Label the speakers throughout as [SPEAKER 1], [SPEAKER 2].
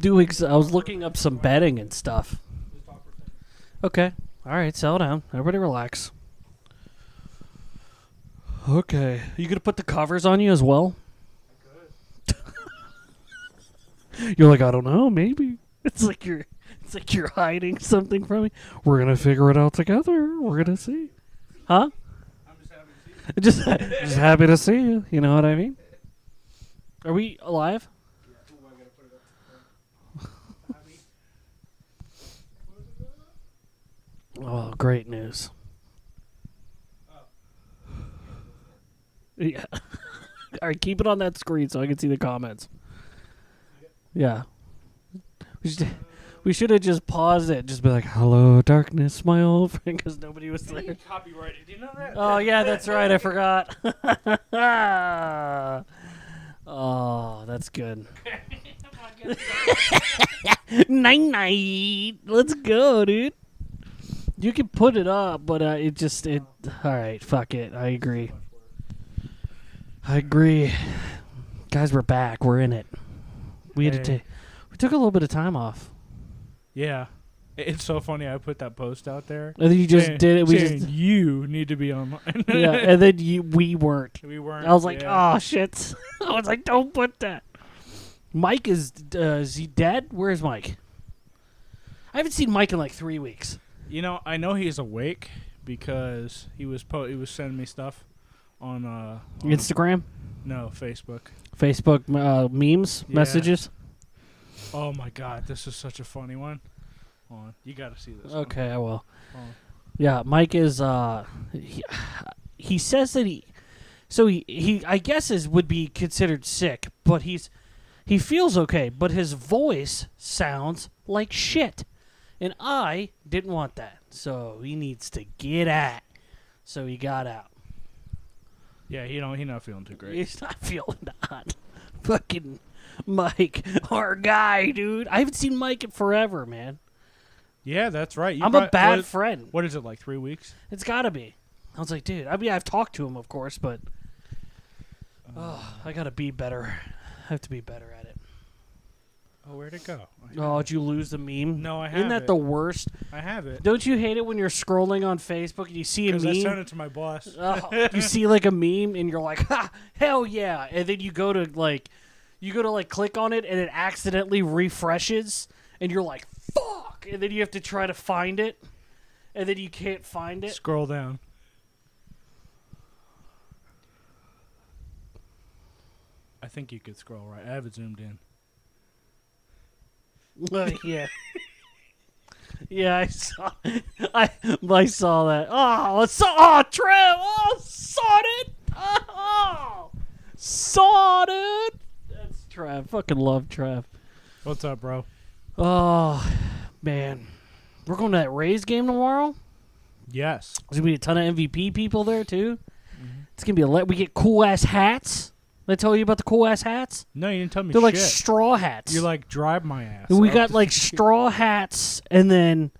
[SPEAKER 1] doing. I was looking up some betting and stuff. Okay. All right. Settle down. Everybody relax. Okay. You gonna put the covers on you as well? you're like, I don't know. Maybe it's like you're. It's like you're hiding something from me. We're gonna figure it out together. We're gonna see. Huh? I'm just, just happy to see you. You know what I mean? Are we alive? Oh, great news. Yeah. All right, keep it on that screen so I can see the comments. Yeah. We should, we should have just paused it. Just be like, "Hello, darkness, my old friend," because nobody was there.
[SPEAKER 2] Copyrighted. Do you know that?
[SPEAKER 1] Oh yeah, that's right. I forgot. oh, that's good. night night. Let's go, dude. You can put it up, but uh, it just it. All right, fuck it. I agree. I agree. Guys, we're back. We're in it. We had to
[SPEAKER 2] Hey.
[SPEAKER 1] take. We took a little bit of time off.
[SPEAKER 2] Yeah. It- It's so funny. I put that post out there.
[SPEAKER 1] And then you just
[SPEAKER 2] saying-
[SPEAKER 1] did it. We
[SPEAKER 2] saying
[SPEAKER 1] just
[SPEAKER 2] you need to be online.
[SPEAKER 1] yeah, and then you we weren't.
[SPEAKER 2] we weren't.
[SPEAKER 1] I was like,
[SPEAKER 2] yeah.
[SPEAKER 1] oh shit. I was like, don't put that. Mike is uh, is he dead? Where's Mike? I haven't seen Mike in like three weeks.
[SPEAKER 2] You know, I know he's awake because he was po- he was sending me stuff on uh on-
[SPEAKER 1] Instagram,
[SPEAKER 2] no Facebook.
[SPEAKER 1] Facebook uh, memes,
[SPEAKER 2] Yeah.
[SPEAKER 1] messages.
[SPEAKER 2] Oh my god, this is such a funny one. Hold on, you got to see this. one.
[SPEAKER 1] Okay, I will.
[SPEAKER 2] Hold on.
[SPEAKER 1] Yeah, Mike is. uh he, he says that he, so he he I guess is would be considered sick, but he's he feels okay, but his voice sounds like shit, and I didn't want that, so he needs to get out. So he got out.
[SPEAKER 2] Yeah, he don't he not feeling too great.
[SPEAKER 1] He's not feeling hot. Fucking Mike, our guy, dude. I haven't seen Mike in forever, man.
[SPEAKER 2] Yeah, that's right. You
[SPEAKER 1] I'm a bad
[SPEAKER 2] what
[SPEAKER 1] friend.
[SPEAKER 2] What is it like? Three weeks?
[SPEAKER 1] It's gotta be. I was like, dude. I mean, I've talked to him, of course, but oh, I gotta be better. I have to be better at it.
[SPEAKER 2] Oh, where'd it go?
[SPEAKER 1] Oh, did you lose the meme?
[SPEAKER 2] No, I have Isn't
[SPEAKER 1] that
[SPEAKER 2] it.
[SPEAKER 1] the worst?
[SPEAKER 2] I have it.
[SPEAKER 1] Don't you hate it when you're scrolling on Facebook and you see a
[SPEAKER 2] Because I sent
[SPEAKER 1] meme?
[SPEAKER 2] it to my boss.
[SPEAKER 1] Oh, you see like a meme and you're like, ha, hell yeah, and then you go to like, you go to like click on it and it accidentally refreshes and you're like, fuck, and then you have to try to find it, and then you can't find it.
[SPEAKER 2] Scroll down. I think you could scroll right. I have it zoomed in.
[SPEAKER 1] Uh, yeah. yeah, I saw. I I saw that. Oh, I saw. Oh, Trev. Oh, saw it. Oh, saw it. That's Trev. Fucking love Trev.
[SPEAKER 2] What's up, bro?
[SPEAKER 1] Oh, man. We're going to that Rays game tomorrow.
[SPEAKER 2] Yes.
[SPEAKER 1] There's gonna be a ton of MVP people there too. It's gonna be a let. We get cool ass hats. Did I tell you about the cool ass hats?
[SPEAKER 2] No, you didn't tell me
[SPEAKER 1] They're like
[SPEAKER 2] shit.
[SPEAKER 1] straw hats.
[SPEAKER 2] You're like drive my ass.
[SPEAKER 1] we
[SPEAKER 2] up
[SPEAKER 1] got like straw hats, and then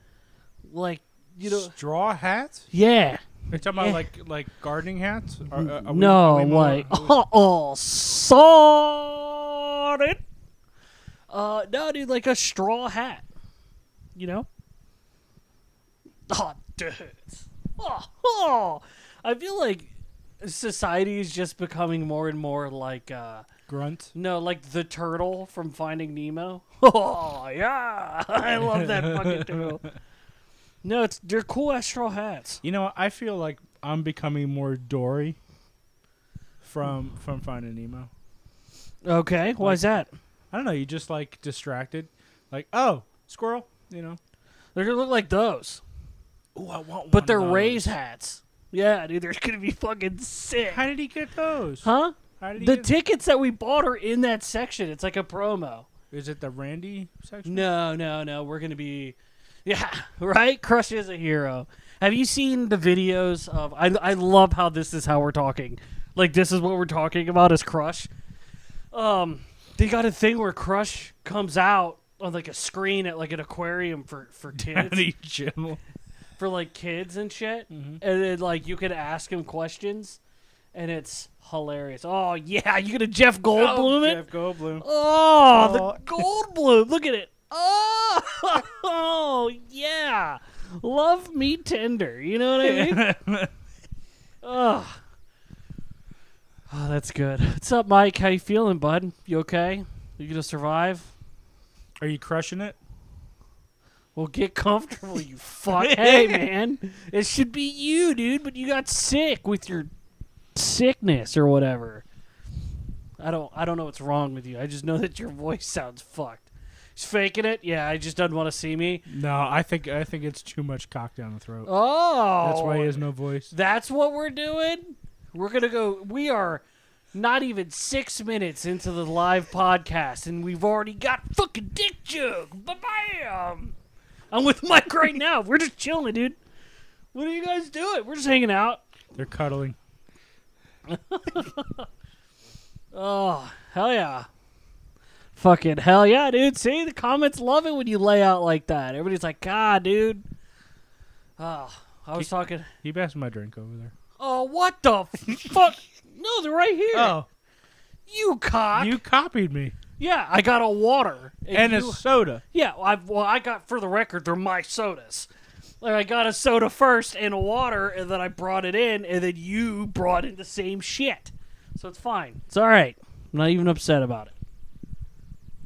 [SPEAKER 1] like you know,
[SPEAKER 2] straw hats.
[SPEAKER 1] yeah.
[SPEAKER 2] Are you talking about
[SPEAKER 1] Yeah.
[SPEAKER 2] like like gardening hats? Are, are-
[SPEAKER 1] no,
[SPEAKER 2] we
[SPEAKER 1] like oh, oh, sorry. Uh, no, dude, like a straw hat. You know? Oh, dude. Oh, oh. I feel like society is just becoming more and more like uh
[SPEAKER 2] grunt.
[SPEAKER 1] no, like the turtle from Finding Nemo. Oh yeah, I love that fucking turtle. No, it's they're cool ass straw hats.
[SPEAKER 2] You know, I feel like I'm becoming more Dory from from Finding Nemo.
[SPEAKER 1] Okay, why is that?
[SPEAKER 2] I don't know. You just like distracted, like oh squirrel. You know.
[SPEAKER 1] They're gonna look like those,
[SPEAKER 2] Oh, I want.
[SPEAKER 1] but they're Rays hats. Yeah, dude, they're gonna be fucking sick.
[SPEAKER 2] How did he get those?
[SPEAKER 1] Huh?
[SPEAKER 2] How did he
[SPEAKER 1] The
[SPEAKER 2] get?
[SPEAKER 1] tickets that we bought are in that section. It's like a promo.
[SPEAKER 2] Is it the Randy section?
[SPEAKER 1] No, no, no. We're gonna be, yeah, right. Crush is a hero. Have you seen the videos of? I I love how this is how we're talking. Like this is what we're talking about is Crush. Um, they got a thing where Crush comes out on like a screen at like an aquarium for for kids
[SPEAKER 2] Randy Channel.
[SPEAKER 1] For like kids and shit,
[SPEAKER 2] Mhm.
[SPEAKER 1] and then like you could ask him questions, and it's hilarious. Oh yeah, you gonna Jeff Goldblum it?
[SPEAKER 2] Jeff Goldblum.
[SPEAKER 1] Oh,
[SPEAKER 2] Oh.
[SPEAKER 1] the Goldblum. Look at it. Oh, oh yeah. Love me tender. You know what I mean? oh. oh, that's good. What's up, Mike? How you feeling, bud? You okay? You gonna survive?
[SPEAKER 2] Are you crushing it?
[SPEAKER 1] Well, get comfortable, you fuck. hey, man. It should be you, dude, but you got sick with your sickness or whatever. I don't I don't know what's wrong with you. I just know that your voice sounds fucked. He's faking it? Yeah, I just doesn't want to see me.
[SPEAKER 2] No, I think I think it's too much cock down the throat.
[SPEAKER 1] Oh.
[SPEAKER 2] That's why he has oh. no voice.
[SPEAKER 1] That's what we're doing? We're going to go we are not even 6 minutes into the live podcast and we've already got fucking dick joke. Bam. I'm with Mike right now. We're just chilling, dude. What are you guys doing? We're just hanging out.
[SPEAKER 2] They're cuddling.
[SPEAKER 1] Oh, hell yeah. Fucking hell yeah, dude. See, the comments love it when you lay out like that. Everybody's like, God, dude. Oh, I was
[SPEAKER 2] Keep-
[SPEAKER 1] talking.
[SPEAKER 2] He passed my drink over there.
[SPEAKER 1] Oh, what the fuck? No, they're right here. Oh. You cock.
[SPEAKER 2] you copied me
[SPEAKER 1] yeah, I got a water.
[SPEAKER 2] and a
[SPEAKER 1] you-
[SPEAKER 2] soda.
[SPEAKER 1] Yeah, I, well, I got, for the record, they're my sodas. Like, I got a soda first and a water, and then I brought it in, and then you brought in the same shit. So it's fine. It's all right. I'm not even upset about it.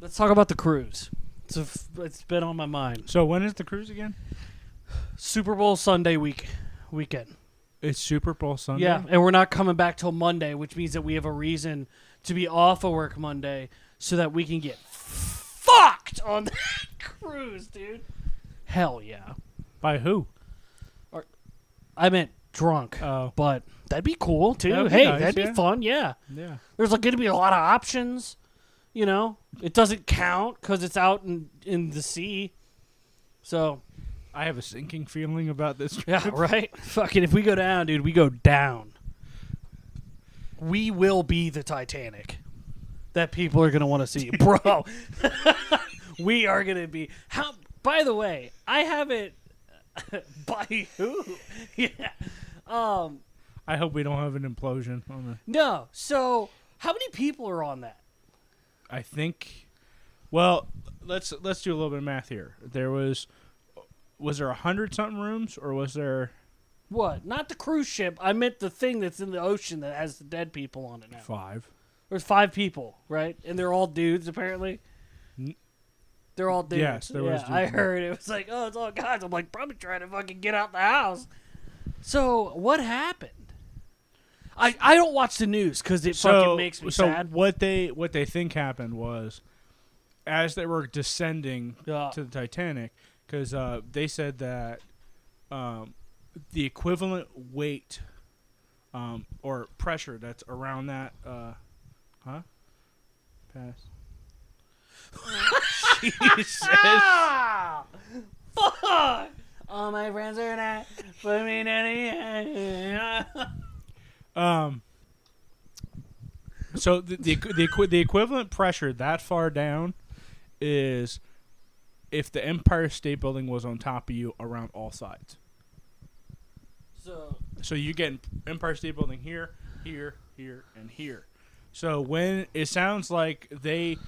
[SPEAKER 1] Let's talk about the cruise. It's, a f- it's been on my mind.
[SPEAKER 2] So when is the cruise again?
[SPEAKER 1] Super Bowl Sunday week weekend.
[SPEAKER 2] It's Super Bowl Sunday.
[SPEAKER 1] Yeah, and we're not coming back till Monday, which means that we have a reason to be off of work Monday so that we can get fucked on that cruise, dude. Hell yeah.
[SPEAKER 2] By who?
[SPEAKER 1] Or, I meant drunk,
[SPEAKER 2] Oh,
[SPEAKER 1] but that'd be cool too.
[SPEAKER 2] That'd be
[SPEAKER 1] hey,
[SPEAKER 2] nice,
[SPEAKER 1] that'd
[SPEAKER 2] yeah.
[SPEAKER 1] be fun. Yeah,
[SPEAKER 2] yeah.
[SPEAKER 1] there's like going to be a lot of options. You know, it doesn't count because it's out in in the sea. So
[SPEAKER 2] I have a sinking feeling about this.
[SPEAKER 1] yeah, right. Fucking, if we go down, dude, we go down. We will be the Titanic that people are gonna want to see, bro. we are gonna be. How? By the way, I haven't. by who? yeah. Um.
[SPEAKER 2] I hope we don't have an implosion on the.
[SPEAKER 1] No. So, how many people are on that?
[SPEAKER 2] I think. Well, let's let's do a little bit of math here. There was, was there a hundred something rooms, or was there
[SPEAKER 1] What? Not the cruise ship. I meant the thing that's in the ocean that has the dead people on it now.
[SPEAKER 2] five?
[SPEAKER 1] There's five people, right? And they're all dudes, apparently. They're all dudes.
[SPEAKER 2] Yes, there
[SPEAKER 1] yeah,
[SPEAKER 2] was
[SPEAKER 1] I heard it was like, oh, it's all guys. I'm like, probably trying to fucking get out the house. So what happened? I I don't watch the news because it fucking makes me
[SPEAKER 2] so
[SPEAKER 1] sad.
[SPEAKER 2] what they what they think happened was, as they were descending
[SPEAKER 1] Yeah.
[SPEAKER 2] to the Titanic, because uh, they said that um, the equivalent weight um, or pressure that's around that, uh, huh? Pass. Jesus.
[SPEAKER 1] Fuck! All my friends are not. Put me in any.
[SPEAKER 2] Um. So the the equi- the, equi- the equivalent pressure that far down is if the Empire State Building was on top of you around all sides.
[SPEAKER 1] So
[SPEAKER 2] So you get Empire State Building here, here, here, and here. So when it sounds like they,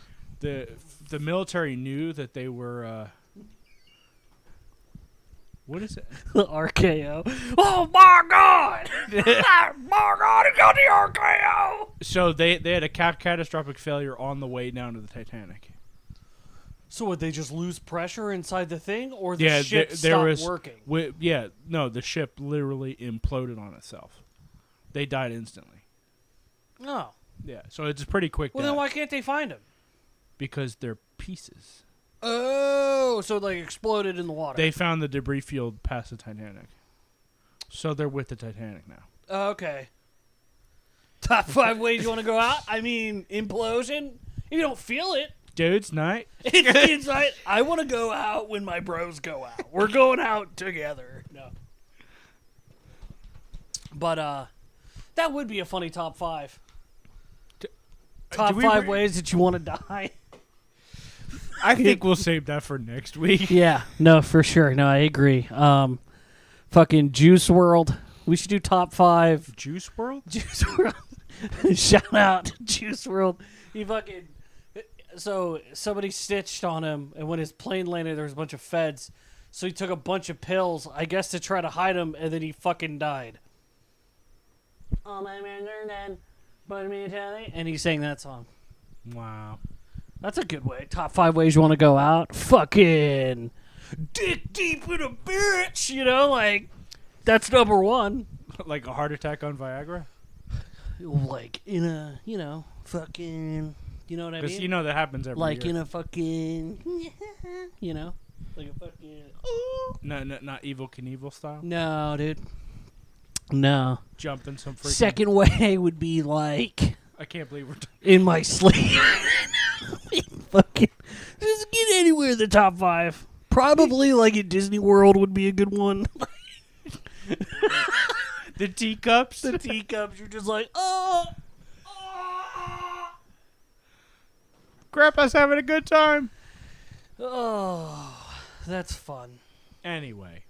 [SPEAKER 2] the the military knew that they were. Uh, what is it?
[SPEAKER 1] RKO. Oh my god! oh my god! It got the RKO.
[SPEAKER 2] So they they had a cat- catastrophic failure on the way down to the Titanic.
[SPEAKER 1] So would they just lose pressure inside the thing, or the
[SPEAKER 2] Yeah,
[SPEAKER 1] ship
[SPEAKER 2] there- there
[SPEAKER 1] stop
[SPEAKER 2] was-
[SPEAKER 1] working?
[SPEAKER 2] Wi- yeah, no, the ship literally imploded on itself. They died instantly.
[SPEAKER 1] No.
[SPEAKER 2] Yeah, so it's a pretty quick
[SPEAKER 1] Well,
[SPEAKER 2] death
[SPEAKER 1] then why can't they find him?
[SPEAKER 2] because they're pieces.
[SPEAKER 1] Oh, so it, like exploded in the water.
[SPEAKER 2] They found the debris field past the Titanic, so they're with the Titanic now.
[SPEAKER 1] Oh, okay. Top five ways you want to go out? I mean, implosion. If you don't feel it,
[SPEAKER 2] Dude's night.
[SPEAKER 1] it's, it's like, I want to go out when my bros go out. We're going out together. No. But uh, that would be a funny top five.
[SPEAKER 2] D-
[SPEAKER 1] Top five
[SPEAKER 2] re-
[SPEAKER 1] ways that you want to die.
[SPEAKER 2] I think we'll save that for next week.
[SPEAKER 1] Yeah, no, for sure. No, I agree. Um, fucking Juice WRLD We should do top five
[SPEAKER 2] Juice WRLD.
[SPEAKER 1] Juice WRLD. Shout out to Juice WRLD. He fucking. So somebody stitched on him, and when his plane landed, there was a bunch of feds. So he took a bunch of pills, I guess, to try to hide him, and then he fucking died. All my men dead, me you- And he sang that song.
[SPEAKER 2] Wow.
[SPEAKER 1] That's a good way. Top five ways you want to go out. Fucking dick deep in a bitch. You know, like that's number one.
[SPEAKER 2] like a heart attack on Viagra.
[SPEAKER 1] Like in a, you know, fucking. You know what I mean?
[SPEAKER 2] Because you know that happens every
[SPEAKER 1] like
[SPEAKER 2] year.
[SPEAKER 1] in a fucking. You know, like a fucking.
[SPEAKER 2] no, no, not Evel Knievel style.
[SPEAKER 1] No, dude. No.
[SPEAKER 2] Jumping some freaking.
[SPEAKER 1] Second way would be like
[SPEAKER 2] I can't believe we're. T-
[SPEAKER 1] in my sleep. fucking just get anywhere in the top five. Probably like at Disney World would be a good one.
[SPEAKER 2] the teacups.
[SPEAKER 1] the teacups, you're just like, oh, oh,
[SPEAKER 2] Grandpa's having a good time.
[SPEAKER 1] oh, that's fun.
[SPEAKER 2] Anyway,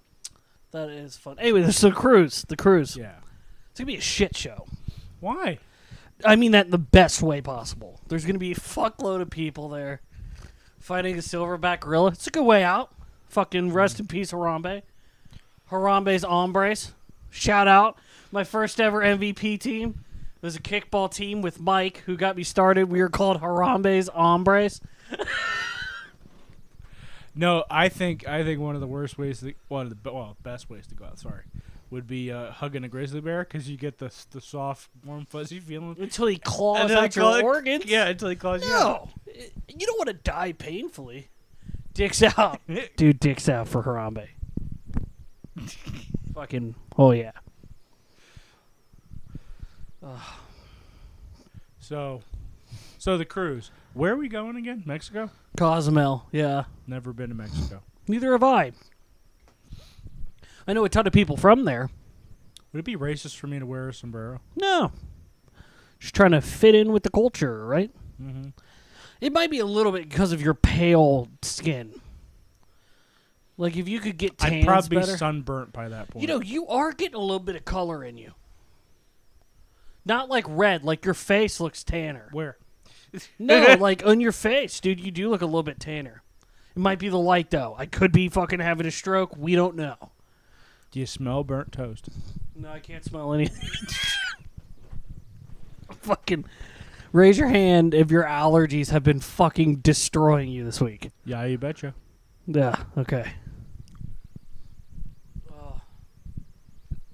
[SPEAKER 1] That is fun. Anyway, there's the cruise. The cruise.
[SPEAKER 2] yeah.
[SPEAKER 1] It's gonna be a shit show.
[SPEAKER 2] Why?
[SPEAKER 1] I mean that in the best way possible. There's gonna be a fuckload of people there fighting a silverback gorilla. It's a good way out. Fucking rest mm-hmm. in peace, Harambe. Harambe's hombres. Shout out. My first ever MVP team was a kickball team with Mike, who got me started. We were called Harambe's hombres.
[SPEAKER 2] No, I think I think one of the worst ways, to, one of the well best ways to go out. Sorry, would be uh, hugging a grizzly bear because you get the the soft, warm, fuzzy feeling.
[SPEAKER 1] Until he claws out your organs.
[SPEAKER 2] Yeah, until he calls you. out.
[SPEAKER 1] No. You don't want to die painfully. Dicks out. Dude, dicks out for Harambe. Fucking, oh yeah.
[SPEAKER 2] So, so the cruise. Where are we going again? Mexico?
[SPEAKER 1] Cozumel, yeah.
[SPEAKER 2] Never been to Mexico.
[SPEAKER 1] Neither have I. I know a ton of people from there.
[SPEAKER 2] Would it be racist for me to wear a sombrero?
[SPEAKER 1] No. Just trying to fit in with the culture, right?
[SPEAKER 2] Mm-hmm.
[SPEAKER 1] It might be a little bit because of your pale skin. Like if you could get tans
[SPEAKER 2] I'd probably
[SPEAKER 1] better.
[SPEAKER 2] be sunburnt by that point.
[SPEAKER 1] You know, you are getting a little bit of color in you. Not like red, like your face looks tanner.
[SPEAKER 2] where?
[SPEAKER 1] No, like on your face, dude, you do look a little bit tanner. It might be the light though. I could be fucking having a stroke. We don't know.
[SPEAKER 2] Do you smell burnt toast?
[SPEAKER 1] No, I can't smell anything. fucking raise your hand if your allergies have been fucking destroying you this week.
[SPEAKER 2] Yeah, you betcha.
[SPEAKER 1] Yeah, okay.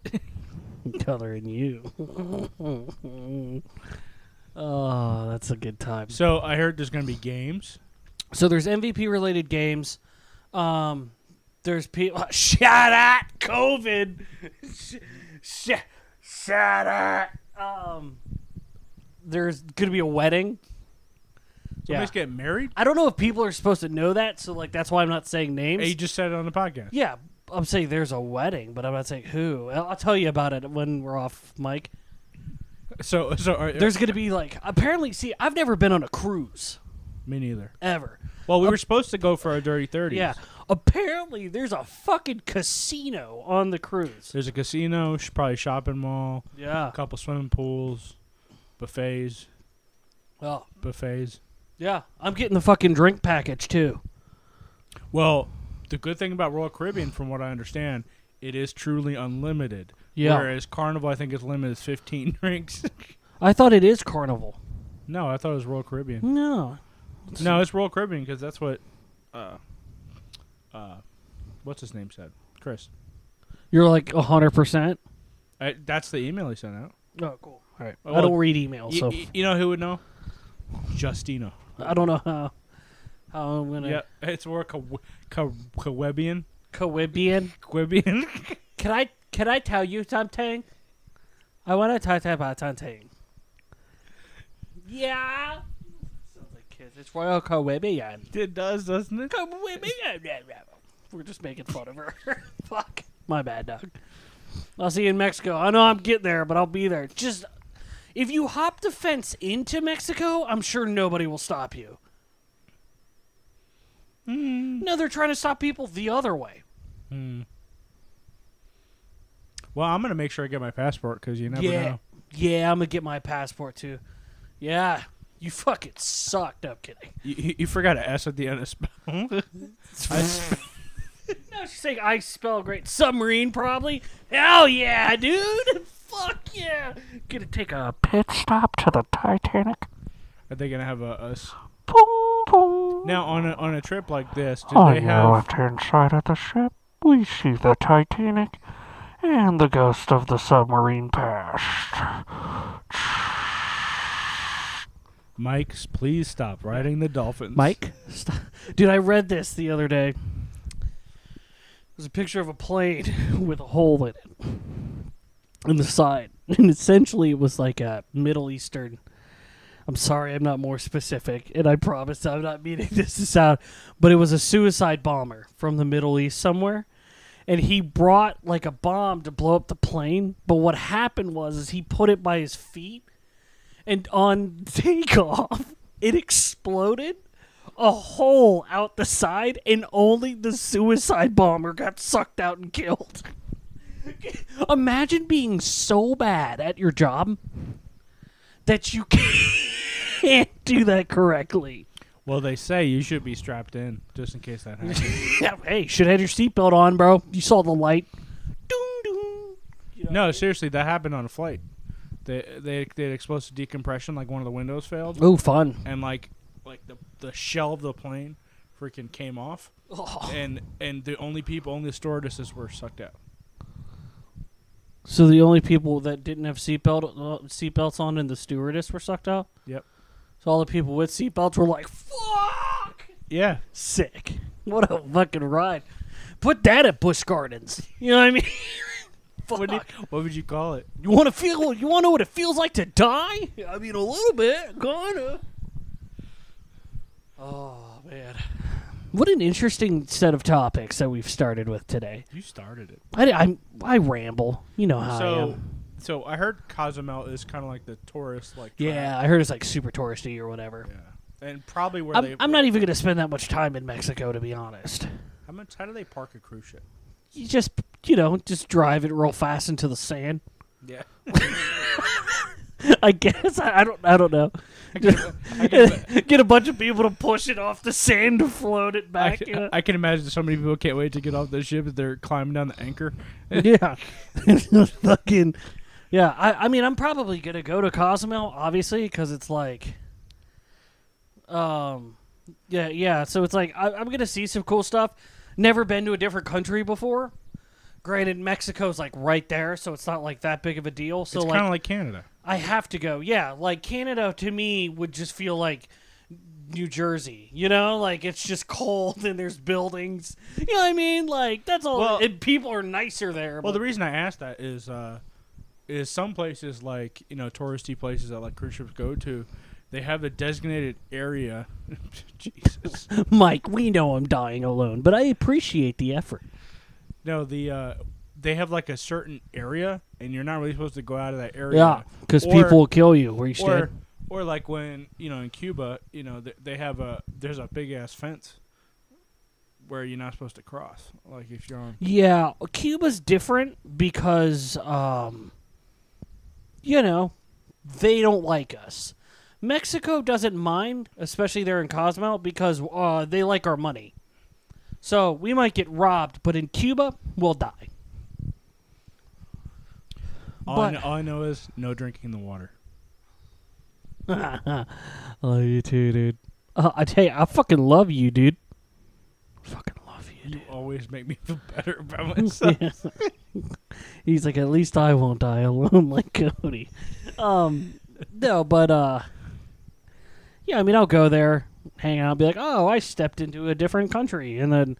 [SPEAKER 1] Color in you. Oh, that's a good time.
[SPEAKER 2] So I heard there's going to be games.
[SPEAKER 1] So there's MVP related games. Um, there's people. Shout out COVID. Sh- sh- shout out. Um, there's gonna be a wedding. Yeah.
[SPEAKER 2] Somebody's getting married.
[SPEAKER 1] I don't know if people are supposed to know that, so like that's why I'm not saying names.
[SPEAKER 2] Hey, you just said it on the podcast.
[SPEAKER 1] Yeah, I'm saying there's a wedding, but I'm not saying who. I'll, I'll tell you about it when we're off mic.
[SPEAKER 2] So, so are,
[SPEAKER 1] There's gonna be like apparently. See, I've never been on a cruise
[SPEAKER 2] me neither.
[SPEAKER 1] ever.
[SPEAKER 2] Well, we were supposed to go for our dirty thirties.
[SPEAKER 1] Yeah, apparently there's a fucking casino on the cruise.
[SPEAKER 2] There's a casino, sh- probably shopping mall,
[SPEAKER 1] Yeah.
[SPEAKER 2] a couple swimming pools, buffets,
[SPEAKER 1] Well,
[SPEAKER 2] buffets.
[SPEAKER 1] yeah. I'm getting the fucking drink package too.
[SPEAKER 2] Well, the good thing about Royal Caribbean, from what I understand, it is truly unlimited.
[SPEAKER 1] Yeah.
[SPEAKER 2] Whereas Carnival, I think, is limited to 15 drinks.
[SPEAKER 1] I thought it is Carnival.
[SPEAKER 2] no, I thought it was Royal Caribbean.
[SPEAKER 1] No.
[SPEAKER 2] No, it's Royal Caribbean because that's what, uh, uh, what's his name said, Chris.
[SPEAKER 1] You're like hundred percent.
[SPEAKER 2] I, that's the email he sent out.
[SPEAKER 1] Oh, cool. All right. I don't read emails, so
[SPEAKER 2] you know who would know? Justina.
[SPEAKER 1] I don't know how how I'm gonna
[SPEAKER 2] Yeah, it's more Ca- Ca- Caribbean.
[SPEAKER 1] Caribbean.
[SPEAKER 2] Caribbean.
[SPEAKER 1] Can I can I tell you something? I want to talk about something. Yeah. Sounds like kids. It's Royal Caribbean.
[SPEAKER 2] it does, doesn't it?
[SPEAKER 1] Caribbean. We're just making fun of her. Fuck. My bad, dog. I'll see you in Mexico. I know I'm getting there, but I'll be there. Just if you hop the fence into Mexico, I'm sure nobody will stop you. No, they're trying to stop people the other way.
[SPEAKER 2] Hmm. Well, I'm gonna make sure I get my passport because you never
[SPEAKER 1] yeah,
[SPEAKER 2] know.
[SPEAKER 1] yeah, I'm gonna get my passport too. Yeah, you fucking suck. No I'm kidding.
[SPEAKER 2] You, you- forgot an S at the end of spell.
[SPEAKER 1] No, she's saying I spell great. Submarine, probably. Hell yeah, dude. Fuck yeah. Gonna take a pit stop to the Titanic.
[SPEAKER 2] Are they gonna have a, a s-
[SPEAKER 1] Boom, boom.
[SPEAKER 2] now on a on a trip like this? Did
[SPEAKER 1] On
[SPEAKER 2] they
[SPEAKER 1] the
[SPEAKER 2] have?
[SPEAKER 1] left-hand side of the ship, we see the Titanic and the ghost of the submarine past.
[SPEAKER 2] Mike, please stop riding the dolphins.
[SPEAKER 1] Mike, stop. dude, I read this the other day. It was a picture of a plane with a hole in it in the side, and essentially it was like a Middle Eastern. I'm sorry, I'm not more specific, and I promise I'm not meaning this to sound, but it was a suicide bomber from the Middle East somewhere, and he brought like a bomb to blow up the plane. But what happened was, is he put it by his feet, and on takeoff, it exploded a hole out the side, and only the suicide bomber got sucked out and killed. Imagine being so bad at your job that you can't do that correctly.
[SPEAKER 2] Well, they say you should be strapped in just in case that happens.
[SPEAKER 1] Yeah, hey, should have had your seatbelt on, bro. You saw the light. Doom, doom. You know?
[SPEAKER 2] no, seriously, that happened on a flight. They they they had explosive decompression, like one of the windows failed,
[SPEAKER 1] Oh, fun.
[SPEAKER 2] and like like the the shell of the plane freaking came off,
[SPEAKER 1] Oh.
[SPEAKER 2] and and the only people, only the stewardesses were sucked out.
[SPEAKER 1] So the only people that didn't have seatbelt uh, seatbelts on and the stewardess were sucked out.
[SPEAKER 2] Yep.
[SPEAKER 1] So all the people with seatbelts were like, "Fuck,
[SPEAKER 2] Yeah,
[SPEAKER 1] sick! What a fucking ride!" Put that at Busch Gardens. You know what I mean? Fuck.
[SPEAKER 2] what, you, what would you call it?
[SPEAKER 1] You want to feel? You want to know what it feels like to die? I mean, a little bit, kinda. Oh man, what an interesting set of topics that we've started with today.
[SPEAKER 2] You started it.
[SPEAKER 1] I I, I ramble. You know how I am.
[SPEAKER 2] So I heard Cozumel is kind of like the tourist like.
[SPEAKER 1] Yeah, I heard it's like super touristy or whatever.
[SPEAKER 2] yeah, and probably where
[SPEAKER 1] I'm,
[SPEAKER 2] they.
[SPEAKER 1] I'm not even gonna spend that much time in Mexico to be honest.
[SPEAKER 2] How much? How do they park a cruise ship?
[SPEAKER 1] You just you know just drive it real fast into the sand.
[SPEAKER 2] Yeah.
[SPEAKER 1] I guess I, I don't I don't know.
[SPEAKER 2] I can, I can,
[SPEAKER 1] Get a bunch of people to push it off the sand to float it back.
[SPEAKER 2] can-
[SPEAKER 1] you know?
[SPEAKER 2] I can imagine so many people can't wait to get off the ship as they're climbing down the anchor.
[SPEAKER 1] yeah, fucking yeah. I, I mean, I'm probably gonna go to Cozumel, obviously, because it's like, um, yeah, yeah. So it's like I, I'm gonna see some cool stuff. Never been to a different country before. Granted, Mexico's like right there, so it's not like that big of a deal. So
[SPEAKER 2] it's
[SPEAKER 1] like,
[SPEAKER 2] kind of like Canada.
[SPEAKER 1] I have to go. Yeah, like Canada to me would just feel like New Jersey. You know, like it's just cold and there's buildings. You know what I mean? Like that's all.
[SPEAKER 2] Well-
[SPEAKER 1] and people are nicer there.
[SPEAKER 2] Well,
[SPEAKER 1] but-
[SPEAKER 2] the reason I asked that is, uh, is some places like you know touristy places that like cruise ships go to, they have a designated area. Jesus.
[SPEAKER 1] Mike, we know I'm dying alone, but I appreciate the effort.
[SPEAKER 2] No, the uh, they have like a certain area, and you're not really supposed to go out of that area.
[SPEAKER 1] Yeah, because people will kill you where you stay.
[SPEAKER 2] Or, or like when you know in Cuba, you know they, they have a there's a big ass fence where you're not supposed to cross. Like if you're on.
[SPEAKER 1] Yeah, Cuba's different because, um, you know, they don't like us. Mexico doesn't mind, especially there in Cozumel, because uh, they like our money. So we might get robbed, but in Cuba, we'll die.
[SPEAKER 2] All, I know, all I know is no drinking the water.
[SPEAKER 1] I love you too, dude. Uh, I tell you, I fucking love you, dude. Fucking love you,
[SPEAKER 2] You always make me feel better about myself.
[SPEAKER 1] He's like, at least I won't die alone like Cody. Um, no, but uh, yeah, I mean, I'll go there, hang out, be like, oh, I stepped into a different country, and then,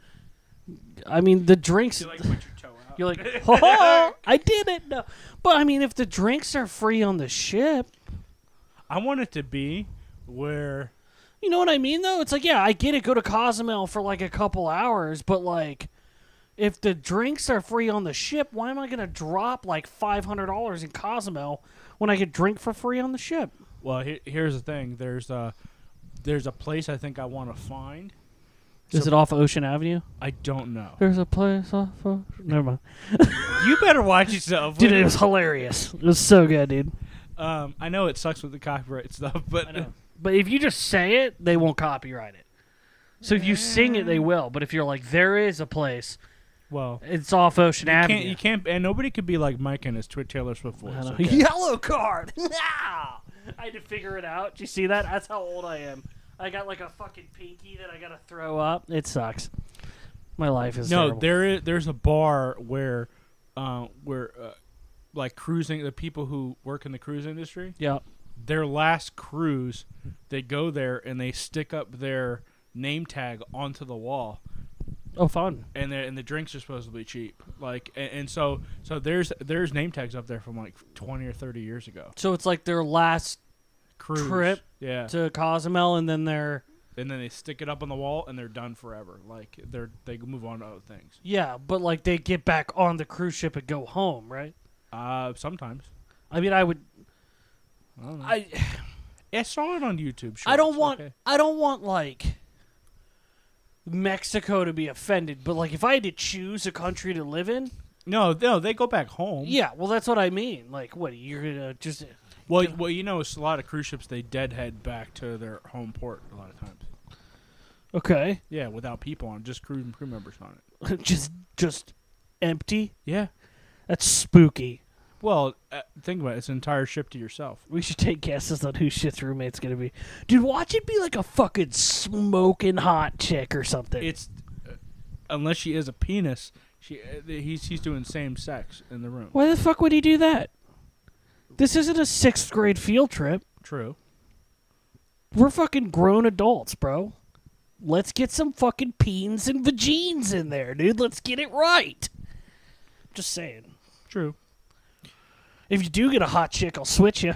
[SPEAKER 1] I mean, the drinks.
[SPEAKER 2] You like put your toe out.
[SPEAKER 1] You're like, oh, I did it. No. But I mean, if the drinks are free on the ship,
[SPEAKER 2] I want it to be where
[SPEAKER 1] you know what I mean, though? It's like, yeah, I get it. Go to Cozumel for like a couple hours, but like, if the drinks are free on the ship, why am I going to drop like five hundred dollars in Cozumel when I could drink for free on the ship?
[SPEAKER 2] well he, here's the thing there's a there's a place I think I want to find
[SPEAKER 1] Is
[SPEAKER 2] So-
[SPEAKER 1] it off Ocean Avenue?
[SPEAKER 2] I don't know.
[SPEAKER 1] There's a place off. Ocean. Never mind.
[SPEAKER 2] you better watch yourself.
[SPEAKER 1] Dude, it was hilarious. It was so good, dude.
[SPEAKER 2] Um, I know it sucks with the copyright stuff, but.
[SPEAKER 1] But if you just say it, they won't copyright it. So if you sing it, they will. But if you're like, there is a place,
[SPEAKER 2] well,
[SPEAKER 1] it's off Ocean
[SPEAKER 2] you
[SPEAKER 1] Avenue.
[SPEAKER 2] can't. You can't. And nobody could be like Mike and his Twi- Taylor Swift voice. Okay?
[SPEAKER 1] Yellow card. I had to figure it out. Do you see that? That's how old I am. I got like a fucking pinky that I gotta throw up. It sucks. My life is
[SPEAKER 2] No,
[SPEAKER 1] terrible.
[SPEAKER 2] there is. There's a bar where, uh, where, uh, like cruising, the people who work in the cruise industry,
[SPEAKER 1] Yeah.
[SPEAKER 2] Their last cruise, they go there and they stick up their name tag onto the wall,
[SPEAKER 1] Oh, fun.
[SPEAKER 2] and and the drinks are supposed to be cheap. Like, and, and so so there's there's name tags up there from like twenty or thirty years ago.
[SPEAKER 1] So it's like their last
[SPEAKER 2] Cruise,
[SPEAKER 1] Trip.
[SPEAKER 2] yeah,
[SPEAKER 1] to Cozumel, and then they're
[SPEAKER 2] and then they stick it up on the wall and they're done forever. Like they're they move on to other things.
[SPEAKER 1] yeah, but like they get back on the cruise ship and go home, right?
[SPEAKER 2] Uh, sometimes
[SPEAKER 1] I mean, I would.
[SPEAKER 2] I don't know.
[SPEAKER 1] I
[SPEAKER 2] I saw it on YouTube.
[SPEAKER 1] I don't want
[SPEAKER 2] okay.
[SPEAKER 1] I don't want like Mexico to be offended, but like if I had to choose a country to live in,
[SPEAKER 2] No, no, they go back home.
[SPEAKER 1] yeah, well that's what I mean. Like what you're gonna just uh,
[SPEAKER 2] Well, well, you know, it's a lot of cruise ships they deadhead back to their home port a lot of times.
[SPEAKER 1] okay,
[SPEAKER 2] Yeah, without people on, just crew crew members on it.
[SPEAKER 1] just just empty.
[SPEAKER 2] Yeah.
[SPEAKER 1] That's spooky.
[SPEAKER 2] Well, uh, think about it. It's an entire ship to yourself.
[SPEAKER 1] We should take guesses on who shit's roommate's gonna be. Dude, watch it be like a fucking smoking hot chick or something.
[SPEAKER 2] It's uh, unless she is a penis. She uh, he's he's doing same sex in the room.
[SPEAKER 1] Why the fuck would he do that? This isn't a sixth grade field trip.
[SPEAKER 2] True.
[SPEAKER 1] We're fucking grown adults, bro. Let's get some fucking peens and vagines in there, dude. Let's get it right. Just saying.
[SPEAKER 2] True.
[SPEAKER 1] If you do get a hot chick, I'll switch you.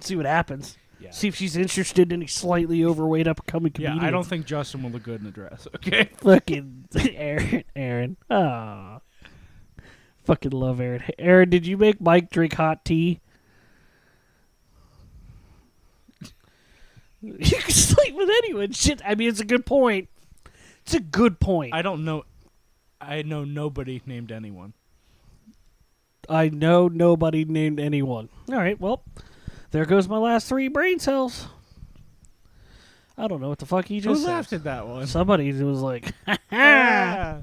[SPEAKER 1] See what happens.
[SPEAKER 2] Yeah.
[SPEAKER 1] See if she's interested in a slightly overweight upcoming
[SPEAKER 2] Yeah,
[SPEAKER 1] comedian.
[SPEAKER 2] I don't think Justin will look good in a dress. Okay.
[SPEAKER 1] fucking Aaron. Aaron. Ah. Fucking love Aaron. Aaron, did you make Mike drink hot tea? You can sleep with anyone. Shit. I mean, it's a good point. It's a good point.
[SPEAKER 2] I don't know. I know nobody named anyone.
[SPEAKER 1] I know nobody named anyone. All right, well, there goes my last three brain cells. I don't know what the fuck he
[SPEAKER 2] Who
[SPEAKER 1] just
[SPEAKER 2] laughed
[SPEAKER 1] said.
[SPEAKER 2] at that one?
[SPEAKER 1] Somebody was like,
[SPEAKER 2] Ah.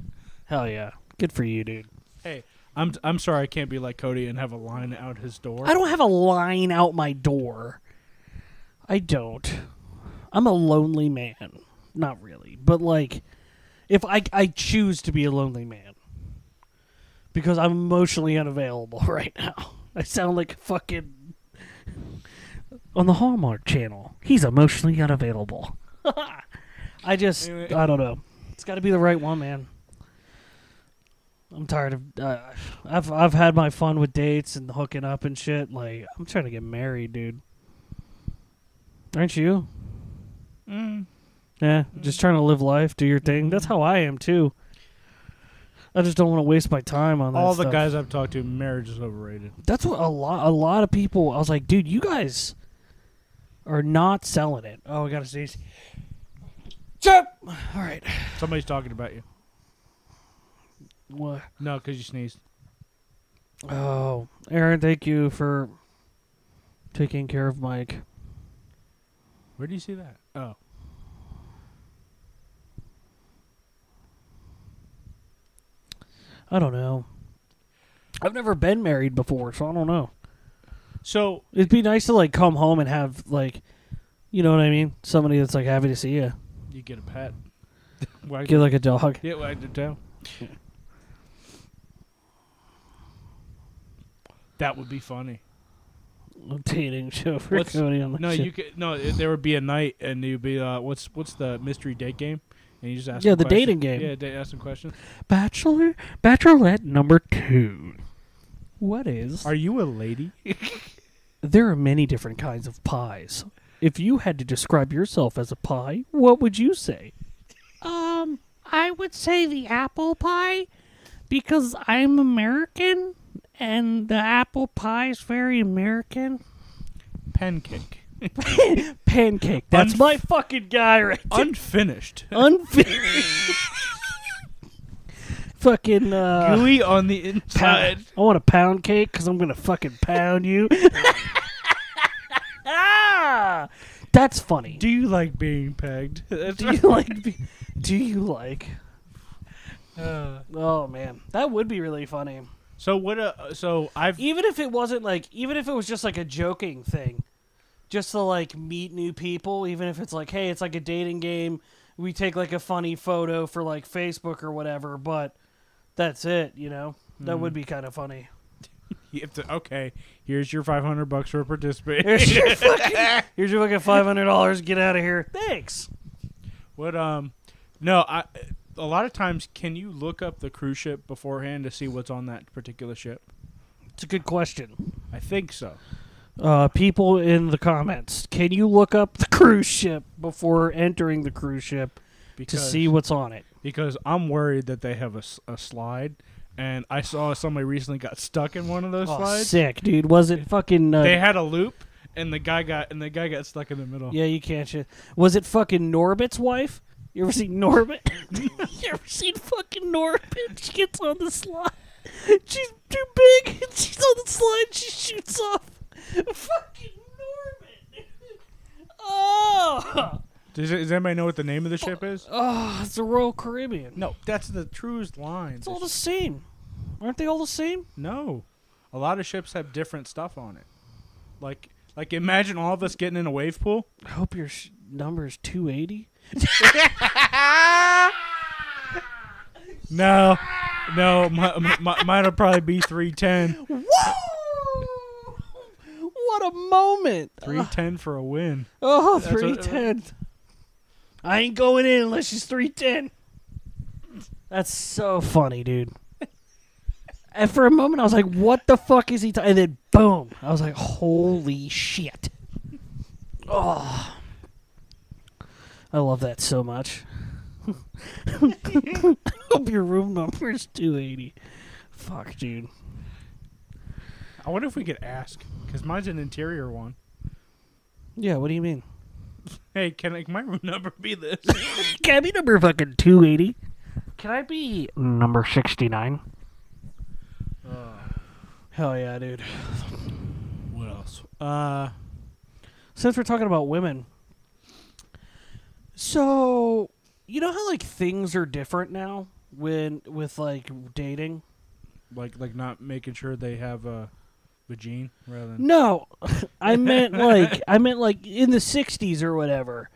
[SPEAKER 1] "Hell yeah, good for you, dude."
[SPEAKER 2] Hey, I'm I'm sorry I can't be like Cody and have a line out his door.
[SPEAKER 1] I don't have a line out my door. I don't. I'm a lonely man. Not really, but like, if I I choose to be a lonely man because I'm emotionally unavailable right now. I sound like fucking on the Hallmark Channel. He's emotionally unavailable. I just
[SPEAKER 2] Anyway.
[SPEAKER 1] I don't know. It's got to be the right one, man. I'm tired of. Uh, I've I've had my fun with dates and hooking up and shit. Like I'm trying to get married, dude. Aren't you?
[SPEAKER 2] Mm.
[SPEAKER 1] Yeah, just trying to live life, do your thing. That's how I am too. I just don't want to waste my time on
[SPEAKER 2] All the
[SPEAKER 1] stuff.
[SPEAKER 2] guys I've talked to, marriage is overrated.
[SPEAKER 1] That's what a lot. A lot of people. I was like, dude, you guys are not selling it. Oh, I gotta sneeze. Chip. All right.
[SPEAKER 2] Somebody's talking about you.
[SPEAKER 1] What?
[SPEAKER 2] No, because you sneezed.
[SPEAKER 1] Oh, Aaron, thank you for taking care of Mike.
[SPEAKER 2] Where do you see that? Oh,
[SPEAKER 1] I don't know. I've never been married before, so I don't know.
[SPEAKER 2] so
[SPEAKER 1] It'd be nice to like come home and have like, you know what I mean? Somebody that's like happy to see you.
[SPEAKER 2] you get a pet. Why?
[SPEAKER 1] Get like a dog.
[SPEAKER 2] yeah, wag did tail. That would be funny.
[SPEAKER 1] A dating show for
[SPEAKER 2] What's-
[SPEAKER 1] Cody on the
[SPEAKER 2] No,
[SPEAKER 1] shit.
[SPEAKER 2] you could no. There would be a night, and you'd be uh, what's what's the mystery date game? And you just ask.
[SPEAKER 1] Yeah, the
[SPEAKER 2] questions.
[SPEAKER 1] dating game.
[SPEAKER 2] Yeah, they ask some questions.
[SPEAKER 1] Bachelor, Bachelorette number two. What is?
[SPEAKER 2] Are you a lady?
[SPEAKER 1] there are many different kinds of pies. If you had to describe yourself as a pie, what would you say? Um, I would say the apple pie because I'm American and the apple pie is very American.
[SPEAKER 2] Pancake.
[SPEAKER 1] Pancake. That's
[SPEAKER 2] Unf-
[SPEAKER 1] my fucking guy right there.
[SPEAKER 2] Unfinished.
[SPEAKER 1] Unfinished. fucking uh,
[SPEAKER 2] Gooey on the
[SPEAKER 1] pound.
[SPEAKER 2] inside.
[SPEAKER 1] I want a pound cake because I'm gonna fucking pound you. ah, that's funny.
[SPEAKER 2] Do you like being pegged? That's
[SPEAKER 1] Do you like? be- Do you like?
[SPEAKER 2] Uh,
[SPEAKER 1] Oh man, that would be really funny.
[SPEAKER 2] so what? Uh, so I've
[SPEAKER 1] Even if it wasn't like, even if it was just like a joking thing, just to like meet new people. Even if it's like, hey, it's like a dating game. We take like a funny photo for like Facebook or whatever, but that's it. You know, that would be kind of funny.
[SPEAKER 2] you have to. Okay, here's your five hundred bucks for participating.
[SPEAKER 1] Here's your fucking, here's your fucking five hundred dollars. Get out of here. Thanks.
[SPEAKER 2] What? Um, no. I. A lot of times, can you look up the cruise ship beforehand to see what's on that particular ship?
[SPEAKER 1] It's a good question.
[SPEAKER 2] I think so.
[SPEAKER 1] Uh, people in the comments, can you look up the cruise ship before entering the cruise ship to see what's on it?
[SPEAKER 2] because I'm worried that they have a, a slide, and I saw somebody recently got stuck in one of those
[SPEAKER 1] Oh,
[SPEAKER 2] slides.
[SPEAKER 1] sick, dude. Was it fucking? Uh,
[SPEAKER 2] They had a loop, and the guy got and the guy got stuck in the middle.
[SPEAKER 1] yeah, you can't. Sh- was it fucking Norbit's wife? You ever seen Norbit? you ever seen fucking Norbit? She gets on the slide. She's too big. and She's on the slide. She shoots off. Fucking Norbit. Oh,
[SPEAKER 2] Does, does anybody know what the name of the ship is?
[SPEAKER 1] oh, it's the Royal Caribbean.
[SPEAKER 2] No, that's the cruise line.
[SPEAKER 1] It's all the same. Aren't they all the same?
[SPEAKER 2] No, a lot of ships have different stuff on it. Like, like imagine all of us getting in a wave pool.
[SPEAKER 1] I hope your sh- number is 280.
[SPEAKER 2] No, no, my, my, mine'll probably be three ten.
[SPEAKER 1] Whoa! What a moment!
[SPEAKER 2] Three ten for a win.
[SPEAKER 1] Oh,
[SPEAKER 2] That's what-
[SPEAKER 1] 310. I ain't going in unless she's 310. That's so funny, dude. and for a moment, I was like, what the fuck is he talking? And then, boom. I was like, holy shit. Oh. I love that so much. Hope your room number is 280. Fuck, dude.
[SPEAKER 2] I wonder if we could ask, because mine's an interior one.
[SPEAKER 1] Yeah, what do you mean?
[SPEAKER 2] Hey, can I, can my room number be this?
[SPEAKER 1] Can I be number fucking 280? Can I be number 69? Hell yeah, dude.
[SPEAKER 2] what else? Uh,
[SPEAKER 1] Since we're talking about women, so you know how like things are different now when with like dating.
[SPEAKER 2] like like not making sure they have a vagine rather than
[SPEAKER 1] No, I meant like I meant like in the '60s or whatever.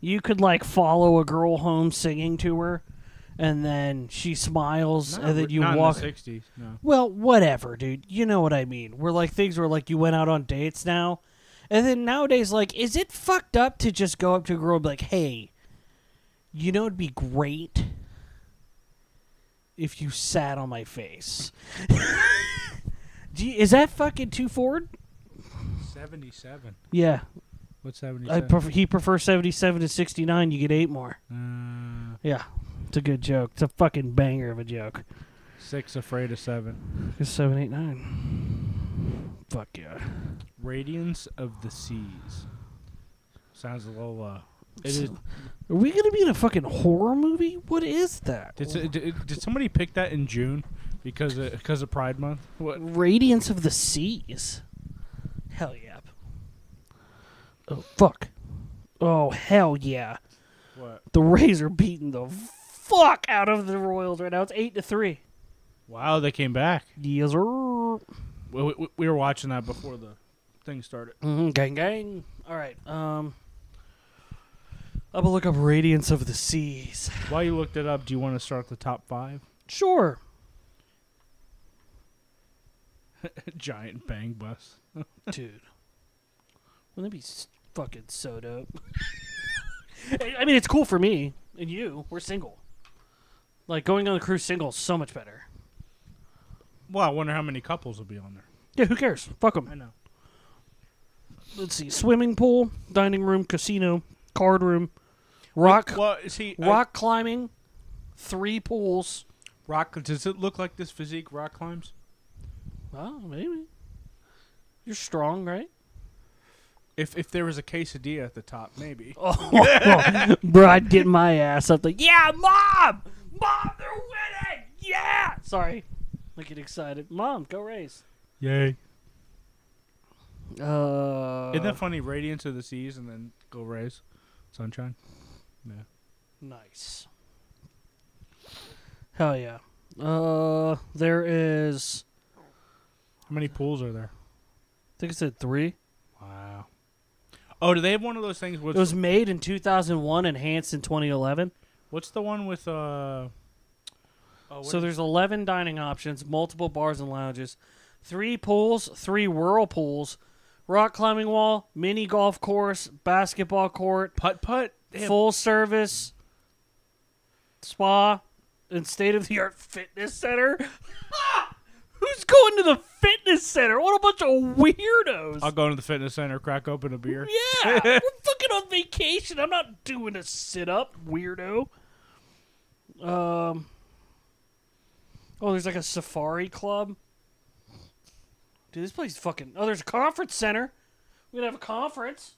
[SPEAKER 1] You could like follow a girl home singing to her, and then she smiles,
[SPEAKER 2] Not
[SPEAKER 1] and then
[SPEAKER 2] re-
[SPEAKER 1] you
[SPEAKER 2] not
[SPEAKER 1] walk.
[SPEAKER 2] in the 60s. No.
[SPEAKER 1] Well, whatever, dude. You know what I mean. We're like things where like you went out on dates now, and then nowadays, like, is it fucked up to just go up to a girl and be like, "Hey, you know, it'd be great if you sat on my face." You, is that fucking too forward?
[SPEAKER 2] 77.
[SPEAKER 1] Yeah,
[SPEAKER 2] What's
[SPEAKER 1] I
[SPEAKER 2] 77?
[SPEAKER 1] pref- he prefers seventy-seven to sixty-nine. You get eight more.
[SPEAKER 2] uh,
[SPEAKER 1] Yeah, it's a good joke. It's a fucking banger of a joke.
[SPEAKER 2] six afraid of seven.
[SPEAKER 1] It's seven, eight, nine. Fuck yeah.
[SPEAKER 2] Radiance of the Seas. Sounds a little. Uh, it
[SPEAKER 1] So-
[SPEAKER 2] is.
[SPEAKER 1] Are we gonna be in a fucking horror movie? What is that?
[SPEAKER 2] Did, did, did somebody pick that in June because of, because of Pride Month? What?
[SPEAKER 1] Radiance of the Seas. Hell yeah. Oh fuck. Oh hell yeah.
[SPEAKER 2] What?
[SPEAKER 1] The Rays are beating the fuck out of the Royals right now. It's eight to three.
[SPEAKER 2] Wow, they came back.
[SPEAKER 1] Yes, sir.
[SPEAKER 2] We, we, we were watching that before the thing started.
[SPEAKER 1] Mhm, gang gang. All right. Um. I'm gonna look up Radiance of the Seas.
[SPEAKER 2] While you looked it up, do you want to start the top five?
[SPEAKER 1] Sure.
[SPEAKER 2] Giant bang bus.
[SPEAKER 1] Dude. Wouldn't that be s- fucking so dope? I I mean, it's cool for me and you. We're single. Like going on the cruise single is so much better.
[SPEAKER 2] Well, I wonder how many couples will be on there.
[SPEAKER 1] Yeah, who cares? Fuck them.
[SPEAKER 2] I know.
[SPEAKER 1] Let's see: swimming pool, dining room, casino, card room, rock,
[SPEAKER 2] Well, see, I-
[SPEAKER 1] rock climbing, three pools.
[SPEAKER 2] rock. Does it look like this physique rock climbs?
[SPEAKER 1] Oh, maybe. You're strong, right?
[SPEAKER 2] If if there was a quesadilla at the top, maybe.
[SPEAKER 1] Oh, bro, I'd get my ass up like, yeah, mom, mom, they're winning, yeah. Sorry, I get excited. Mom, go race.
[SPEAKER 2] Yay!
[SPEAKER 1] Uh,
[SPEAKER 2] Isn't that funny? Radiance of the seas, and then go Rays, sunshine. Yeah.
[SPEAKER 1] Nice. Hell yeah. Uh, there is.
[SPEAKER 2] How many pools are there?
[SPEAKER 1] I think it said three.
[SPEAKER 2] Wow. Oh, do they have one of those things? With,
[SPEAKER 1] It was made in 2001, enhanced in 2011.
[SPEAKER 2] what's the one with uh? Oh,
[SPEAKER 1] So
[SPEAKER 2] is-
[SPEAKER 1] there's 11 dining options, multiple bars and lounges, three pools, three whirlpools, rock climbing wall, mini golf course, basketball court,
[SPEAKER 2] putt putt.
[SPEAKER 1] Full service spa, and state of the art fitness center. Who's going to the fitness center? What a bunch of weirdos.
[SPEAKER 2] I'll go into the fitness center, crack open a beer.
[SPEAKER 1] yeah, we're fucking on vacation. I'm not doing a sit up, weirdo. Um. Oh, there's like a safari club. Dude, this place is fucking. Oh, there's a conference center. We're gonna have a conference.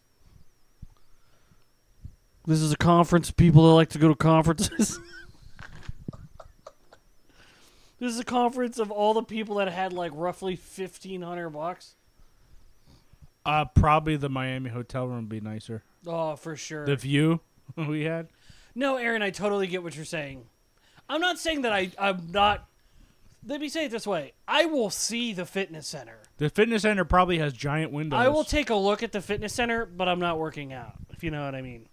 [SPEAKER 1] This is a conference. People that like to go to conferences. this is a conference of all the people that had like roughly fifteen hundred bucks.
[SPEAKER 2] Uh, probably the Miami hotel room would be nicer.
[SPEAKER 1] Oh, for sure.
[SPEAKER 2] The view we had.
[SPEAKER 1] No, Aaron, I totally get what you're saying. I'm not saying that I, I'm not. Let me say it this way I will see the fitness center.
[SPEAKER 2] The fitness center probably has giant windows.
[SPEAKER 1] I will take a look at the fitness center, but I'm not working out, if you know what I mean.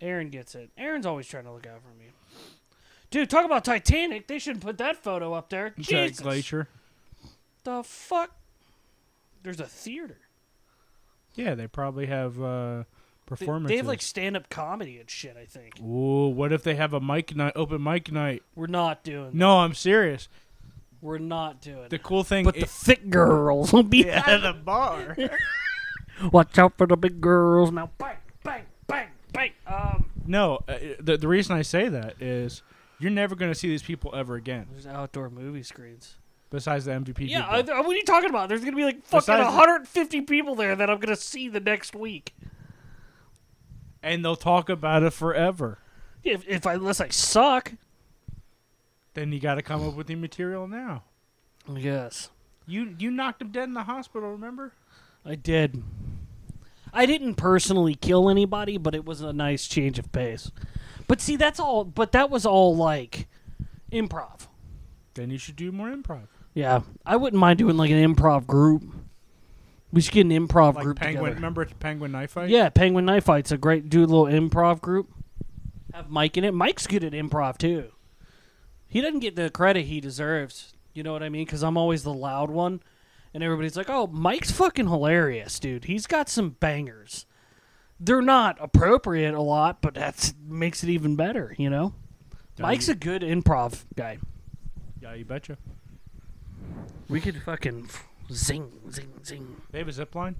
[SPEAKER 1] Aaron gets it. Aaron's always trying to look out for me. Dude, talk about Titanic. They shouldn't put that photo up there. Jesus.
[SPEAKER 2] Glacier.
[SPEAKER 1] The fuck? There's a theater.
[SPEAKER 2] Yeah, they probably have uh, performances.
[SPEAKER 1] they have like stand up comedy and shit, I think.
[SPEAKER 2] Ooh, what if they have a mic night, open mic night?
[SPEAKER 1] We're not doing
[SPEAKER 2] No, I'm serious.
[SPEAKER 1] We're not doing
[SPEAKER 2] The cool thing,
[SPEAKER 1] But the thick girls will be
[SPEAKER 2] yeah, the bar.
[SPEAKER 1] Watch out for the big girls. Now, bang, bang, bang, bang. Um,
[SPEAKER 2] no, uh, the the reason I say that is you're never going to see these people ever again.
[SPEAKER 1] there's outdoor movie screens.
[SPEAKER 2] Besides the MVP.
[SPEAKER 1] Yeah, I,
[SPEAKER 2] people.
[SPEAKER 1] I- what are you talking about? There's gonna be like fucking
[SPEAKER 2] Besides the-
[SPEAKER 1] 150 people there that I'm gonna see the next week.
[SPEAKER 2] and they'll talk about it forever.
[SPEAKER 1] If, if I unless I suck,
[SPEAKER 2] Then you got to come up with the material now.
[SPEAKER 1] yes,
[SPEAKER 2] You you knocked him dead in the hospital. Remember?
[SPEAKER 1] I did. I didn't personally kill anybody, but it was a nice change of pace. But see, that's all. But that was all like improv.
[SPEAKER 2] Then you should do more improv.
[SPEAKER 1] Yeah, I wouldn't mind doing like an improv group. We should get an improv
[SPEAKER 2] Like
[SPEAKER 1] group
[SPEAKER 2] Penguin.
[SPEAKER 1] together.
[SPEAKER 2] Remember Penguin Knife Fight?
[SPEAKER 1] Yeah, Penguin Knife Fight's a great do a little improv group. Have Mike in it. Mike's good at improv too. He doesn't get the credit he deserves. You know what I mean? Because I'm always the loud one, and everybody's like, "Oh, Mike's fucking hilarious, dude. He's got some bangers. They're not appropriate a lot, but that makes it even better. You know,
[SPEAKER 2] Yeah,
[SPEAKER 1] Mike's
[SPEAKER 2] you-
[SPEAKER 1] a good improv guy.
[SPEAKER 2] Yeah, you betcha.
[SPEAKER 1] We could fucking zing, zing, zing.
[SPEAKER 2] They have a zip line.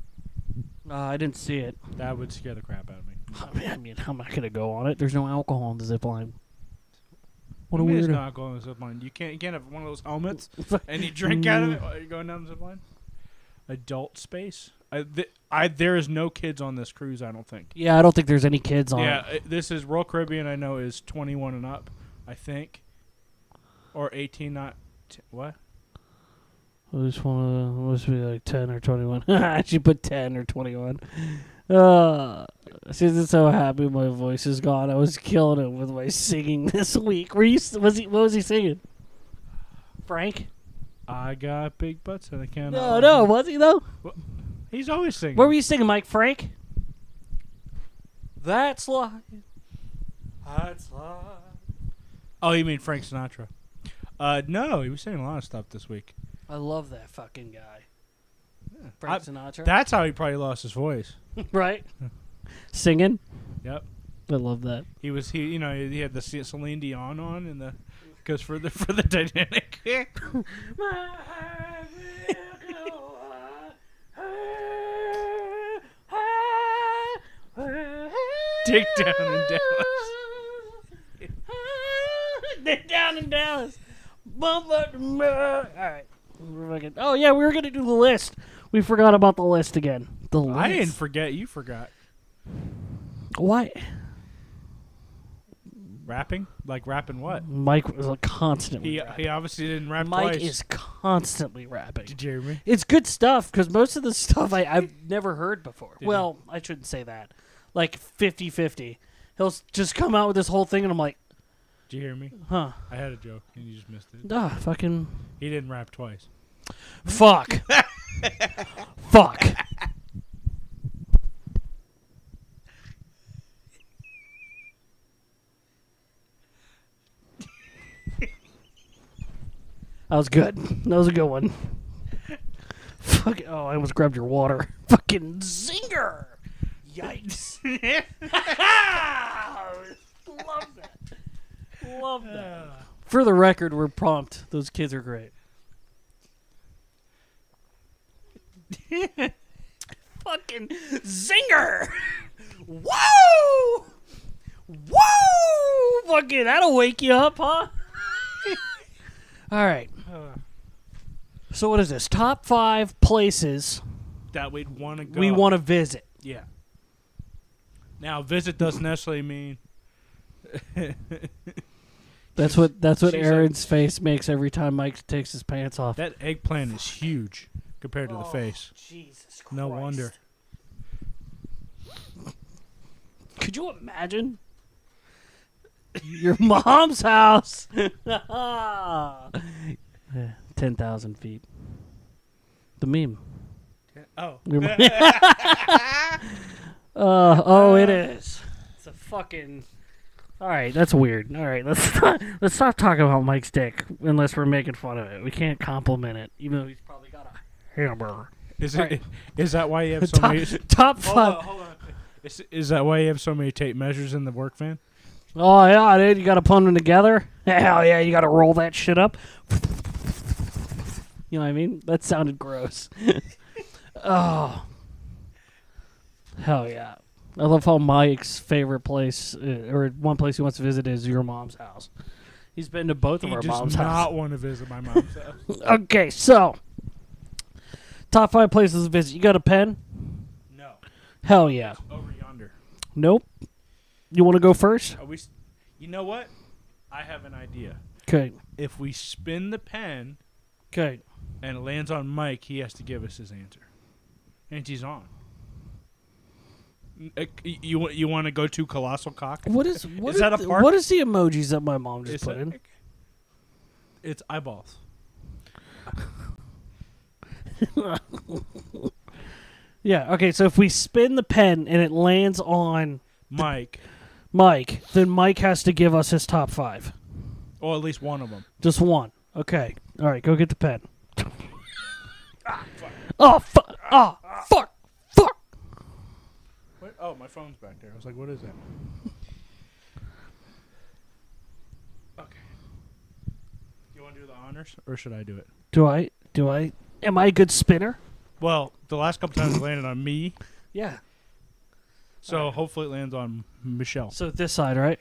[SPEAKER 1] Uh, I didn't see it.
[SPEAKER 2] That would scare the crap out of me.
[SPEAKER 1] I mean, I mean, how am not gonna go on it? There's no alcohol on the zip line. What a
[SPEAKER 2] mean, it's
[SPEAKER 1] weirdo.
[SPEAKER 2] not going on the zip line. You can't. You can't have one of those helmets and you drink out of it while you're going down the zip line. Adult space. I, th- I there is no kids on this cruise. I don't think.
[SPEAKER 1] Yeah, I don't think there's any kids on
[SPEAKER 2] Yeah,
[SPEAKER 1] it.
[SPEAKER 2] it- this is Royal Caribbean. I know is 21 and up. I think, or 18. Not t- what?
[SPEAKER 1] I just want to must be like ten or twenty-one. I should put ten or twenty-one. Uh, she's so happy my voice is gone. I was killing it with my singing this week. Were you? Was he? What was he singing? Frank?
[SPEAKER 2] I got big butts and I can't.
[SPEAKER 1] No, no, was he though?
[SPEAKER 2] He's always singing.
[SPEAKER 1] What were you singing, Mike? Frank? That's life. That's life.
[SPEAKER 2] Oh, you mean Frank Sinatra? Uh, no, he was singing a lot of stuff this week.
[SPEAKER 1] I love that fucking guy.
[SPEAKER 2] I-
[SPEAKER 1] Frank Sinatra.
[SPEAKER 2] That's how he probably lost his voice.
[SPEAKER 1] right? Singing.
[SPEAKER 2] Yep.
[SPEAKER 1] I love that.
[SPEAKER 2] He was he you know he had the Celine Dion on and the because for the for the Titanic. Dick down in Dallas.
[SPEAKER 1] Dick down in Dallas. Bump up. All right. Oh yeah, we were gonna do the list. We forgot about the list again. The list.
[SPEAKER 2] I didn't forget. You forgot
[SPEAKER 1] Why?
[SPEAKER 2] rapping. Like rapping what?
[SPEAKER 1] Mike was constantly.
[SPEAKER 2] He
[SPEAKER 1] rapping.
[SPEAKER 2] he obviously didn't rap
[SPEAKER 1] Mike
[SPEAKER 2] twice.
[SPEAKER 1] is constantly rapping.
[SPEAKER 2] Did you hear me?
[SPEAKER 1] It's good stuff because most of the stuff I, I've never heard before.
[SPEAKER 2] Did
[SPEAKER 1] well, I shouldn't say that. Like 50 50. He'll just come out with this whole thing, and I'm like,
[SPEAKER 2] Did you hear me?
[SPEAKER 1] huh.
[SPEAKER 2] I had a joke and you just missed it.
[SPEAKER 1] Ah, fucking.
[SPEAKER 2] He didn't rap twice.
[SPEAKER 1] Fuck. Fuck. That was good. That was a good one. Fuck. Oh, I almost grabbed your water. Fucking zinger. Yikes. Love that. Love that. For the record, we're prompt. Those kids are great. Fucking zinger! Whoa! Whoa! Fucking, that'll wake you up, huh? All right. Uh. So what is this? Top five places
[SPEAKER 2] that we'd want to go.
[SPEAKER 1] we want to visit.
[SPEAKER 2] Yeah. Now, visit doesn't necessarily mean.
[SPEAKER 1] That's what that's what
[SPEAKER 2] she's like-
[SPEAKER 1] Aaron's face makes every time Mike takes his pants off.
[SPEAKER 2] That eggplant is huge compared to the oh, face.
[SPEAKER 1] Jesus Christ.
[SPEAKER 2] No wonder.
[SPEAKER 1] Could you imagine? Your mom's house. Ten thousand feet. The meme.
[SPEAKER 2] Oh.
[SPEAKER 1] Your mo- uh, oh, it is. It's a fucking. All right, that's weird. All right, let's not, let's stop talking about Mike's dick unless we're making fun of it. We can't compliment it, even though he's probably got a hamburger.
[SPEAKER 2] Is it?
[SPEAKER 1] Alright.
[SPEAKER 2] Is that why you have so
[SPEAKER 1] top,
[SPEAKER 2] many?
[SPEAKER 1] top
[SPEAKER 2] Hold
[SPEAKER 1] five.
[SPEAKER 2] on, hold on. Is, is that why you have so many tape measures in the work van?
[SPEAKER 1] Oh yeah, dude, you got to put them together. Hell yeah, you got to roll that shit up. You know what I mean? That sounded gross. oh, hell yeah! I love how Mike's favorite place, uh, or one place he wants to visit, is your mom's house. He's been to both of
[SPEAKER 2] He
[SPEAKER 1] our
[SPEAKER 2] does
[SPEAKER 1] mom's
[SPEAKER 2] not
[SPEAKER 1] house.
[SPEAKER 2] want to visit my mom's house.
[SPEAKER 1] Okay, so top five places to visit. You got a pen?
[SPEAKER 2] No,
[SPEAKER 1] Hell yeah!
[SPEAKER 2] over yonder.
[SPEAKER 1] Nope. You want to go first?
[SPEAKER 2] Are we? You know what? I have an idea.
[SPEAKER 1] Okay.
[SPEAKER 2] If we spin the pen
[SPEAKER 1] Okay.
[SPEAKER 2] and it lands on Mike, he has to give us his answer, and he's on. Eh, y- You you want to go to colossal cock?
[SPEAKER 1] What is what
[SPEAKER 2] Is that a
[SPEAKER 1] the-
[SPEAKER 2] part?
[SPEAKER 1] What is the emojis that my mom just
[SPEAKER 2] It's
[SPEAKER 1] put
[SPEAKER 2] a-
[SPEAKER 1] in?
[SPEAKER 2] It's eyeballs.
[SPEAKER 1] Yeah. Okay. So if we spin the pen and it lands on
[SPEAKER 2] Mike,
[SPEAKER 1] Mike, then Mike has to give us his top five.
[SPEAKER 2] or at least one of them.
[SPEAKER 1] Just one. Okay. All right. Go get the pen. oh fuck! Oh fuck! Fuck!
[SPEAKER 2] What? Oh, my phone's back there. I was like, what is that? Okay. You want to do the honors, or should I do it?
[SPEAKER 1] Do I? Do I? Am I a good spinner?
[SPEAKER 2] Well, the last couple times it landed on me,
[SPEAKER 1] Yeah.
[SPEAKER 2] so
[SPEAKER 1] Alright.
[SPEAKER 2] hopefully it lands on Michelle.
[SPEAKER 1] So this side, right?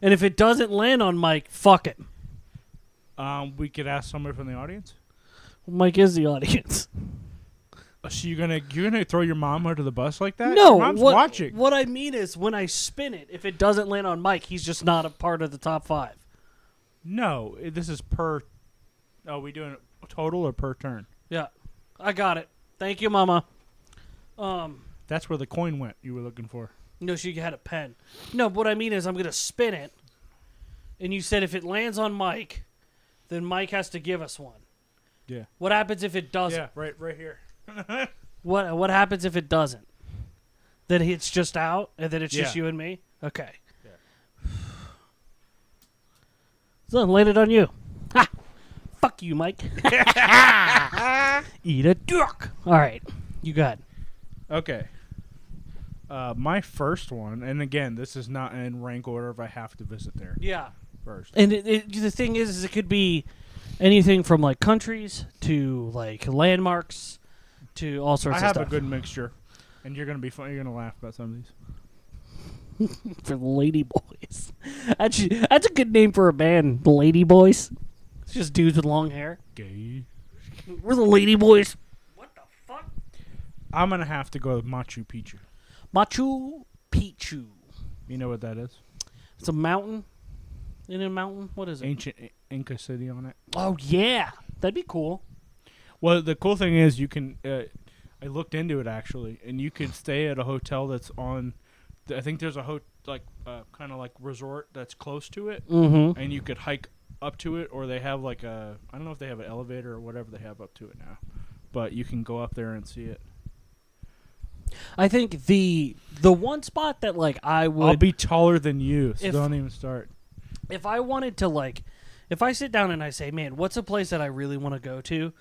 [SPEAKER 1] And if it doesn't land on Mike, fuck it.
[SPEAKER 2] Um, we could ask somebody from the audience.
[SPEAKER 1] Mike is the audience.
[SPEAKER 2] So you're gonna you're gonna throw your mom under the bus like that?
[SPEAKER 1] No,
[SPEAKER 2] Your mom's
[SPEAKER 1] what,
[SPEAKER 2] watching.
[SPEAKER 1] What I mean is, when I spin it, if it doesn't land on Mike, he's just not a part of the top five.
[SPEAKER 2] No, this is per. Oh, we doing total or per turn?
[SPEAKER 1] Yeah, I got it. Thank you, Mama. Um,
[SPEAKER 2] That's where the coin went. You were looking for.
[SPEAKER 1] no, she had a pen. No, what I mean is, I'm gonna spin it, and you said if it lands on Mike, then Mike has to give us one.
[SPEAKER 2] Yeah.
[SPEAKER 1] What happens if it doesn't?
[SPEAKER 2] Yeah, right, right here.
[SPEAKER 1] What What happens if it doesn't? Then it's just out, and then it's just you and me. Okay.
[SPEAKER 2] Yeah.
[SPEAKER 1] So laid it on you. Ha! Fuck you, Mike. Eat a duck. All right, you got.
[SPEAKER 2] Okay. Uh, my first one, and again, this is not in rank order if I have to visit there
[SPEAKER 1] Yeah.
[SPEAKER 2] first.
[SPEAKER 1] And it, it, the thing is, is, it could be anything from like countries to like landmarks to all sorts
[SPEAKER 2] I
[SPEAKER 1] of
[SPEAKER 2] have
[SPEAKER 1] stuff.
[SPEAKER 2] a good mixture, and you're gonna be fun. You're gonna laugh about some of these.
[SPEAKER 1] for the Lady Boys. Actually, that's a good name for a band, the Lady Boys. It's just dudes with long hair.
[SPEAKER 2] Gay.
[SPEAKER 1] We're the Lady Boys. What the fuck?
[SPEAKER 2] I'm gonna have to go with Machu Picchu.
[SPEAKER 1] Machu Picchu.
[SPEAKER 2] You know what that is?
[SPEAKER 1] It's a mountain. In a mountain? What is it?
[SPEAKER 2] Ancient Inca city on it.
[SPEAKER 1] Oh yeah, that'd be cool.
[SPEAKER 2] Well, the cool thing is you can. Uh, I looked into it actually, and you could stay at a hotel that's on. I think there's a ho- like uh, kind of like resort that's close to it,
[SPEAKER 1] Mm-hmm.
[SPEAKER 2] and you could hike up to it, or they have like a. I don't know if they have an elevator or whatever they have up to it now, but you can go up there and see it.
[SPEAKER 1] I think the the one spot that like I would
[SPEAKER 2] I'll be taller than you, so
[SPEAKER 1] If-
[SPEAKER 2] don't even start.
[SPEAKER 1] if I wanted to like if I sit down and I say, "Man, what's a place that I really want to go to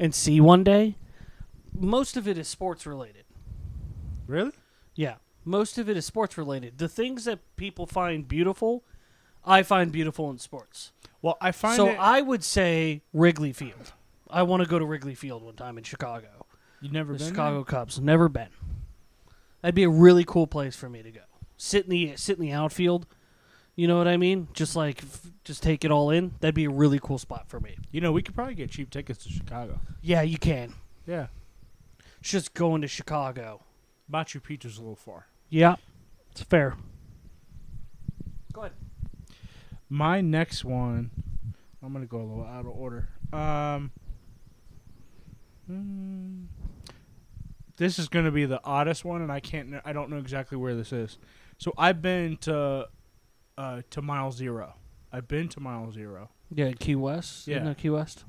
[SPEAKER 1] and see one day?" Most of it is sports related.
[SPEAKER 2] Really?
[SPEAKER 1] Yeah, most of it is sports related. The things that people find beautiful, I find beautiful in sports.
[SPEAKER 2] Well, I find
[SPEAKER 1] so
[SPEAKER 2] it.
[SPEAKER 1] I would say Wrigley Field. I want to go to Wrigley Field one time in Chicago.
[SPEAKER 2] You've never
[SPEAKER 1] The
[SPEAKER 2] been
[SPEAKER 1] Chicago Cubs. Never been. That'd be a really cool place for me to go. Sit in the sit in the outfield. You know what I mean? Just like f- just take it all in. That'd be a really cool spot for me.
[SPEAKER 2] You know, we could probably get cheap tickets to Chicago.
[SPEAKER 1] Yeah, you can.
[SPEAKER 2] Yeah,
[SPEAKER 1] It's just going to Chicago.
[SPEAKER 2] Machu Picchu's a little far.
[SPEAKER 1] Yeah, it's fair. Go ahead.
[SPEAKER 2] My next one, I'm gonna go a little out of order. Um, mm, this is gonna be the oddest one, and I can't, I don't know exactly where this is. So I've been to, uh, to Mile Zero. I've been to Mile Zero.
[SPEAKER 1] Yeah, Key West.
[SPEAKER 2] Yeah.
[SPEAKER 1] Isn't Key West.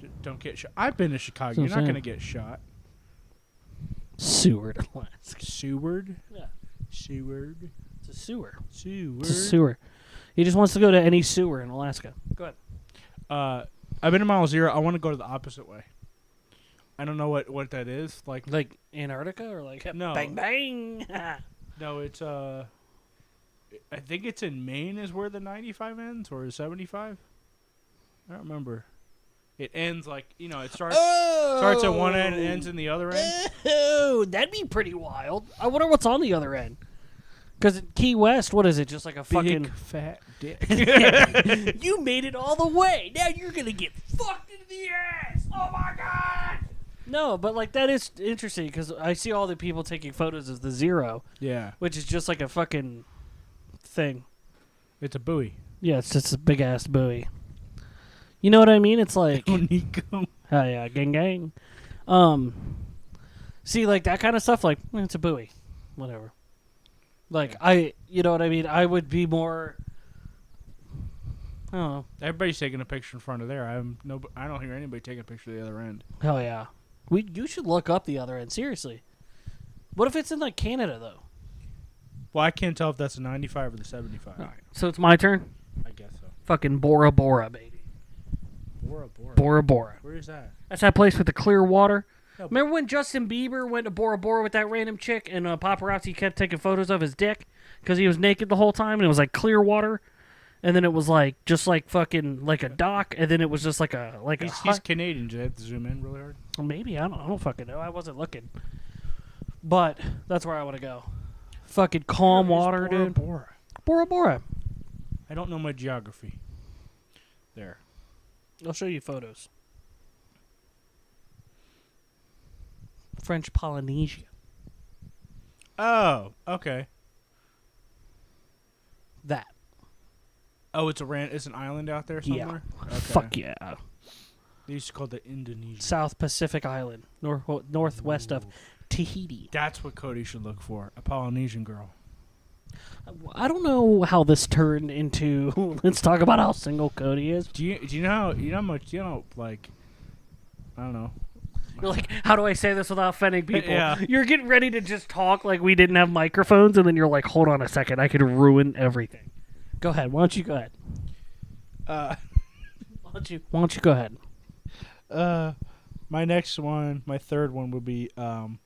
[SPEAKER 2] J- Don't get shot. I've been to Chicago. You're not gonna get shot.
[SPEAKER 1] Seward, Alaska.
[SPEAKER 2] Seward.
[SPEAKER 1] Yeah,
[SPEAKER 2] Seward.
[SPEAKER 1] it's a sewer.
[SPEAKER 2] Seward.
[SPEAKER 1] It's a sewer. He just wants to go to any sewer in Alaska. Go ahead.
[SPEAKER 2] Uh, I've been to Mile Zero. I want to go to the opposite way. I don't know what what that is. Like
[SPEAKER 1] Like Antarctica or like
[SPEAKER 2] No.
[SPEAKER 1] bang bang.
[SPEAKER 2] No, it's uh, I think it's in Maine is where the 95 ends or 75. I don't remember. It ends like you know it starts starts at one end and ends in the other end.
[SPEAKER 1] Oh, that'd be pretty wild. I wonder what's on the other end. Because Key West, what is it? Just like a fucking.
[SPEAKER 2] Fat dick.
[SPEAKER 1] you made it all the way. Now you're gonna get fucked in the ass. Oh my god. No, but like that is interesting because I see all the people taking photos of the zero,
[SPEAKER 2] yeah,
[SPEAKER 1] which is just like a fucking thing.
[SPEAKER 2] it's a buoy.
[SPEAKER 1] Yeah, it's just a big ass buoy. You know what I mean? It's like
[SPEAKER 2] Nico.
[SPEAKER 1] Hell yeah, gang gang. Um, see, like that kind of stuff, like eh, it's a buoy, whatever. Like I, you know what I mean? I would be more. I don't know.
[SPEAKER 2] Everybody's taking a picture in front of there. I'm no. I don't hear anybody taking a picture of the other end.
[SPEAKER 1] Hell yeah, we you should look up the other end seriously. What if it's in like Canada though?
[SPEAKER 2] Well, I can't tell if that's the 95 or the 75. All right.
[SPEAKER 1] So it's my turn.
[SPEAKER 2] I guess so.
[SPEAKER 1] Fucking Bora Bora, baby.
[SPEAKER 2] Bora Bora.
[SPEAKER 1] Bora Bora.
[SPEAKER 2] Where is that?
[SPEAKER 1] That's that place with the clear water.
[SPEAKER 2] Yeah.
[SPEAKER 1] Remember when Justin Bieber went to Bora Bora with that random chick and uh, paparazzi kept taking photos of his dick because he was naked the whole time and it was like clear water, and then it was like just like fucking like a dock, and then it was just like a like
[SPEAKER 2] He's,
[SPEAKER 1] a
[SPEAKER 2] he's. Canadian. Do I have to zoom in really hard?
[SPEAKER 1] maybe I don't I don't fucking know. I wasn't looking, but that's where I want to go. Fucking calm
[SPEAKER 2] Where is
[SPEAKER 1] water,
[SPEAKER 2] Bora
[SPEAKER 1] dude.
[SPEAKER 2] Bora?
[SPEAKER 1] Bora Bora.
[SPEAKER 2] I don't know my geography. There.
[SPEAKER 1] I'll show you photos. French Polynesia.
[SPEAKER 2] Oh, okay.
[SPEAKER 1] That.
[SPEAKER 2] Oh, it's a ran- It's an island out there
[SPEAKER 1] Yeah.
[SPEAKER 2] somewhere. Okay.
[SPEAKER 1] Fuck yeah.
[SPEAKER 2] They used to call it Indonesia.
[SPEAKER 1] South Pacific Island, nor- northwest of
[SPEAKER 2] Ooh.
[SPEAKER 1] Tahiti.
[SPEAKER 2] That's what Cody should look for. A Polynesian girl.
[SPEAKER 1] I don't know how this turned into. let's talk about how single Cody is.
[SPEAKER 2] Do you do you know how you know how much you know like I don't know.
[SPEAKER 1] You're like, how do I say this without offending people?
[SPEAKER 2] Yeah.
[SPEAKER 1] You're getting ready to just talk like we didn't have microphones, and then you're like, hold on a second, I could ruin everything. Go ahead. Why don't you go ahead?
[SPEAKER 2] Uh
[SPEAKER 1] Why don't you? Why don't you go ahead?
[SPEAKER 2] uh my next one, my third one would be um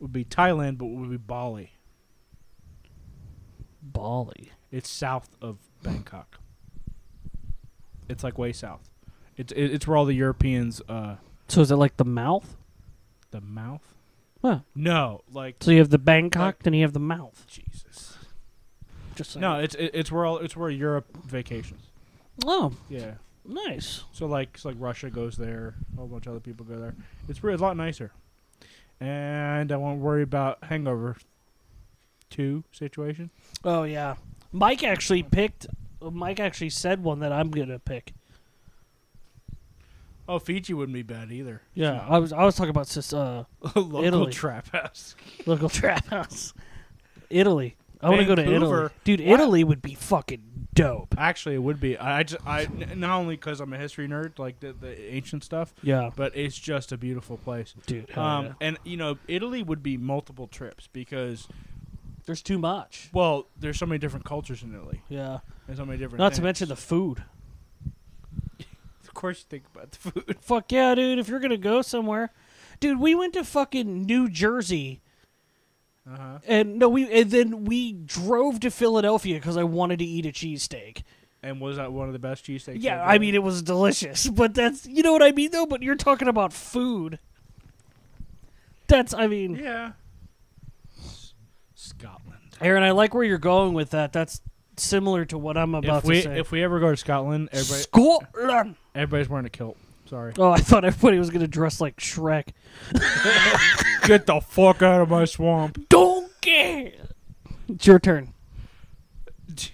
[SPEAKER 2] would be Thailand but would be Bali.
[SPEAKER 1] Bali.
[SPEAKER 2] It's south of Bangkok. It's like way south. It's it, it's where all the Europeans uh
[SPEAKER 1] So is it like the mouth?
[SPEAKER 2] the mouth?
[SPEAKER 1] Huh.
[SPEAKER 2] No, like
[SPEAKER 1] So you have the Bangkok,
[SPEAKER 2] Like-
[SPEAKER 1] then you have the mouth.
[SPEAKER 2] Jesus.
[SPEAKER 1] Just saying.
[SPEAKER 2] No, it's it, it's where all, it's where Europe vacations.
[SPEAKER 1] Oh,
[SPEAKER 2] Yeah.
[SPEAKER 1] Nice.
[SPEAKER 2] So like, so like Russia goes there, a whole bunch of other people go there. It's really a lot nicer, and I won't worry about Hangover two situation.
[SPEAKER 1] Oh yeah. Mike actually picked. Mike actually said one that I'm gonna pick.
[SPEAKER 2] Oh, Fiji wouldn't be bad either.
[SPEAKER 1] Yeah, I was I was talking about sis, uh,
[SPEAKER 2] Local
[SPEAKER 1] Italy.
[SPEAKER 2] trap house.
[SPEAKER 1] local trap house, Italy. I want to go to Italy, dude. Italy would be fucking dope.
[SPEAKER 2] Actually, it would be. I I just I n- not only because I'm a history nerd, like the the ancient stuff,
[SPEAKER 1] Yeah,
[SPEAKER 2] but it's just a beautiful place.
[SPEAKER 1] dude. hell
[SPEAKER 2] Um,
[SPEAKER 1] yeah.
[SPEAKER 2] and you know, Italy would be multiple trips because,
[SPEAKER 1] There's too much.
[SPEAKER 2] well, there's so many different cultures in Italy.
[SPEAKER 1] Yeah.
[SPEAKER 2] There's so many different.
[SPEAKER 1] Not to
[SPEAKER 2] things.
[SPEAKER 1] mention the food.
[SPEAKER 2] of course, you think about the food.
[SPEAKER 1] Fuck yeah, dude. If you're gonna go somewhere, dude, we went to fucking New Jersey,
[SPEAKER 2] Uh huh.
[SPEAKER 1] and no, we and then we drove to Philadelphia because I wanted to eat a cheesesteak.
[SPEAKER 2] And was that one of the best cheesesteaks?
[SPEAKER 1] Yeah,
[SPEAKER 2] you've
[SPEAKER 1] I mean it was delicious, but that's you know what I mean though. But you're talking about food. That's I mean,
[SPEAKER 2] Yeah. S- Scotland.
[SPEAKER 1] Aaron, I like where you're going with that. That's similar to what I'm about
[SPEAKER 2] If we
[SPEAKER 1] to say.
[SPEAKER 2] if we ever go to Scotland, everybody
[SPEAKER 1] Scotland.
[SPEAKER 2] everybody's wearing a kilt. Sorry.
[SPEAKER 1] Oh, I thought everybody was gonna dress like Shrek.
[SPEAKER 2] Get the fuck out of my swamp.
[SPEAKER 1] Don't Donkey. It's your turn.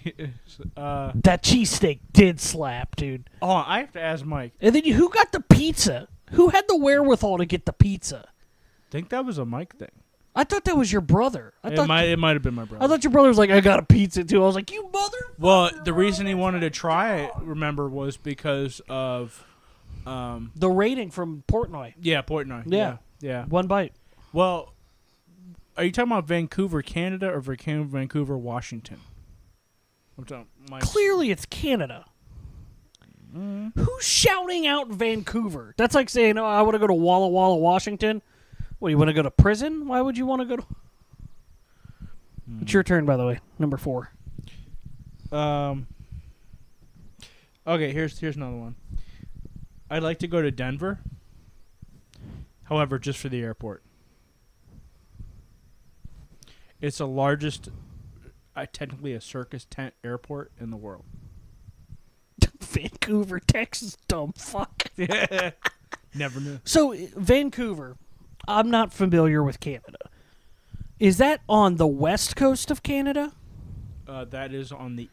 [SPEAKER 2] uh,
[SPEAKER 1] That cheesesteak did slap, dude.
[SPEAKER 2] oh, I have to ask Mike.
[SPEAKER 1] And then you, who got the pizza? Who had the wherewithal to get the pizza?
[SPEAKER 2] think that was a Mike thing.
[SPEAKER 1] I thought that was your brother. I
[SPEAKER 2] it
[SPEAKER 1] thought
[SPEAKER 2] might it might have been my brother.
[SPEAKER 1] I thought your brother was like, I got a pizza too. I was like, you mother.
[SPEAKER 2] well, the reason he wanted to try it, remember, was because of, um,
[SPEAKER 1] The rating from Portnoy,
[SPEAKER 2] yeah, Portnoy.
[SPEAKER 1] Yeah.
[SPEAKER 2] yeah, yeah.
[SPEAKER 1] one bite.
[SPEAKER 2] Well, are you talking about Vancouver, Canada, or Vancouver, Washington? I'm talking.
[SPEAKER 1] Clearly, it's Canada.
[SPEAKER 2] Mm-hmm.
[SPEAKER 1] Who's shouting out Vancouver? That's like saying, "Oh, I want to go to Walla Walla, Washington." What, you want to go to prison? Why would you want to go to? It's your turn, by the way. Number four.
[SPEAKER 2] Um. Okay, here's here's another one. I'd like to go to Denver. However, just for the airport. It's the largest, uh, technically a circus tent airport in the world.
[SPEAKER 1] Vancouver, Texas, dumb fuck.
[SPEAKER 2] Never knew.
[SPEAKER 1] So Vancouver, I'm not familiar with Canada. Is that on the west coast of Canada?
[SPEAKER 2] Uh, that is on the.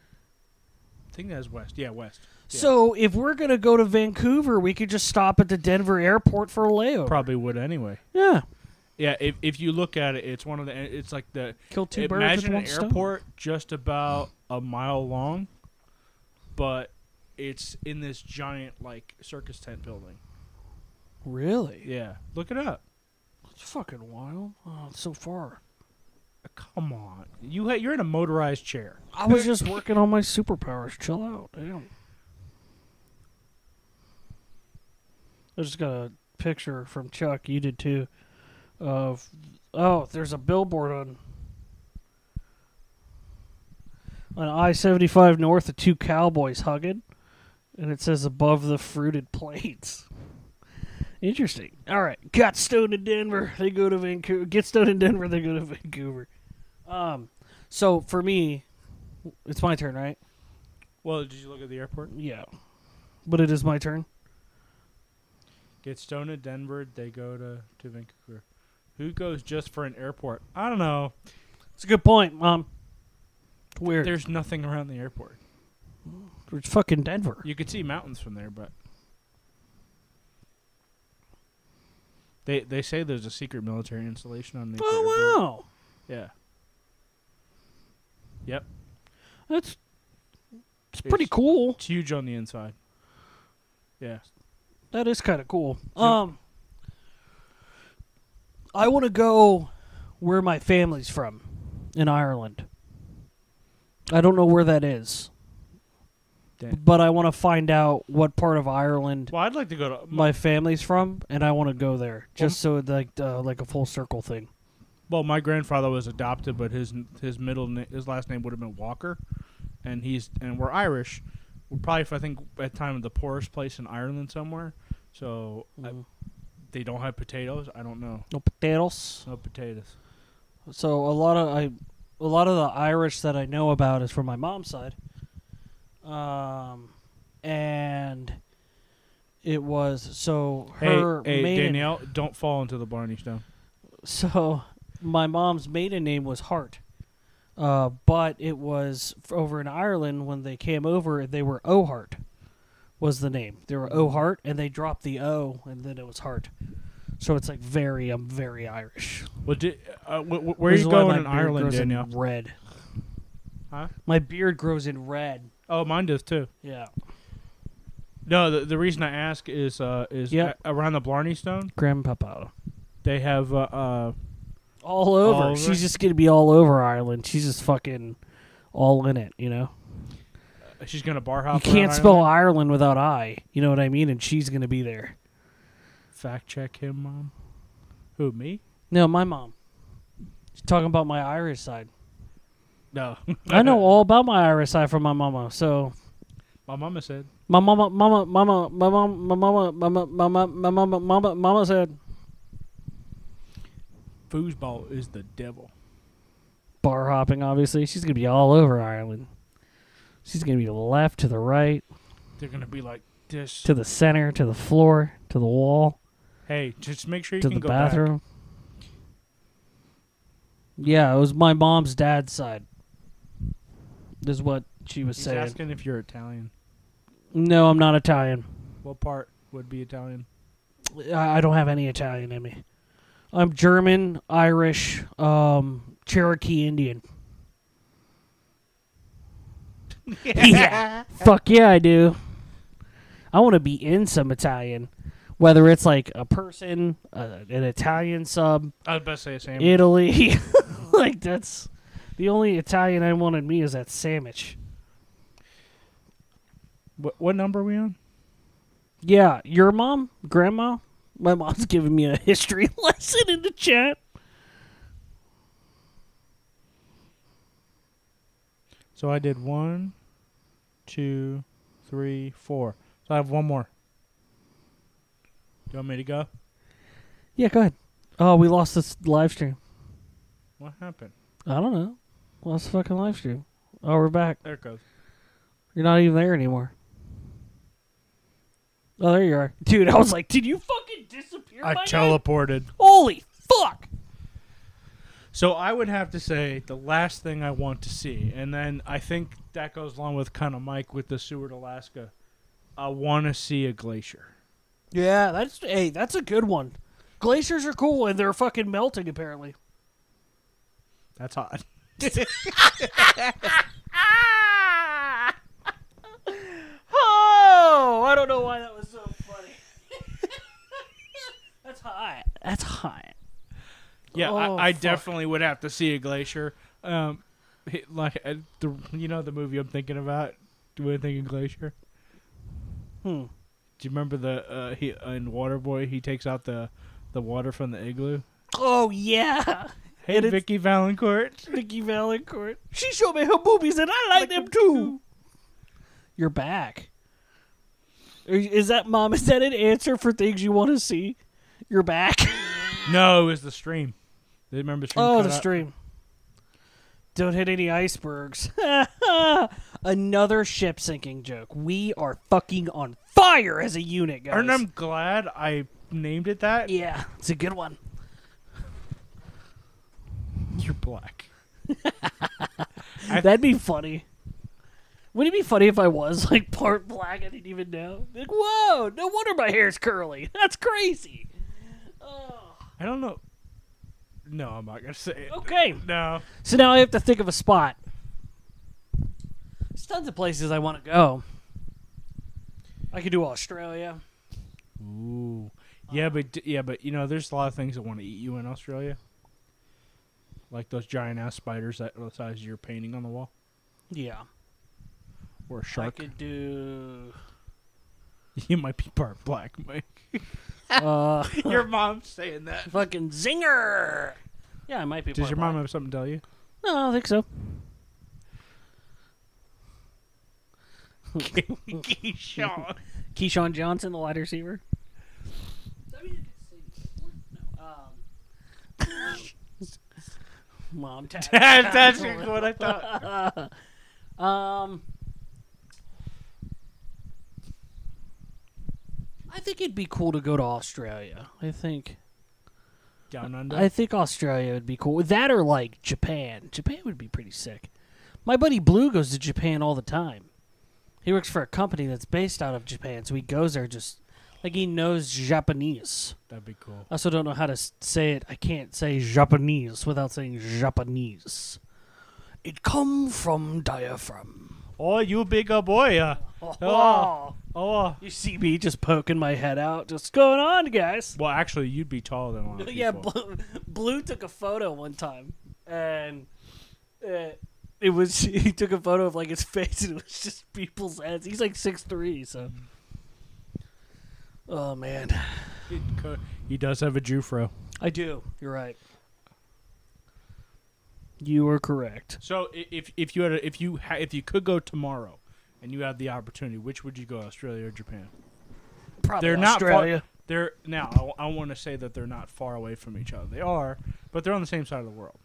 [SPEAKER 2] I think that's west. Yeah, west. Yeah.
[SPEAKER 1] So if we're gonna go to Vancouver, we could just stop at the Denver airport for a layover.
[SPEAKER 2] Probably would anyway.
[SPEAKER 1] Yeah,
[SPEAKER 2] Yeah, if if you look at it, it's one of the. It's like the
[SPEAKER 1] kill two birds
[SPEAKER 2] Imagine
[SPEAKER 1] with one
[SPEAKER 2] an airport just about a mile long, but it's in this giant like circus tent building.
[SPEAKER 1] Really?
[SPEAKER 2] Yeah, look it up.
[SPEAKER 1] It's fucking wild. Oh, it's so far.
[SPEAKER 2] Uh, come on, you ha- you're in a motorized chair.
[SPEAKER 1] I was just working on my superpowers. Chill out. Damn. I just got a picture from Chuck. You did too. Of oh, there's a billboard on on I seventy five north of two cowboys hugging, and it says above the fruited plains. Interesting. All right, got stoned in Denver. They go to Vancouver. Get stoned in Denver. They go to Vancouver. Um, so for me, it's my turn, right?
[SPEAKER 2] Well, did you look at the airport?
[SPEAKER 1] Yeah. But it is my turn.
[SPEAKER 2] Get stoned at Denver. They go to to Vancouver. Who goes just for an airport? I don't know.
[SPEAKER 1] It's a good point, Mom. It's weird.
[SPEAKER 2] There's nothing around the airport.
[SPEAKER 1] it's fucking Denver.
[SPEAKER 2] You could see mountains from there, but they they say there's a secret military installation on the oh, airport.
[SPEAKER 1] Oh wow.
[SPEAKER 2] Yeah. Yep.
[SPEAKER 1] That's it's pretty cool.
[SPEAKER 2] It's huge on the inside. Yeah.
[SPEAKER 1] That is kind of cool. Um I want to go where my family's from in Ireland. I don't know where that is.
[SPEAKER 2] Damn.
[SPEAKER 1] But I want to find out what part of Ireland
[SPEAKER 2] Well, I'd like to go to
[SPEAKER 1] my family's from, and I want to go there just so like uh, like a full circle thing.
[SPEAKER 2] Well, my grandfather was adopted, but his his middle na- his last name would have been Walker, and he's and we're Irish. We're probably I think at the time of the poorest place in Ireland somewhere. So I,
[SPEAKER 1] Mm.
[SPEAKER 2] they don't have potatoes. I don't know.
[SPEAKER 1] No potatoes.
[SPEAKER 2] No potatoes.
[SPEAKER 1] So a lot of I, a lot of the Irish that I know about is from my mom's side. Um, and It was so
[SPEAKER 2] Hey,
[SPEAKER 1] her
[SPEAKER 2] hey
[SPEAKER 1] maiden.
[SPEAKER 2] Danielle, don't fall into the Blarney Stone.
[SPEAKER 1] So my mom's maiden name was Hart, uh, but it was over in Ireland when they came over. They were O'Hart, was the name. They were O'Hart, and they dropped the O, and then it was Hart. So it's like very, I'm very Irish.
[SPEAKER 2] Well, di- uh, wh- wh- where are you going in Ireland,
[SPEAKER 1] grows in red.
[SPEAKER 2] Huh?
[SPEAKER 1] My beard grows in red.
[SPEAKER 2] Oh, mine does too.
[SPEAKER 1] Yeah.
[SPEAKER 2] No, the, the reason I ask is uh, is
[SPEAKER 1] Yep.
[SPEAKER 2] a- around the Blarney Stone.
[SPEAKER 1] Grandpapa.
[SPEAKER 2] They have uh, uh,
[SPEAKER 1] All over.
[SPEAKER 2] All over?
[SPEAKER 1] She's just gonna be all over Ireland. She's just fucking all in it, you know.
[SPEAKER 2] Uh, she's gonna bar
[SPEAKER 1] You can't spell
[SPEAKER 2] Ireland.
[SPEAKER 1] Ireland without I. You know what I mean? And she's gonna be there.
[SPEAKER 2] Fact check him, mom. Who me?
[SPEAKER 1] No, my mom. She's talking about my Irish side.
[SPEAKER 2] No,
[SPEAKER 1] I know all about my Irish side from my mama. So
[SPEAKER 2] My mama said.
[SPEAKER 1] my mama, mama, mama, my mom, my mama, my mama, mama, my mama, mama, mama said
[SPEAKER 2] Foosball is the devil.
[SPEAKER 1] bar hopping. Obviously, she's gonna be all over Ireland. She's gonna be to the left, to the right,
[SPEAKER 2] They're gonna be like this.
[SPEAKER 1] to the center, to the floor, to the wall,
[SPEAKER 2] Hey, just make sure you
[SPEAKER 1] to
[SPEAKER 2] can
[SPEAKER 1] the
[SPEAKER 2] go back.
[SPEAKER 1] To the bathroom. Yeah, it was my mom's dad's side. This is what she was
[SPEAKER 2] He's
[SPEAKER 1] saying.
[SPEAKER 2] asking if you're Italian.
[SPEAKER 1] No, I'm not Italian.
[SPEAKER 2] What part would be Italian?
[SPEAKER 1] I I don't have any Italian in me. I'm German, Irish, um, Cherokee Indian. yeah. Fuck yeah, I do. I want to be in some Italian, whether it's like a person, uh, an Italian sub,
[SPEAKER 2] I'd about to say the same.
[SPEAKER 1] Italy. like that's the only Italian I want in me is that sandwich.
[SPEAKER 2] What, what number are we on?
[SPEAKER 1] Yeah, your mom, grandma. My mom's giving me a history lesson in the chat.
[SPEAKER 2] So I did one, two, three, four. So I have one more. Do you want me to go?
[SPEAKER 1] Yeah, go ahead. Oh, we lost this live stream.
[SPEAKER 2] What happened?
[SPEAKER 1] I don't know. Lost the fucking live stream. Oh, we're back.
[SPEAKER 2] There it goes.
[SPEAKER 1] You're not even there anymore. Oh, there you are, dude. I was like, did you fucking disappear?
[SPEAKER 2] I teleported.
[SPEAKER 1] Holy fuck!
[SPEAKER 2] So I would have to say the last thing I want to see, and then I think that goes along with kind of Mike with the Seward, Alaska. I want to see a glacier.
[SPEAKER 1] Yeah, that's hey, that's a good one. Glaciers are cool, and they're fucking melting apparently.
[SPEAKER 2] That's hot.
[SPEAKER 1] Oh, I don't know why that was so funny. That's hot. That's hot.
[SPEAKER 2] Yeah,
[SPEAKER 1] Oh,
[SPEAKER 2] I, I definitely would have to see a glacier. Um, he- like uh, the you know the movie I'm thinking about. Do I think of glacier?
[SPEAKER 1] Hmm.
[SPEAKER 2] Do you remember the uh, he in Waterboy? He takes out the the water from the igloo.
[SPEAKER 1] Oh yeah,
[SPEAKER 2] Hey,
[SPEAKER 1] And
[SPEAKER 2] Vicki Vallencourt.
[SPEAKER 1] Vicki Vallencourt. She showed me her boobies, and I like, them too. You're back. Is that mom? Is that an answer for things you want to see? You're back.
[SPEAKER 2] No, it was the stream. They remember the stream.
[SPEAKER 1] oh, the
[SPEAKER 2] out?
[SPEAKER 1] stream. Don't hit any icebergs. Another ship sinking joke. We are fucking on fire as a unit, guys.
[SPEAKER 2] And I'm glad I named it that.
[SPEAKER 1] Yeah, it's a good one.
[SPEAKER 2] You're black.
[SPEAKER 1] That'd be funny. Wouldn't it be funny if I was like part black? I didn't even know. Like, whoa! No wonder my hair's curly. That's crazy.
[SPEAKER 2] I don't know. No, I'm not gonna say it.
[SPEAKER 1] Okay,
[SPEAKER 2] No.
[SPEAKER 1] so now I have to think of a spot. There's tons of places I want to go. I could do Australia.
[SPEAKER 2] Ooh. Yeah, but yeah, but you know, there's a lot of things that want to eat you in Australia. Like those giant ass spiders that are the size of your painting on the wall,
[SPEAKER 1] Yeah,
[SPEAKER 2] or a shark.
[SPEAKER 1] I could do.
[SPEAKER 2] You might be part black, Mike.
[SPEAKER 1] Uh,
[SPEAKER 2] your mom's saying that.
[SPEAKER 1] fucking zinger. Yeah, I might be.
[SPEAKER 2] Does your mom have something to tell you?
[SPEAKER 1] No, I don't think so.
[SPEAKER 2] Keyshawn.
[SPEAKER 1] Keyshawn Johnson, the wide receiver. Mom tag.
[SPEAKER 2] That's what I thought.
[SPEAKER 1] Um, I think it'd be cool to go to Australia. I think
[SPEAKER 2] Down under.
[SPEAKER 1] I think Australia would be cool. That or like Japan. Japan would be pretty sick. My buddy Blue goes to Japan all the time. He works for a company that's based out of Japan, so he goes there just like he knows Japanese.
[SPEAKER 2] That'd be cool.
[SPEAKER 1] I also don't know how to say it. I can't say Japanese without saying Japanese. It come from diaphragm.
[SPEAKER 2] Oh, you bigger boy. Uh,
[SPEAKER 1] Oh.
[SPEAKER 2] oh.
[SPEAKER 1] Oh, you see me just poking my head out. Just "What's going on, guys.
[SPEAKER 2] Well, actually, you'd be taller than a lot of
[SPEAKER 1] yeah. Blue, Blue took a photo one time, and uh, it was he took a photo of like his face, and it was just people's heads. He's like six three, so. Oh man,
[SPEAKER 2] He does have a Jufro.
[SPEAKER 1] I do. You're right. You are correct.
[SPEAKER 2] So if if you had a, if you ha- if you could go tomorrow, and you had the opportunity, which would you go, Australia or Japan?
[SPEAKER 1] Probably
[SPEAKER 2] They're not
[SPEAKER 1] Australia.
[SPEAKER 2] They're now. I, want to say that they're not far away from each other. They are, but they're on the same side of the world.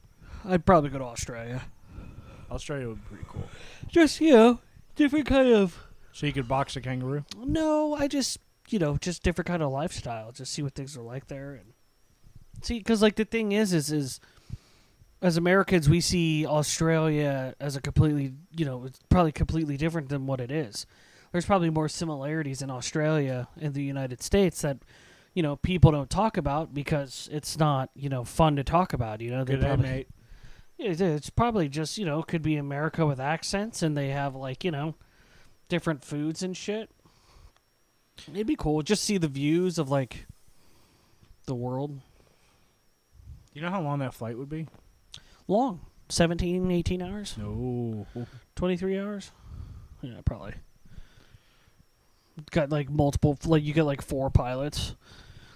[SPEAKER 1] I'd probably go to Australia.
[SPEAKER 2] Australia would be pretty cool.
[SPEAKER 1] Just you know, different kind of.
[SPEAKER 2] So you could box a kangaroo.
[SPEAKER 1] No, I just you know just different kind of lifestyle. Just see what things are like there and see because like the thing is is is as Americans we see Australia as a completely you know it's probably completely different than what it is. There's probably more similarities in Australia and the United States that you know people don't talk about because it's not you know fun to talk about. You know they
[SPEAKER 2] Good day,
[SPEAKER 1] probably, day, it's probably just you know could be America with accents, and they have like you know different foods and shit. It'd be cool just see the views of like the world.
[SPEAKER 2] You know how long that flight would be?
[SPEAKER 1] Long 17, 18 hours,
[SPEAKER 2] No.
[SPEAKER 1] twenty three hours. Yeah, probably. Got like multiple, like you get like four pilots,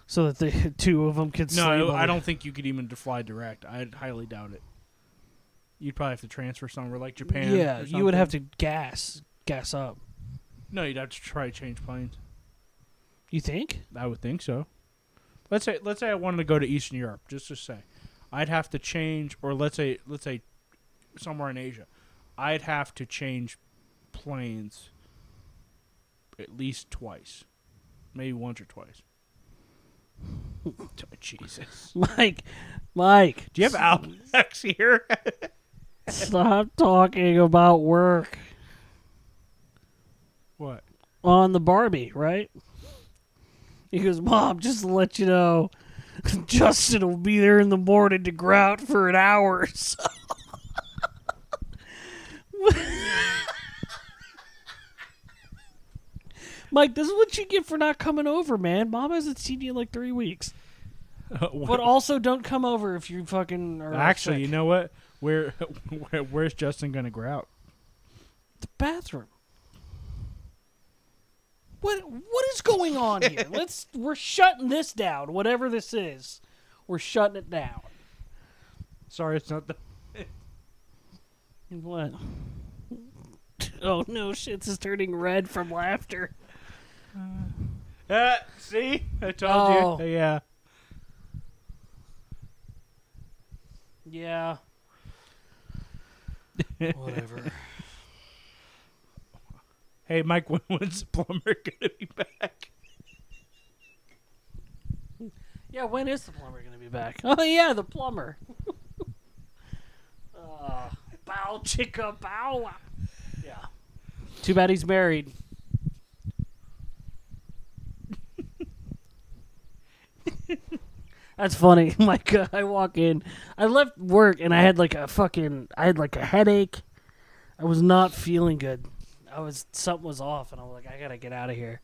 [SPEAKER 1] so that the two of them can. sleep
[SPEAKER 2] No, I
[SPEAKER 1] the-
[SPEAKER 2] don't think you could even fly direct. I highly doubt it. You'd probably have to transfer somewhere like Japan.
[SPEAKER 1] Yeah, you would have to gas, gas up.
[SPEAKER 2] No, you'd have to try to change planes.
[SPEAKER 1] You think?
[SPEAKER 2] I would think so. Let's say let's say I wanted to go to Eastern Europe, just to say. I'd have to change or let's say let's say somewhere in Asia. I'd have to change planes at least twice. Maybe once or twice. Jesus.
[SPEAKER 1] Mike, Mike,
[SPEAKER 2] Do you have Alex here?
[SPEAKER 1] Stop talking about work
[SPEAKER 2] what?
[SPEAKER 1] on the Barbie, right? He goes, Mom, just to let you know, Justin will be there in the morning to grout for an hour or so. Mike, this is what you get for not coming over, man. Mom hasn't seen you in like three weeks. But also, don't come over if you fucking are
[SPEAKER 2] Actually,
[SPEAKER 1] sick.
[SPEAKER 2] you know what? Where, where where's Justin gonna grout?
[SPEAKER 1] the bathroom. What what is going on here? Let's we're shutting this down. Whatever this is, we're shutting it down.
[SPEAKER 2] Sorry, it's not the.
[SPEAKER 1] What? Oh no, shit is turning red from laughter.
[SPEAKER 2] Uh, see, I told
[SPEAKER 1] Oh.
[SPEAKER 2] you. Yeah.
[SPEAKER 1] Yeah. Whatever.
[SPEAKER 2] Hey, Mike, when, when's the plumber gonna be back?
[SPEAKER 1] Yeah, when is the plumber gonna be back? Oh yeah, the plumber. uh, bow chicka bow. Yeah. Too bad he's married. That's funny. Like uh, I walk in, I left work and I had like a fucking, I had like a headache. I was not feeling good. I was something was off, and I was like, I gotta get out of here.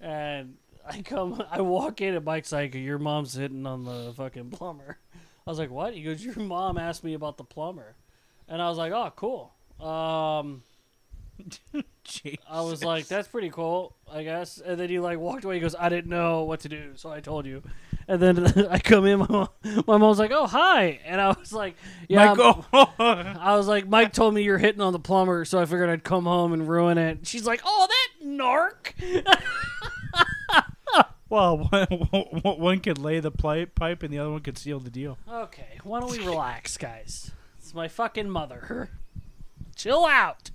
[SPEAKER 1] And I come, I walk in, and Mike's like, "Your mom's hitting on the fucking plumber." I was like, "What?" He goes, "Your mom asked me about the plumber," and I was like, "Oh, cool." Um, I was like, "That's pretty cool, I guess." And then he like walked away. He goes, "I didn't know what to do, so I told you." And then I come in, my mom, my mom's like, "Oh, hi," and I was like, "Yeah."
[SPEAKER 2] Michael.
[SPEAKER 1] I was like, Mike told me you're hitting on the plumber, so I figured I'd come home and ruin it. She's like, oh, that narc.
[SPEAKER 2] well, one, one- one could lay the pipe, pipe, and the other one could seal the deal.
[SPEAKER 1] Okay, why don't we relax, guys? It's my fucking mother. Chill out.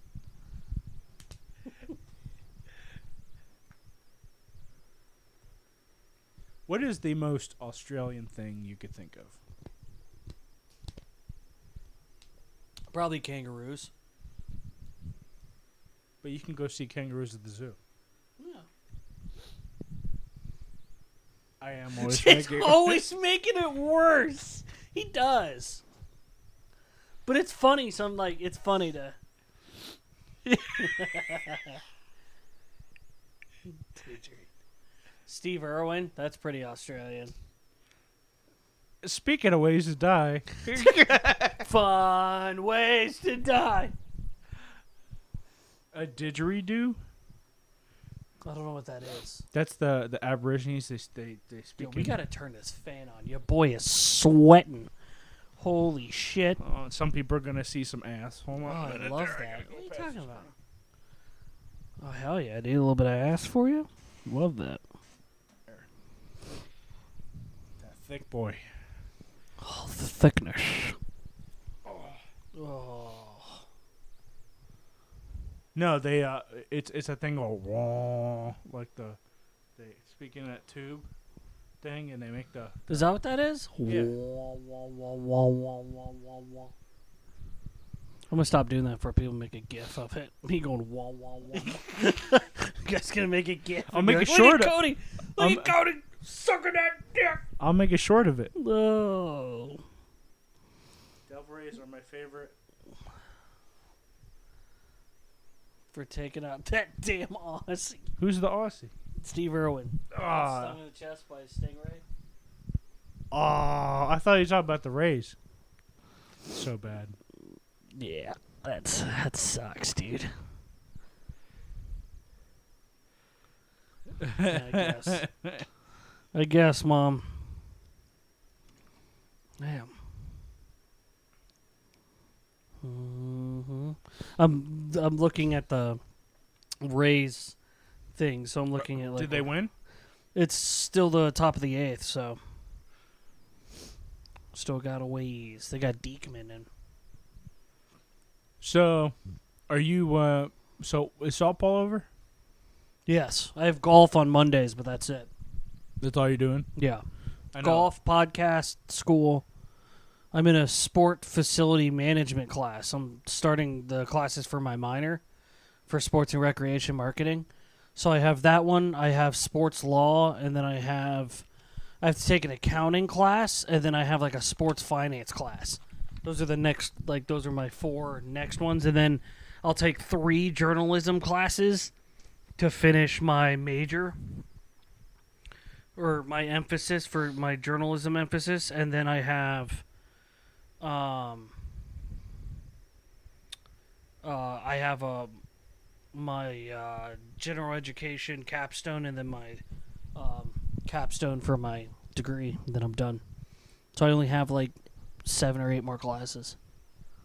[SPEAKER 2] What is the most Australian thing you could think of?
[SPEAKER 1] Probably kangaroos.
[SPEAKER 2] But you can go see kangaroos at the zoo.
[SPEAKER 1] Yeah.
[SPEAKER 2] I am always making.
[SPEAKER 1] always making it worse. He does. But it's funny. Some like it's funny to. Steve Irwin, that's pretty Australian.
[SPEAKER 2] Speaking of ways to die,
[SPEAKER 1] Fun ways to die.
[SPEAKER 2] a didgeridoo.
[SPEAKER 1] I don't know what that is.
[SPEAKER 2] That's the the Aborigines. They they they speak.
[SPEAKER 1] Yo, we
[SPEAKER 2] in-
[SPEAKER 1] gotta turn this fan on. Your boy is sweating. Holy shit!
[SPEAKER 2] Oh, some people are gonna see some ass. Hold
[SPEAKER 1] Oh,
[SPEAKER 2] on. a
[SPEAKER 1] I
[SPEAKER 2] minute
[SPEAKER 1] love
[SPEAKER 2] there.
[SPEAKER 1] That.
[SPEAKER 2] gotta go
[SPEAKER 1] What are you
[SPEAKER 2] past
[SPEAKER 1] talking
[SPEAKER 2] this
[SPEAKER 1] about? Oh hell yeah! I need a little bit of ass for you. Love that.
[SPEAKER 2] That thick boy.
[SPEAKER 1] Oh, the thickness. Oh.
[SPEAKER 2] No, they uh, it's it's a thing called wah, like the they speak in that tube thing, and they make the
[SPEAKER 1] Is that what that is?
[SPEAKER 2] Yeah.
[SPEAKER 1] Wah, wah, wah, wah, wah, wah, wah, wah. I'm gonna stop doing that for people make a gif of it. Me going wah wah wah. you guys gonna make a gif?
[SPEAKER 2] I'll make
[SPEAKER 1] like, Look
[SPEAKER 2] short
[SPEAKER 1] at Cody. Look
[SPEAKER 2] I'm-
[SPEAKER 1] at Cody sucking that dick.
[SPEAKER 2] I'll make a short of it.
[SPEAKER 1] No.
[SPEAKER 2] Devil rays are my favorite.
[SPEAKER 1] For taking out that damn Aussie.
[SPEAKER 2] Who's the Aussie?
[SPEAKER 1] Steve Irwin.
[SPEAKER 2] Ah,
[SPEAKER 1] Stung in the chest by a stingray.
[SPEAKER 2] oh, I thought you were talking about the Rays. So bad.
[SPEAKER 1] Yeah, that's that sucks, dude. I guess. I guess, mom. Damn. hmm I'm I'm looking at the Rays thing, so I'm looking at like
[SPEAKER 2] Did they win?
[SPEAKER 1] It's still the top of the eighth, so still got a ways. They got Diekman and
[SPEAKER 2] So, are you? uh So is softball over?
[SPEAKER 1] yes, I have golf on Mondays, but that's it.
[SPEAKER 2] That's all you're doing.
[SPEAKER 1] Yeah.
[SPEAKER 2] I know.
[SPEAKER 1] golf, podcast, school. I'm in a sport facility management class. I'm starting the classes for my minor for sports and recreation marketing. So I have that one, I have sports law, and then I have I have to take an accounting class and then I have like a sports finance class. Those are the next like those are my four next ones and then I'll take 3 journalism classes to finish my major or my emphasis for my journalism emphasis, and then I have, um, uh, I have a my uh, general education capstone, and then my um, capstone for my degree. Then I'm done. So I only have like seven or eight more classes.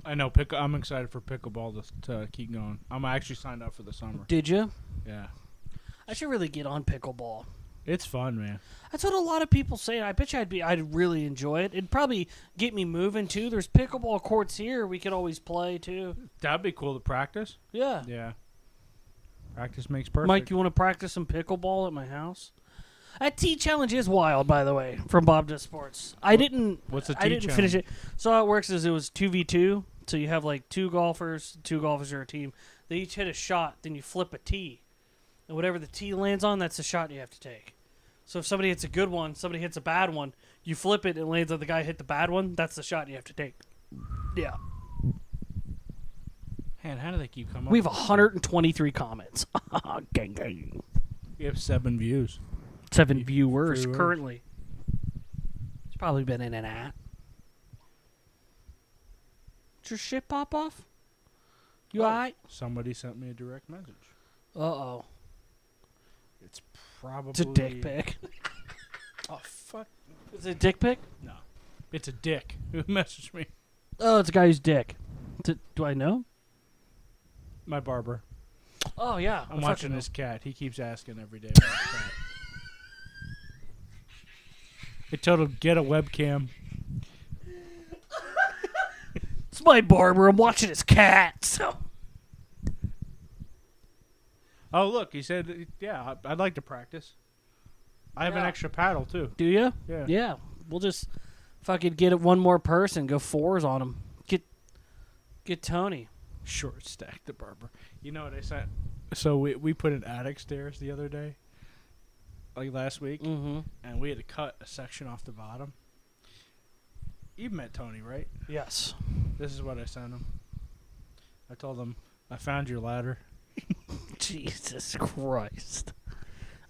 [SPEAKER 2] I know. Pick. I'm excited for pickleball to, to keep going. I'm actually signed up for the summer.
[SPEAKER 1] Did you?
[SPEAKER 2] Yeah,
[SPEAKER 1] I should really get on pickleball.
[SPEAKER 2] It's fun, man.
[SPEAKER 1] That's what a lot of people say. I bet you I'd be I'd really enjoy it. It'd probably get me moving too. There's pickleball courts here. We could always play too.
[SPEAKER 2] That'd be cool to practice.
[SPEAKER 1] Yeah.
[SPEAKER 2] Yeah. Practice makes perfect.
[SPEAKER 1] Mike, you want to practice some pickleball at my house? That T challenge is wild, by the way, from Bob Does Sports. I didn't.
[SPEAKER 2] What's
[SPEAKER 1] I
[SPEAKER 2] T
[SPEAKER 1] didn't finish it. So how it works is it was two v two. So you have like two golfers. Two golfers are a team. They each hit a shot. Then you flip a tee, and whatever the tee lands on, that's the shot you have to take. So if somebody hits a good one, somebody hits a bad one, you flip it. and lands on the guy hit the bad one. That's the shot you have to take. Yeah.
[SPEAKER 2] Man, how do they keep coming?
[SPEAKER 1] We have 123 comments. gang, gang.
[SPEAKER 2] we have seven views.
[SPEAKER 1] Seven viewers
[SPEAKER 2] Viewers.
[SPEAKER 1] currently. It's probably been in and out. Did your shit pop off? You
[SPEAKER 2] Oh.
[SPEAKER 1] alright?
[SPEAKER 2] Somebody sent me a direct message.
[SPEAKER 1] Uh oh.
[SPEAKER 2] It's probably
[SPEAKER 1] It's a dick pic.
[SPEAKER 2] Oh fuck!
[SPEAKER 1] Is it a dick pic?
[SPEAKER 2] No, it's a dick who messaged me.
[SPEAKER 1] Oh, it's a guy who's dick. D- do I know?
[SPEAKER 2] My barber.
[SPEAKER 1] Oh yeah.
[SPEAKER 2] I'm watching this cat. He keeps asking every day. About his cat. I told him get a webcam.
[SPEAKER 1] It's my barber. I'm watching his cat. So.
[SPEAKER 2] Oh look, he said, yeah, I- I'd like to practice. I have an
[SPEAKER 1] Yeah.
[SPEAKER 2] extra paddle too.
[SPEAKER 1] Do you?
[SPEAKER 2] Yeah.
[SPEAKER 1] Yeah. We'll just fucking get it one more person. Go fours on him. Get get Tony.
[SPEAKER 2] Short stack the barber. You know what I sent? So we we put an attic stairs the other day, like last week,
[SPEAKER 1] Mm-hmm.
[SPEAKER 2] and we had to cut a section off the bottom. You met Tony, right?
[SPEAKER 1] Yes.
[SPEAKER 2] This is what I sent him. I told him I found your ladder.
[SPEAKER 1] Jesus Christ.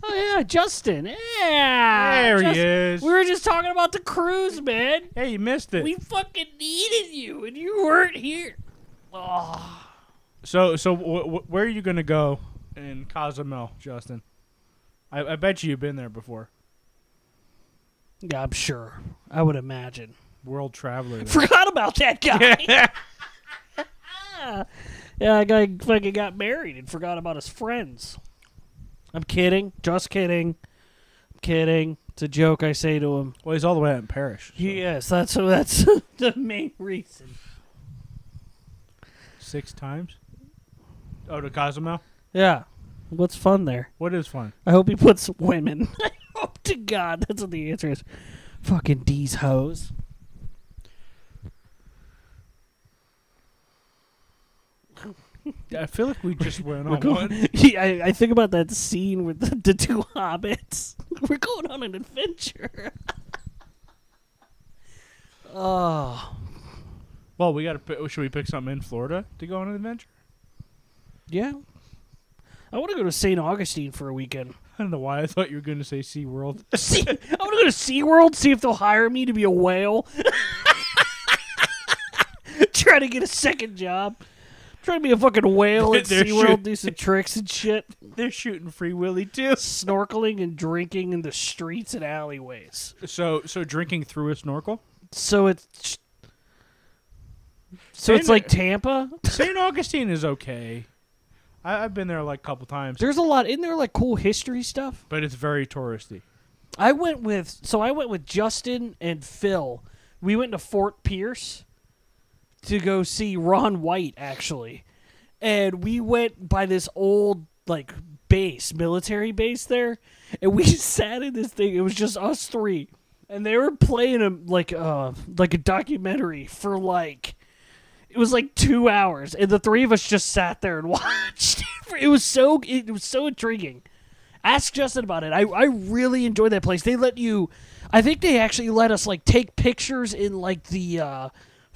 [SPEAKER 1] Oh yeah, Justin. Yeah.
[SPEAKER 2] there
[SPEAKER 1] Just-
[SPEAKER 2] he is.
[SPEAKER 1] We were just talking about the cruise, man.
[SPEAKER 2] hey, you missed it.
[SPEAKER 1] We fucking needed you, and you weren't here. Oh.
[SPEAKER 2] so so where are you gonna go in Cozumel, Justin? I, I bet you you've been there before.
[SPEAKER 1] Yeah, I'm sure. I would imagine.
[SPEAKER 2] World traveler.
[SPEAKER 1] Forgot about that guy. yeah, that guy fucking got married and forgot about his friends. I'm kidding. Just kidding. I'm kidding. It's a joke I say to him.
[SPEAKER 2] well, he's all the way out in Parrish. so
[SPEAKER 1] Yes, that's that's the main reason.
[SPEAKER 2] Six times. Oh, to Cozumel.
[SPEAKER 1] Yeah. What's fun there?
[SPEAKER 2] What is fun?
[SPEAKER 1] I hope he puts women. I hope to God that's what the answer is. Fucking D's hoes.
[SPEAKER 2] I feel like we just went on one.
[SPEAKER 1] yeah, I, I think about that scene with the, the two hobbits. We're going on an adventure. oh,
[SPEAKER 2] Well, we got to. Should we pick something in Florida to go on an adventure?
[SPEAKER 1] yeah. I want to go to St. Augustine for a weekend.
[SPEAKER 2] I don't know why I thought you were going to say SeaWorld.
[SPEAKER 1] See, I want to go to SeaWorld, see if they'll hire me to be a whale. Try to get a second job. Try to be a fucking whale at
[SPEAKER 2] They're
[SPEAKER 1] SeaWorld,
[SPEAKER 2] shoot-
[SPEAKER 1] do some tricks and shit.
[SPEAKER 2] They're shooting Free Willy too.
[SPEAKER 1] Snorkeling and drinking in the streets and alleyways.
[SPEAKER 2] So, so drinking through a snorkel.
[SPEAKER 1] So it's so it's like Tampa.
[SPEAKER 2] St. Augustine is okay. I, I've been there like a couple times,
[SPEAKER 1] There's a lot in there, like cool history stuff.
[SPEAKER 2] but it's very touristy.
[SPEAKER 1] I went with so I went with Justin and Phil. We went to Fort Pierce to go see Ron White actually, and we went by this old like base, military base there, and we sat in this thing. It was just us three, and they were playing a like uh like a documentary for like it was like two hours, and the three of us just sat there and watched. It was so it was so intriguing. Ask Justin about it. I I really enjoyed that place. They let you. I think they actually let us like take pictures in like the uh,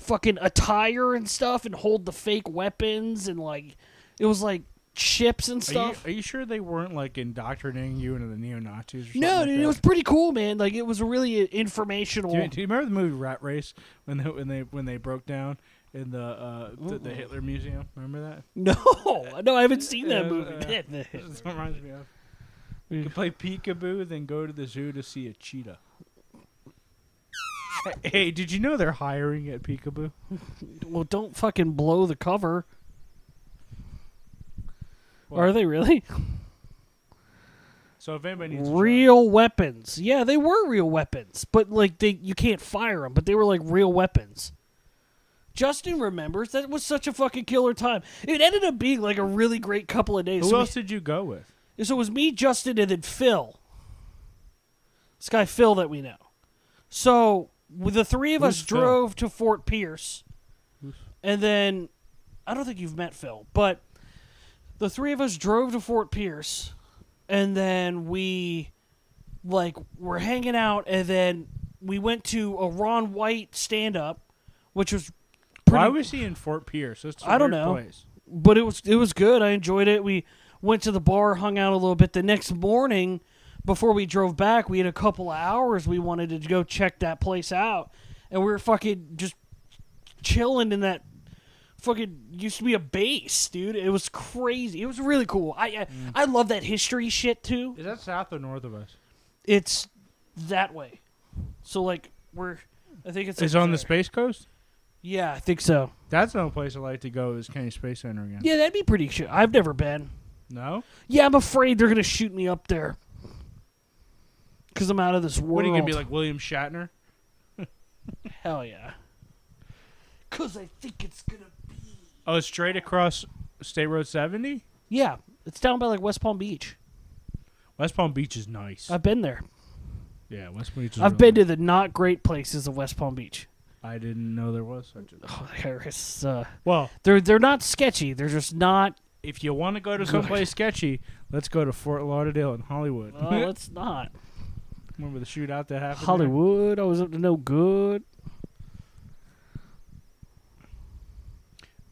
[SPEAKER 1] fucking attire and stuff, and hold the fake weapons and like it was like chips and
[SPEAKER 2] Are you,
[SPEAKER 1] stuff.
[SPEAKER 2] are you sure they weren't like indoctrinating you into the neo Nazis? or something
[SPEAKER 1] No,
[SPEAKER 2] like
[SPEAKER 1] dude,
[SPEAKER 2] that?
[SPEAKER 1] it was pretty cool, man. Like it was a really informational.
[SPEAKER 2] Do you, do you remember the movie Rat Race when they when they when they broke down in the uh, the, the Hitler Museum? Remember that?
[SPEAKER 1] No, no, I haven't seen that movie.
[SPEAKER 2] uh, reminds me of. You can play peekaboo, then go to the zoo to see a cheetah. Hey, did you know they're hiring at Peekaboo?
[SPEAKER 1] well, don't fucking blow the cover.
[SPEAKER 2] What?
[SPEAKER 1] Are they really?
[SPEAKER 2] So if anybody needs
[SPEAKER 1] real weapons. Yeah, they were real weapons, but like they you can't fire them, but they were like real weapons. Justin remembers that was such a fucking killer time. It ended up being like a really great couple of days.
[SPEAKER 2] who
[SPEAKER 1] So,
[SPEAKER 2] else did you go with?
[SPEAKER 1] we- so it was me, Justin, and then Phil. This guy Phil that we know. So the three of us
[SPEAKER 2] Phil?
[SPEAKER 1] drove to Fort Pierce,
[SPEAKER 2] Who's-
[SPEAKER 1] and then I don't think you've met Phil, but the three of us drove to Fort Pierce, and then we like were hanging out, and then we went to a Ron White stand up, which was pretty
[SPEAKER 2] Why was he in Fort Pierce? That's a
[SPEAKER 1] I don't
[SPEAKER 2] weird
[SPEAKER 1] know.
[SPEAKER 2] Place.
[SPEAKER 1] but it was it was good. I enjoyed it. We went to the bar, hung out a little bit. The next morning, before we drove back, we had a couple of hours. We wanted to go check that place out, and we were fucking just chilling in that fucking used to be a base, dude. It was crazy. It was really cool. I I, mm. I love that history shit too.
[SPEAKER 2] Is that south or north of us?
[SPEAKER 1] It's that way. So like we're, I think it's
[SPEAKER 2] Is
[SPEAKER 1] like
[SPEAKER 2] on the. Space Coast?
[SPEAKER 1] Yeah, I think so.
[SPEAKER 2] That's no place I'd like to go. Is Kennedy Space Center again?
[SPEAKER 1] Yeah, that'd be pretty shit. I've never been.
[SPEAKER 2] No.
[SPEAKER 1] Yeah, I'm afraid they're gonna shoot me up there. Cause I'm out of this world.
[SPEAKER 2] What are you gonna be like, William Shatner?
[SPEAKER 1] Hell yeah. Cause I think it's gonna be.
[SPEAKER 2] Oh, it's straight across State Road 70.
[SPEAKER 1] Yeah, it's down by like West Palm Beach.
[SPEAKER 2] West Palm Beach is nice.
[SPEAKER 1] I've been there.
[SPEAKER 2] Yeah, West Palm Beach. Is
[SPEAKER 1] I've
[SPEAKER 2] really
[SPEAKER 1] been to the not great places of West Palm Beach.
[SPEAKER 2] I didn't know there was such a.
[SPEAKER 1] Oh, there is, uh,
[SPEAKER 2] Well,
[SPEAKER 1] they're they're not sketchy. They're just not.
[SPEAKER 2] if you want to go to someplace sketchy, let's go to Fort Lauderdale and Hollywood.
[SPEAKER 1] Well, it's not
[SPEAKER 2] Remember the shootout that happened? there?
[SPEAKER 1] Hollywood. I was up to no good.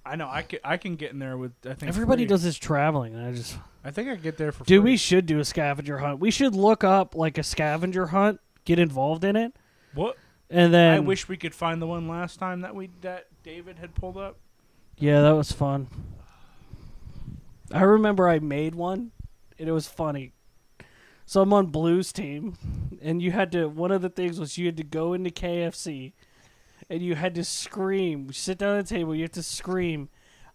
[SPEAKER 2] I know. I can. I can get in there with. I think
[SPEAKER 1] Everybody
[SPEAKER 2] free.
[SPEAKER 1] does this traveling. And I just,
[SPEAKER 2] I think I get there for.
[SPEAKER 1] dude,
[SPEAKER 2] free.
[SPEAKER 1] we should do a scavenger hunt. We should look up like a scavenger hunt, get involved in it,
[SPEAKER 2] What?
[SPEAKER 1] and then.
[SPEAKER 2] I wish we could find the one last time that we that David had pulled up.
[SPEAKER 1] Yeah, that was fun. I remember I made one, and it was funny. So I'm on Blue's team, and you had to. One of the things was you had to go into KFC, and you had to scream. Sit down at the table. You have to scream.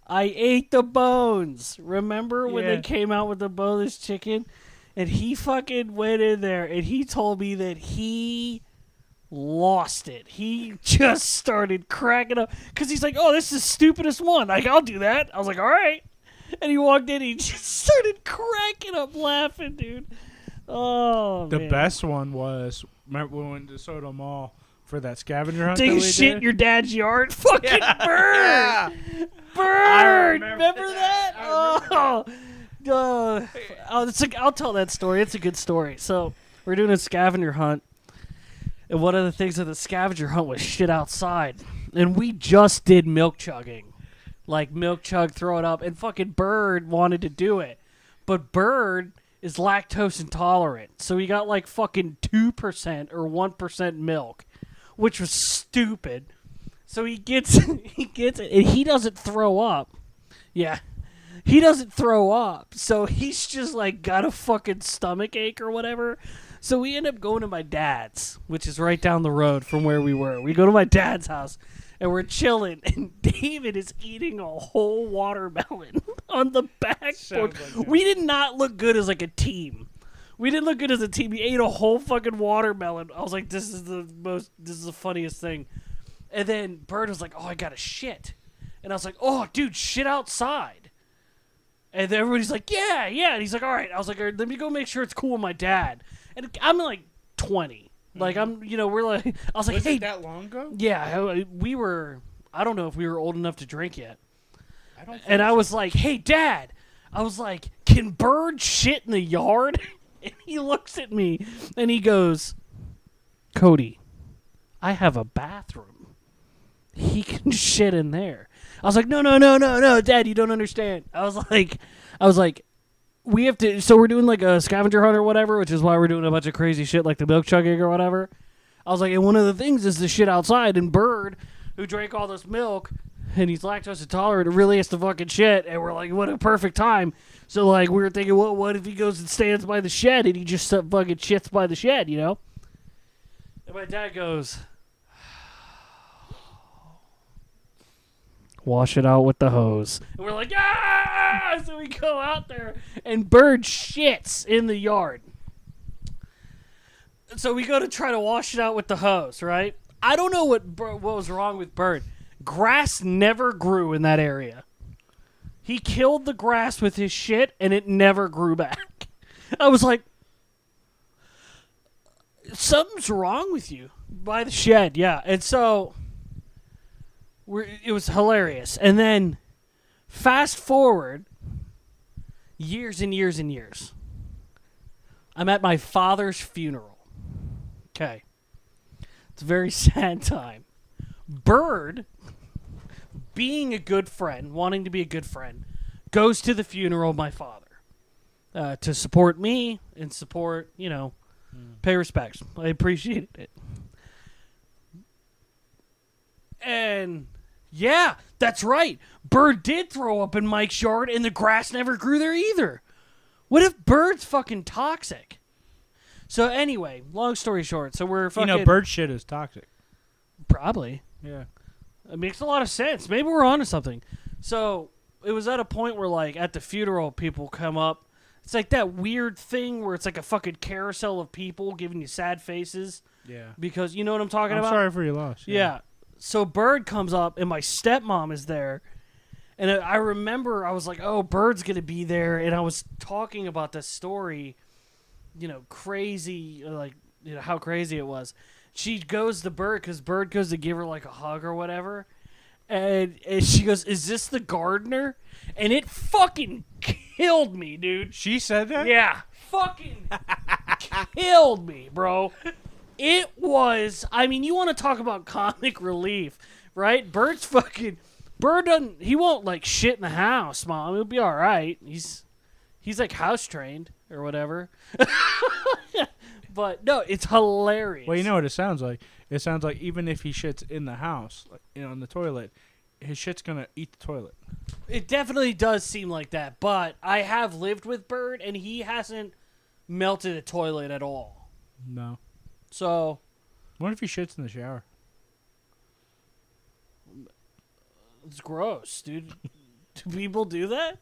[SPEAKER 1] I ate the bones. Remember when they came out with the boneless chicken? And he fucking went in there and he told me that he lost it. He just started cracking up because he's like, "Oh, this is the stupidest one. Like, I'll do that." I was like, "All right," and he walked in. He just started cracking up laughing, dude. Oh,
[SPEAKER 2] The
[SPEAKER 1] man.
[SPEAKER 2] best one was remember when we went to Soto Mall for that scavenger hunt. that
[SPEAKER 1] Take shit in your dad's yard. Fucking bird.
[SPEAKER 2] Yeah.
[SPEAKER 1] Bird.
[SPEAKER 2] remember
[SPEAKER 1] Remember that?
[SPEAKER 2] that. I
[SPEAKER 1] Oh. Uh, oh, it's a, I'll tell that story. It's a good story. So we're doing a scavenger hunt, and one of the things of the scavenger hunt was shit outside, and we just did milk chugging, like milk chug, throw it up, and fucking Bird wanted to do it, but Bird is lactose intolerant, so he got like fucking two percent or one percent milk, which was stupid. So he gets he gets it, and he doesn't throw up. Yeah, he doesn't throw up, so he's just like got a fucking stomach ache or whatever. So we end up going to my dad's, which is right down the road from where we were. We go to my dad's house, and we're chilling, and David is eating a whole watermelon on the backboard.
[SPEAKER 2] Like
[SPEAKER 1] we did not look good as like a team. We didn't look good as a team. He ate a whole fucking watermelon. I was like, this is the most, this is the funniest thing. And then Bird was like, oh, I got to shit. And I was like, oh, dude, shit outside. And then everybody's like, yeah, yeah. And he's like, all right. I was like, right, let me go make sure it's cool with my dad. And I'm like 20. Like, I'm, you know, we're like, I was like,
[SPEAKER 2] Was
[SPEAKER 1] hey,
[SPEAKER 2] it that long ago?
[SPEAKER 1] yeah, we were, I don't know if we were old enough to drink yet.
[SPEAKER 2] I don't.
[SPEAKER 1] And I was like, hey, dad. I was like, can Bird shit in the yard? And he looks at me and he goes, Cody, I have a bathroom. He can shit in there. I was like, no, no, no, no, no, Dad, you don't understand. I was like, I was like, we have to. So we're doing like a scavenger hunt or whatever, which is why we're doing a bunch of crazy shit like the milk chugging or whatever. I was like, and one of the things is the shit outside. And Bird, who drank all this milk, and he's lactose intolerant, really has to fucking shit. And we're like, what a perfect time. So like, we were thinking, well, what if he goes and stands by the shed and he just fucking shits by the shed, you know? And my dad goes, wash it out with the hose. And we're like, ah! So we go out there, and Bird shits in the yard. So we go to try to wash it out with the hose, right? I don't know what what was wrong with Bird. Grass never grew in that area. He killed the grass with his shit, and it never grew back. I was like, something's wrong with you by the shed, yeah. And so we're, it was hilarious. And then fast forward years and years and years. I'm at my father's funeral. Okay. It's a very sad time. Bird, being a good friend, wanting to be a good friend, goes to the funeral of my father uh, to support me and support, you know, pay respects. I appreciated it. And yeah, that's right. Bird did throw up in Mike's yard, and the grass never grew there either. What if Bird's fucking toxic? So anyway, long story short, so we're fucking you
[SPEAKER 2] know, bird shit is toxic.
[SPEAKER 1] probably.
[SPEAKER 2] Yeah.
[SPEAKER 1] It makes a lot of sense. Maybe we're onto something. So it was at a point where, like, at the funeral, people come up. It's like that weird thing where it's like a fucking carousel of people giving you sad faces
[SPEAKER 2] Yeah.
[SPEAKER 1] because you know what I'm talking
[SPEAKER 2] I'm
[SPEAKER 1] about.
[SPEAKER 2] sorry for your loss.
[SPEAKER 1] Yeah. So Bird comes up, and my stepmom is there. And I remember I was like, oh, Bird's going to be there. And I was talking about this story, you know, crazy, like you know how crazy it was. She goes to Bird because Bird goes to give her like a hug or whatever, and, and she goes, "Is this the gardener?" And it fucking killed me, dude.
[SPEAKER 2] She said that.
[SPEAKER 1] Yeah, fucking killed me, bro. It was. I mean, you want to talk about comic relief, right? Bird's fucking. Bird doesn't. He won't like shit in the house, mom. He'll be all right. He's he's like house trained or whatever. but no, it's hilarious.
[SPEAKER 2] Well, you know what it sounds like. It sounds like even if he shits in the house, like you know, in the toilet, his shit's gonna eat the toilet.
[SPEAKER 1] It definitely does seem like that, but I have lived with Bird and he hasn't melted a toilet at all.
[SPEAKER 2] No.
[SPEAKER 1] So
[SPEAKER 2] What if he shits in the shower?
[SPEAKER 1] it's gross, dude. do people do that?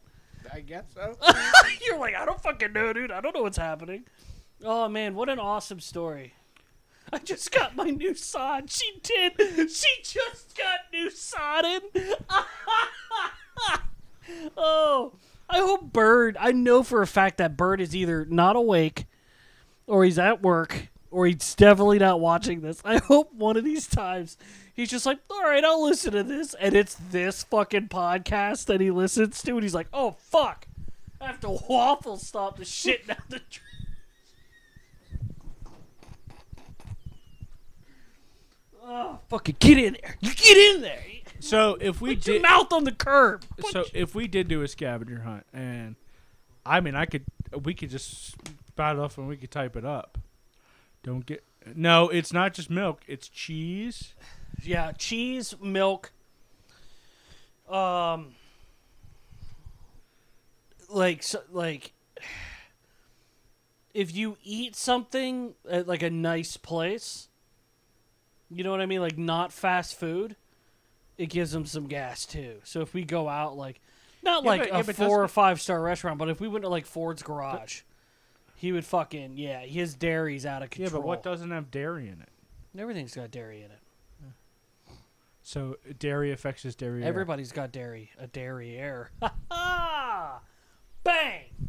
[SPEAKER 2] I guess so.
[SPEAKER 1] You're like, I don't fucking know, dude. I don't know what's happening. Oh man, what an awesome story. I just got my new sod. She did. She just got new sodding. oh, I hope Bird. I know for a fact that Bird is either not awake, or he's at work, or he's definitely not watching this. I hope one of these times he's just like, all right, I'll listen to this, and it's this fucking podcast that he listens to, and he's like, oh fuck, I have to waffle stop the shit down the. Tr- Oh, ah, fucking get in there! You get in there!
[SPEAKER 2] So if we
[SPEAKER 1] Put your
[SPEAKER 2] did,
[SPEAKER 1] mouth on the curb. Put
[SPEAKER 2] so if we did do a scavenger hunt, and I mean, I could, we could just it off and we could type it up. Don't get. No, it's not just milk. It's cheese.
[SPEAKER 1] Yeah, cheese, milk. Um, like so, like if you eat something at like a nice place, you know what I mean, like not fast food, it gives them some gas too. So if we go out, like not
[SPEAKER 2] Yeah,
[SPEAKER 1] like
[SPEAKER 2] but-
[SPEAKER 1] a
[SPEAKER 2] yeah, but
[SPEAKER 1] four or five star restaurant, but if we went to like Ford's Garage, he would fucking yeah, his dairy's out of control.
[SPEAKER 2] Yeah, but what doesn't have dairy in it?
[SPEAKER 1] Everything's got dairy in it.
[SPEAKER 2] So dairy affects his dairy.
[SPEAKER 1] Everybody's got dairy, a. Ha ha! Bang!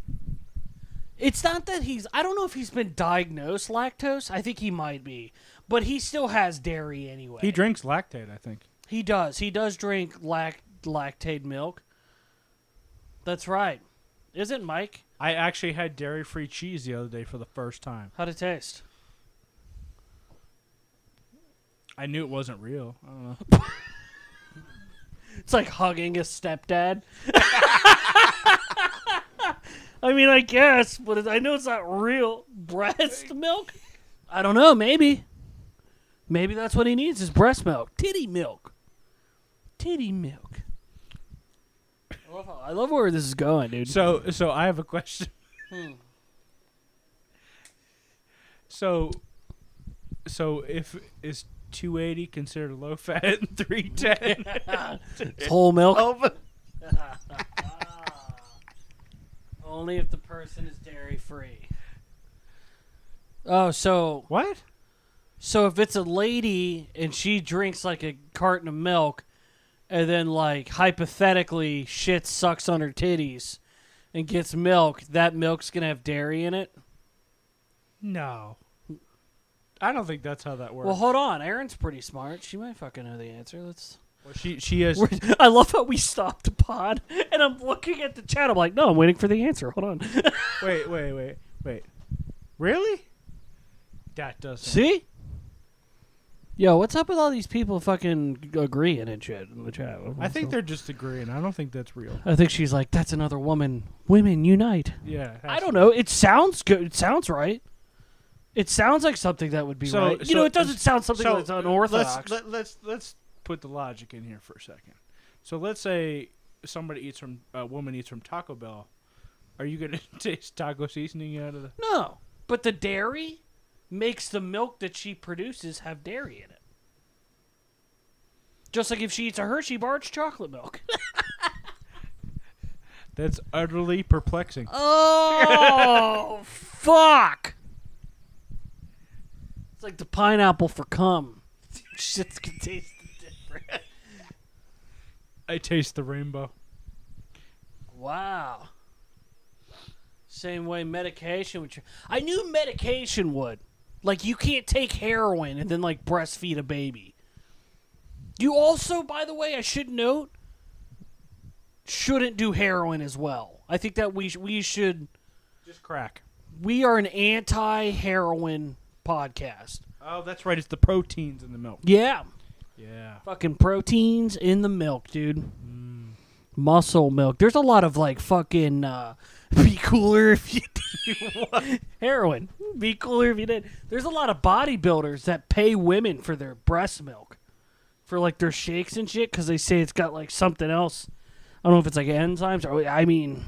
[SPEAKER 1] It's not that he's. I don't know if he's been diagnosed lactose. I think he might be, but he still has dairy anyway.
[SPEAKER 2] He drinks Lactaid, I think.
[SPEAKER 1] He does. He does drink lact Lactaid milk. That's right. Isn't Mike?
[SPEAKER 2] I actually had dairy-free cheese the other day for the first time.
[SPEAKER 1] How'd it taste?
[SPEAKER 2] I knew it wasn't real. I don't know.
[SPEAKER 1] It's like hugging a stepdad. I mean, I guess, but I know it's not real breast milk. I don't know. Maybe, maybe that's what he needs is breast milk, titty milk, titty milk. I love, how, I love where this is going, dude.
[SPEAKER 2] So, so I have a question.
[SPEAKER 1] Hmm.
[SPEAKER 2] So, so if is 280 considered low fat and 310?
[SPEAKER 1] It's whole milk.
[SPEAKER 2] Oh,
[SPEAKER 1] Only if the person is dairy free. Oh, so
[SPEAKER 2] what?
[SPEAKER 1] So if it's a lady and she drinks like a carton of milk, and then like hypothetically shit sucks on her titties and gets milk, that milk's gonna have dairy in it.
[SPEAKER 2] No. I don't think that's how that works.
[SPEAKER 1] Well, hold on. Erin's pretty smart. She might fucking know the answer. Let's.
[SPEAKER 2] Well, she she has
[SPEAKER 1] We're- I love how we stopped the pod and I'm looking at the chat. I'm like, no, I'm waiting for the answer. Hold on.
[SPEAKER 2] wait wait wait wait. Really? That doesn't.
[SPEAKER 1] See? Yo, what's up with all these people fucking agreeing and shit in the chat?
[SPEAKER 2] I think they're just agreeing. I don't think that's real.
[SPEAKER 1] I think she's like, that's another woman. Women unite.
[SPEAKER 2] Yeah.
[SPEAKER 1] I don't know. It sounds good. It sounds right. It sounds like something that would be
[SPEAKER 2] So-
[SPEAKER 1] right. You
[SPEAKER 2] so-
[SPEAKER 1] know, it doesn't sound something
[SPEAKER 2] So
[SPEAKER 1] that's unorthodox.
[SPEAKER 2] let's let, let's let's put the logic in here for a second. So let's say somebody eats from a woman eats from Taco Bell. Are you gonna taste taco seasoning out of the?
[SPEAKER 1] no, but the dairy makes the milk that she produces have dairy in it. Just like if she eats a Hershey bar, it's chocolate milk.
[SPEAKER 2] That's utterly perplexing.
[SPEAKER 1] oh, fuck! It's like the pineapple for cum. Shit's gonna taste different.
[SPEAKER 2] I taste the rainbow.
[SPEAKER 1] Wow. Same way medication would. I knew medication would. Like you can't take heroin and then like breastfeed a baby. You also, by the way, I should note, shouldn't do heroin as well. I think that we sh- we should
[SPEAKER 2] Just crack.
[SPEAKER 1] we are an anti-heroin podcast.
[SPEAKER 2] Oh, that's right. It's the proteins in the milk.
[SPEAKER 1] Yeah,
[SPEAKER 2] Yeah.
[SPEAKER 1] fucking proteins in the milk, dude. Muscle milk. There's a lot of like fucking uh, be cooler if you did. heroin. Be cooler if you did. There's a lot of bodybuilders that pay women for their breast milk, for like their shakes and shit, because they say it's got like something else. I don't know if it's like enzymes or I mean,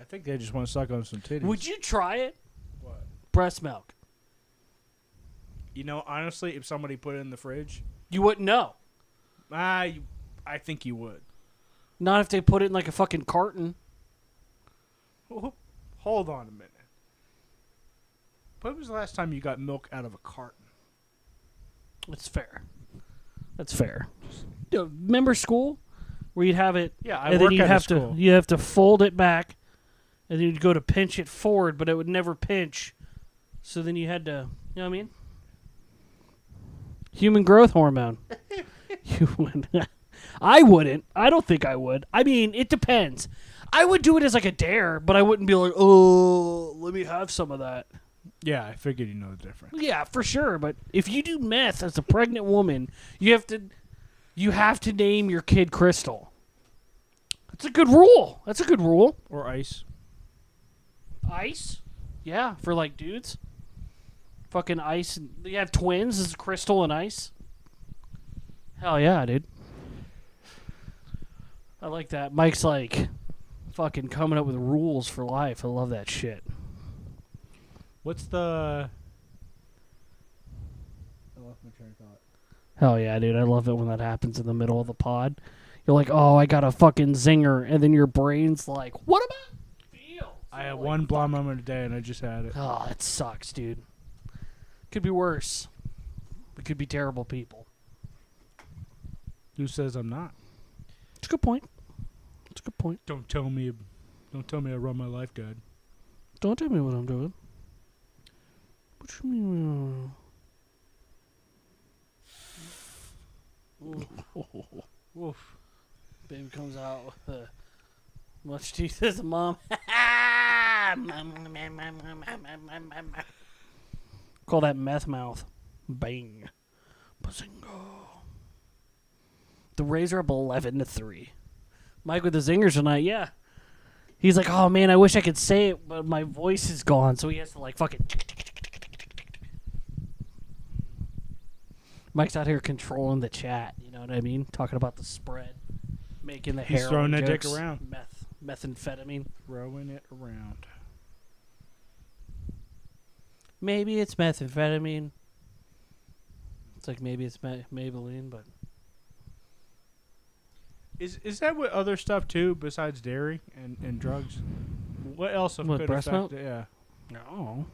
[SPEAKER 2] I think they just want to suck on some titties.
[SPEAKER 1] would you try it?
[SPEAKER 2] What?
[SPEAKER 1] Breast milk.
[SPEAKER 2] You know, honestly, if somebody put it in the fridge,
[SPEAKER 1] You wouldn't know.
[SPEAKER 2] I, I think you would.
[SPEAKER 1] Not if they put it in like a fucking carton.
[SPEAKER 2] Hold on a minute. When was the last time you got milk out of a carton?
[SPEAKER 1] That's fair. That's fair. Remember school where you'd have it,
[SPEAKER 2] Yeah, I
[SPEAKER 1] and then you'd have
[SPEAKER 2] school.
[SPEAKER 1] to you have to fold it back, and then you'd go to pinch it forward, but it would never pinch. So then you had to, you know what I mean? Human growth hormone. you would. I wouldn't. I don't think I would. I mean, it depends. I would do it as like a dare, but I wouldn't be like, oh, let me have some of that.
[SPEAKER 2] Yeah, I figured you know the difference.
[SPEAKER 1] Yeah, for sure. But if you do meth as a pregnant woman, you have to you have to name your kid Crystal. That's a good rule. That's a good rule.
[SPEAKER 2] Or ice.
[SPEAKER 1] Ice? Yeah, for like dudes. Fucking ice. and- You have twins. Is Crystal and Ice? Hell yeah, dude. I like that. Mike's like fucking coming up with rules for life. I love that shit.
[SPEAKER 2] What's the? I lost my train of thought.
[SPEAKER 1] Hell yeah, dude. I love it when that happens in the middle of the pod. You're like, oh, I got a fucking zinger. And then your brain's like, what about?
[SPEAKER 2] I had one blonde moment a day, and I just had it.
[SPEAKER 1] Oh, that sucks, dude. Could be worse. We could be terrible people.
[SPEAKER 2] Who says I'm not?
[SPEAKER 1] It's a good point. It's a good point.
[SPEAKER 2] Don't tell me. Don't tell me I run my life good.
[SPEAKER 1] Don't tell me what I'm doing. What you mean?
[SPEAKER 2] Woof.
[SPEAKER 1] Baby comes out with uh, much teeth as a mom. Call that meth mouth. Bang. Bazingo. The Rays are up 11 to 3. Mike with the zingers tonight, yeah. He's like, oh man, I wish I could say it, but my voice is gone, so he has to like fucking. Mike's out here controlling the chat. You know what I mean? Talking about the spread, making the
[SPEAKER 2] hair.
[SPEAKER 1] He's
[SPEAKER 2] throwing that dick around.
[SPEAKER 1] Meth, methamphetamine.
[SPEAKER 2] Throwing it around.
[SPEAKER 1] Maybe it's methamphetamine. It's like maybe it's Ma- Maybelline, but
[SPEAKER 2] Is is that what other stuff too besides dairy and, and drugs? What else
[SPEAKER 1] What,
[SPEAKER 2] could
[SPEAKER 1] breast
[SPEAKER 2] affect
[SPEAKER 1] milk?
[SPEAKER 2] it? Yeah.
[SPEAKER 1] no.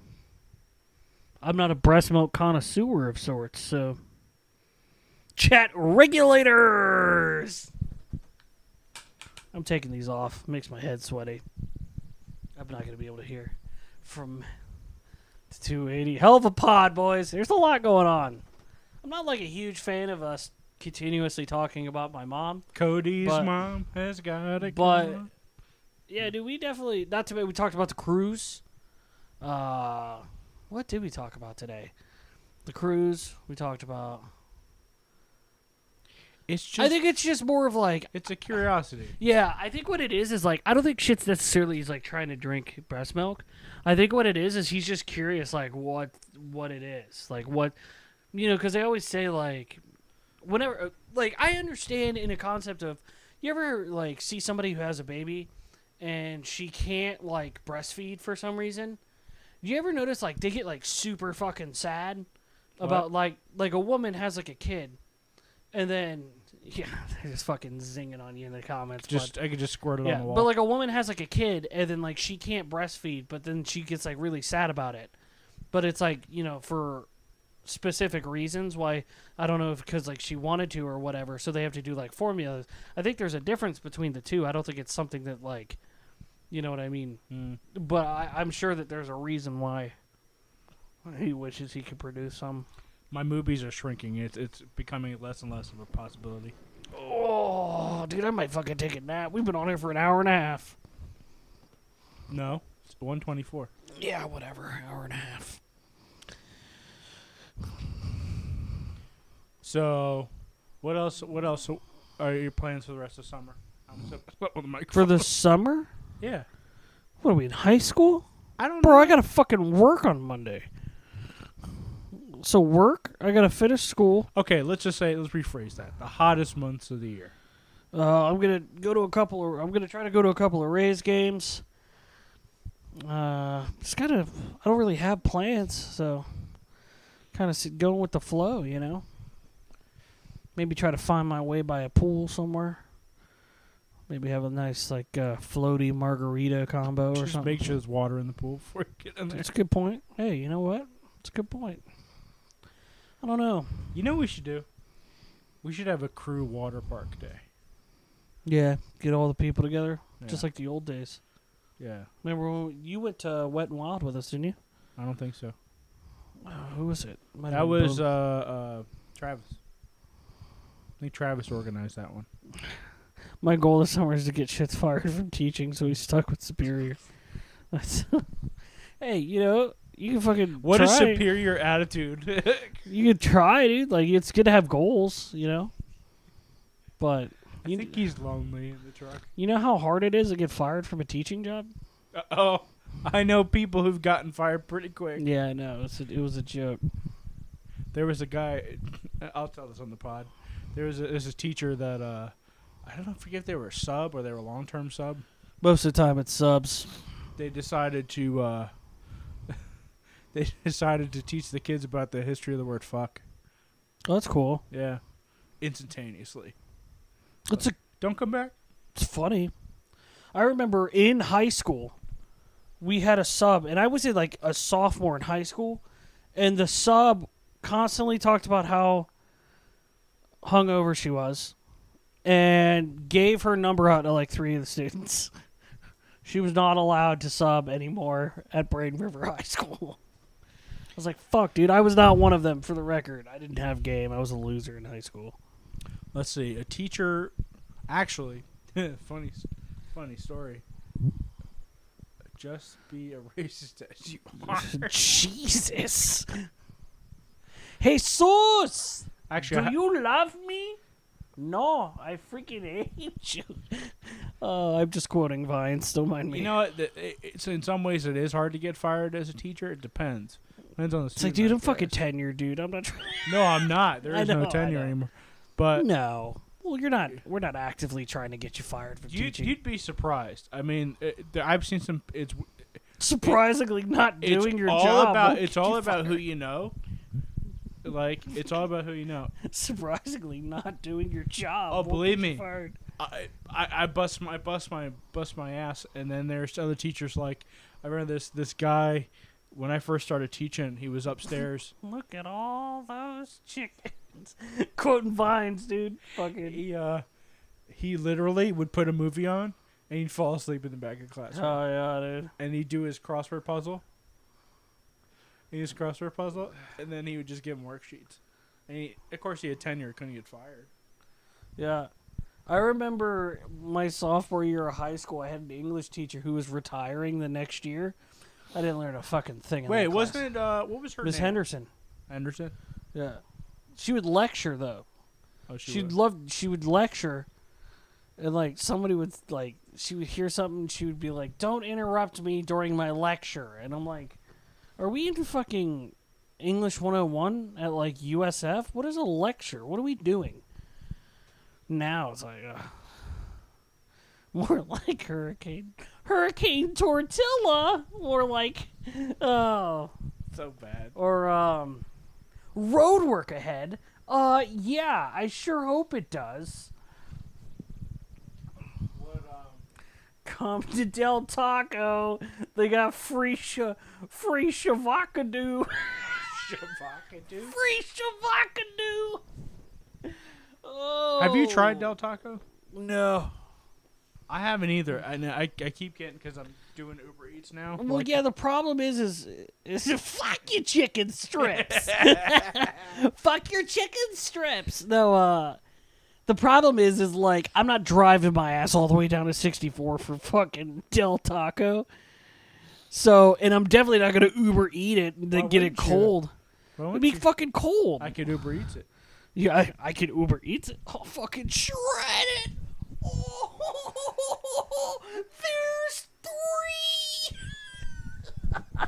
[SPEAKER 1] I'm not a breast milk connoisseur of sorts, so. Chat regulators! I'm taking these off. Makes my head sweaty. I'm not going to be able to hear from the 280. Hell of a pod, boys. There's a lot going on. I'm not like a huge fan of us continuously talking about my mom.
[SPEAKER 2] Cody's
[SPEAKER 1] But-
[SPEAKER 2] mom has got a
[SPEAKER 1] but-. Yeah, dude, we definitely not to we talked about the cruise. Uh what did we talk about today? The cruise we talked about.
[SPEAKER 2] it's just
[SPEAKER 1] I think it's just more of like
[SPEAKER 2] it's a curiosity.
[SPEAKER 1] yeah, I think what it is is like I don't think shit's necessarily he's like trying to drink breast milk. I think what it is is he's just curious like what what it is. Like what you know cuz they always say like whenever like I understand in a concept of you ever like see somebody who has a baby and she can't like breastfeed for some reason? Do you ever notice like they get like super fucking sad about like like a woman has like a kid and then yeah, they're just fucking zinging on you in the comments. but-
[SPEAKER 2] Just I could just squirt it
[SPEAKER 1] yeah,
[SPEAKER 2] on the wall.
[SPEAKER 1] but like a woman has like a kid and then like she can't breastfeed, but then she gets like really sad about it. But it's like you know for specific reasons why I don't know if because like she wanted to or whatever, so they have to do like formulas. I think there's a difference between the two. I don't think it's something that like, you know what I mean.
[SPEAKER 2] Mm.
[SPEAKER 1] But I, I'm sure that there's a reason why. He wishes he could produce some.
[SPEAKER 2] My movies are shrinking. It's it's becoming less and less of a possibility.
[SPEAKER 1] Oh, dude, I might fucking take a nap. We've been on here for an hour and a half.
[SPEAKER 2] No, it's 124.
[SPEAKER 1] Yeah, whatever. Hour and a half.
[SPEAKER 2] So, what else? What else are your plans for the rest of summer? I'm so- with the
[SPEAKER 1] For the summer?
[SPEAKER 2] yeah,
[SPEAKER 1] What are we in high school?
[SPEAKER 2] I don't
[SPEAKER 1] Bro,
[SPEAKER 2] know.
[SPEAKER 1] I gotta fucking work on Monday. So work? I gotta finish school.
[SPEAKER 2] Okay, let's just say let's rephrase that. The hottest months of the year.
[SPEAKER 1] Uh, I'm gonna go to a couple of. I'm gonna try to go to a couple of Rays games. Uh, just kind of. I don't really have plans, so kind of going with the flow, you know. Maybe try to find my way by a pool somewhere. Maybe have a nice like uh, floaty margarita combo or
[SPEAKER 2] Just
[SPEAKER 1] something.
[SPEAKER 2] make sure there's water in the pool before you get in there.
[SPEAKER 1] That's a good point. Hey, you know what? It's a good point. I don't know.
[SPEAKER 2] You know what we should do? We should have a crew water park day.
[SPEAKER 1] Yeah, get all the people together, just like the old days.
[SPEAKER 2] yeah.
[SPEAKER 1] Remember when you went to Wet and Wild with us, didn't you?
[SPEAKER 2] I don't think so.
[SPEAKER 1] Uh, who was it? Might have
[SPEAKER 2] That
[SPEAKER 1] been
[SPEAKER 2] was uh, uh, Travis. I think Travis organized that one.
[SPEAKER 1] my goal this summer is to get shits fired from teaching, so he's stuck with Superior. That's hey, you know, you can fucking
[SPEAKER 2] What a superior attitude.
[SPEAKER 1] You can try, dude. Like it's good to have goals, you know. But
[SPEAKER 2] I
[SPEAKER 1] you,
[SPEAKER 2] think he's lonely in the truck.
[SPEAKER 1] you know how hard it is to get fired from a teaching job.
[SPEAKER 2] Uh, oh, I know people who've gotten fired pretty quick.
[SPEAKER 1] Yeah, I know. It's a, it was a joke.
[SPEAKER 2] There was a guy. I'll tell this on the pod. There was a, there's a teacher that uh, I don't know, forget if they were a sub or they were a long term sub.
[SPEAKER 1] Most of the time, it's subs.
[SPEAKER 2] They decided to uh, they decided to teach the kids about the history of the word fuck.
[SPEAKER 1] Oh, that's cool.
[SPEAKER 2] Yeah, instantaneously.
[SPEAKER 1] It's a
[SPEAKER 2] Don't come back.
[SPEAKER 1] It's funny. I remember in high school, we had a sub, and I was in like a sophomore in high school, and the sub constantly talked about how hungover she was, and gave her number out to like three of the students. she was not allowed to sub anymore at Braden River High School. I was like, "Fuck, dude! I was not one of them." For the record, I didn't have game. I was a loser in high school.
[SPEAKER 2] Let's see. A teacher, actually, funny, funny story. Just be a racist as you are.
[SPEAKER 1] Jesus. Jesus!
[SPEAKER 2] Actually,
[SPEAKER 1] Do you love me? No, I freaking hate you. Uh, I'm just quoting Vines. Don't mind me.
[SPEAKER 2] you know what? The, it's in some ways it is hard to get fired as a teacher. It depends. Depends on the.
[SPEAKER 1] it's like, dude, I'm fucking tenured, dude. I'm not trying.
[SPEAKER 2] No, I'm not. There
[SPEAKER 1] I
[SPEAKER 2] is
[SPEAKER 1] know,
[SPEAKER 2] no
[SPEAKER 1] I
[SPEAKER 2] tenure
[SPEAKER 1] know.
[SPEAKER 2] anymore. But
[SPEAKER 1] no. Well, you're not. We're not actively trying to get you fired for
[SPEAKER 2] you,
[SPEAKER 1] teaching.
[SPEAKER 2] you'd be surprised. I mean, uh, it, I've seen some. It's
[SPEAKER 1] Surprisingly, not
[SPEAKER 2] it's
[SPEAKER 1] doing your
[SPEAKER 2] all
[SPEAKER 1] job.
[SPEAKER 2] about. It's all about who you know. Like it's all about who you know.
[SPEAKER 1] Surprisingly, not doing your job.
[SPEAKER 2] Oh, believe me.
[SPEAKER 1] fired.
[SPEAKER 2] I, I, I bust my bust my bust my ass, and then there's other teachers like I remember this this guy when I first started teaching. He was upstairs.
[SPEAKER 1] Look at all those chickens. Quoting Vines, dude. Fucking.
[SPEAKER 2] he uh he literally would put a movie on and he'd fall asleep in the back of class,
[SPEAKER 1] Oh yeah, dude.
[SPEAKER 2] and he'd do his crossword puzzle. His crossword puzzle, and then he would just give him worksheets. And he, of course, he had tenure, couldn't get fired.
[SPEAKER 1] Yeah. I remember my sophomore year of high school, I had an English teacher who was retiring the next year. I didn't learn a fucking thing. in
[SPEAKER 2] Wait, wasn't it? Uh, what was her
[SPEAKER 1] Miss? Henderson?
[SPEAKER 2] Henderson.
[SPEAKER 1] Yeah. She would lecture though.
[SPEAKER 2] Oh, she
[SPEAKER 1] She'd
[SPEAKER 2] was.
[SPEAKER 1] love. She would lecture, and like somebody would like she would hear something. She would be like, "Don't interrupt me during my lecture," and I'm like, "Are we in fucking English 101 at like USF? What is a lecture? What are we doing?" Now it's like, uh, more like Hurricane Hurricane Tortilla, more like, oh
[SPEAKER 2] so bad.
[SPEAKER 1] or um road work ahead uh yeah i sure hope it does
[SPEAKER 2] What, um,
[SPEAKER 1] come to del taco they got free sh- free shavakadu
[SPEAKER 2] Shavakadu?
[SPEAKER 1] free shavakadu oh
[SPEAKER 2] Have you tried Del Taco?
[SPEAKER 1] no
[SPEAKER 2] I haven't either. I I, I keep getting because I'm doing Uber Eats now.
[SPEAKER 1] Well,
[SPEAKER 2] Like-
[SPEAKER 1] yeah. The problem is, is, is fuck your chicken strips. fuck your chicken strips. No, uh, the problem is, is like I'm not driving my ass all the way down to 64 for fucking Del Taco. So, and I'm definitely not gonna Uber eat it and then
[SPEAKER 2] Why
[SPEAKER 1] get it cold. It'd be
[SPEAKER 2] you-
[SPEAKER 1] fucking cold.
[SPEAKER 2] I could Uber Eats it.
[SPEAKER 1] yeah, I, I could Uber Eats it. I'll fucking shred it. Oh, there's three.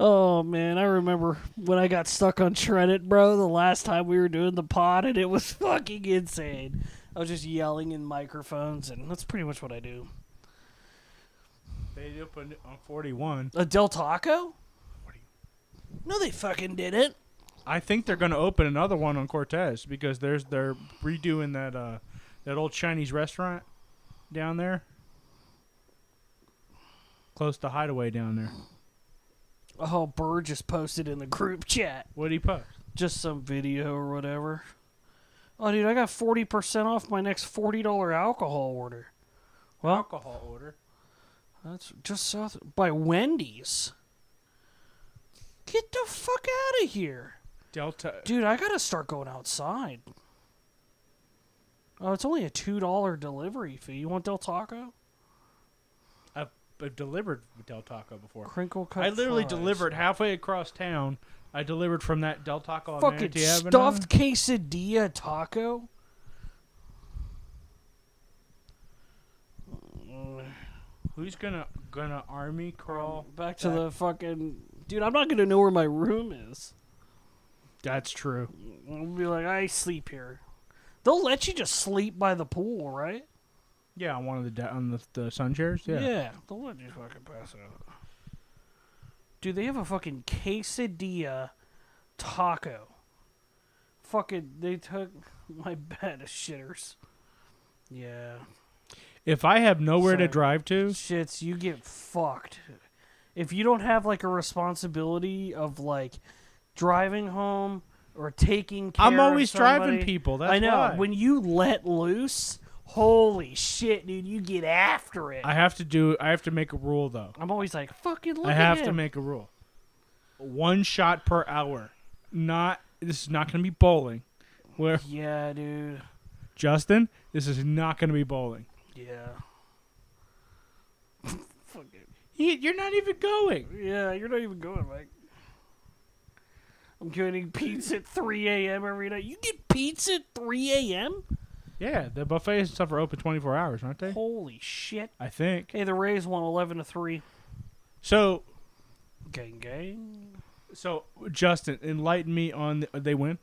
[SPEAKER 1] oh man, I remember when I got stuck on shredded, bro. The last time we were doing the pod, and it was fucking insane. I was just yelling in microphones, and that's pretty much what I do.
[SPEAKER 2] They opened on 41.
[SPEAKER 1] A Del Taco? No, they fucking didn't.
[SPEAKER 2] I think they're going to open another one on Cortez because there's they're redoing that uh that old Chinese restaurant down there. Close to Hideaway down there.
[SPEAKER 1] Oh, Bird just posted in the group chat.
[SPEAKER 2] What did he post?
[SPEAKER 1] just some video or whatever. Oh, dude, I got forty percent off my next forty dollar alcohol order. Well,
[SPEAKER 2] Alcohol order.
[SPEAKER 1] that's just south by Wendy's. Get the fuck out of here,
[SPEAKER 2] Delta.
[SPEAKER 1] dude! I gotta start going outside. Oh, it's only a two dollar delivery fee. You want Del Taco?
[SPEAKER 2] I've delivered Del Taco before.
[SPEAKER 1] Crinkle cut.
[SPEAKER 2] I literally
[SPEAKER 1] fries.
[SPEAKER 2] delivered halfway across town. I delivered from that Del Taco on
[SPEAKER 1] fucking
[SPEAKER 2] Manatee Avenue.
[SPEAKER 1] stuffed quesadilla taco.
[SPEAKER 2] Who's gonna gonna army crawl?
[SPEAKER 1] Back to the fucking dude. I'm not gonna know where my room is.
[SPEAKER 2] That's true.
[SPEAKER 1] I'll be like, I sleep here. They'll let you just sleep by the pool, right?
[SPEAKER 2] Yeah, on one of the on the, the sun chairs. Yeah.
[SPEAKER 1] Yeah, they'll let you fucking pass out. Dude, they have a fucking quesadilla taco. Fucking, they took my bed of shitters. Yeah.
[SPEAKER 2] If I have nowhere to drive to,
[SPEAKER 1] Shits, you get fucked. If you don't have like a responsibility of like driving home or taking care
[SPEAKER 2] I'm
[SPEAKER 1] of
[SPEAKER 2] always driving
[SPEAKER 1] somebody-
[SPEAKER 2] people. That's
[SPEAKER 1] I know.
[SPEAKER 2] why.
[SPEAKER 1] When you let loose, holy shit, dude, you get after it.
[SPEAKER 2] I have to do. I have to make a rule though.
[SPEAKER 1] I'm always like, fucking look
[SPEAKER 2] I have to make a rule. One shot per hour. Not. This is not going to be bowling. Where
[SPEAKER 1] Yeah, dude.
[SPEAKER 2] Justin, this is not going to be bowling.
[SPEAKER 1] Yeah.
[SPEAKER 2] you're not even going.
[SPEAKER 1] Yeah, you're not even going, Mike. I'm getting pizza at 3 a.m. every night. You get pizza at 3 a.m.?
[SPEAKER 2] Yeah, the buffets and stuff are open 24 hours, aren't they?
[SPEAKER 1] Holy shit.
[SPEAKER 2] I think.
[SPEAKER 1] Hey, the Rays won 11 to 3.
[SPEAKER 2] So,
[SPEAKER 1] Gang, gang.
[SPEAKER 2] so Justin, enlighten me on. The, they win.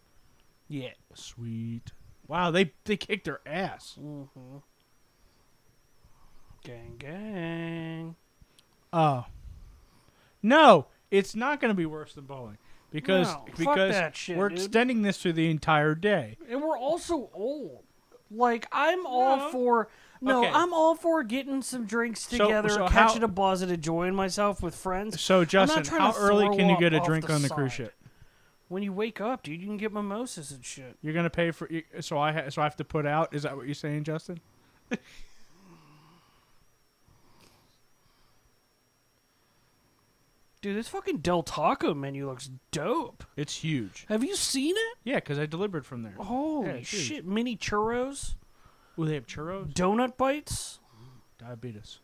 [SPEAKER 1] Yeah.
[SPEAKER 2] Sweet. Wow, they they kicked their ass.
[SPEAKER 1] Mm-hmm. Gang, gang.
[SPEAKER 2] Oh. No, it's not going to be worse than bowling because
[SPEAKER 1] No,
[SPEAKER 2] because
[SPEAKER 1] shit,
[SPEAKER 2] we're
[SPEAKER 1] dude.
[SPEAKER 2] extending this through the entire day.
[SPEAKER 1] And we're also old. Like, I'm all
[SPEAKER 2] No.
[SPEAKER 1] for. No,
[SPEAKER 2] Okay.
[SPEAKER 1] I'm all for getting some drinks together,
[SPEAKER 2] so
[SPEAKER 1] catching
[SPEAKER 2] how-
[SPEAKER 1] a buzz, and enjoying myself with friends.
[SPEAKER 2] So Justin, how early can you get a drink
[SPEAKER 1] the
[SPEAKER 2] on the cruise ship?
[SPEAKER 1] When you wake up, dude, you can get mimosas and shit.
[SPEAKER 2] You're gonna pay for. So I ha- so I have to put out. Is that what you're saying, Justin?
[SPEAKER 1] Dude, this fucking Del Taco menu looks dope.
[SPEAKER 2] It's huge.
[SPEAKER 1] Have you seen it?
[SPEAKER 2] Yeah, because I delivered from there.
[SPEAKER 1] Holy
[SPEAKER 2] huge.
[SPEAKER 1] shit. Mini churros,
[SPEAKER 2] Ooh, they have churros.
[SPEAKER 1] donut bites.
[SPEAKER 2] Diabetes.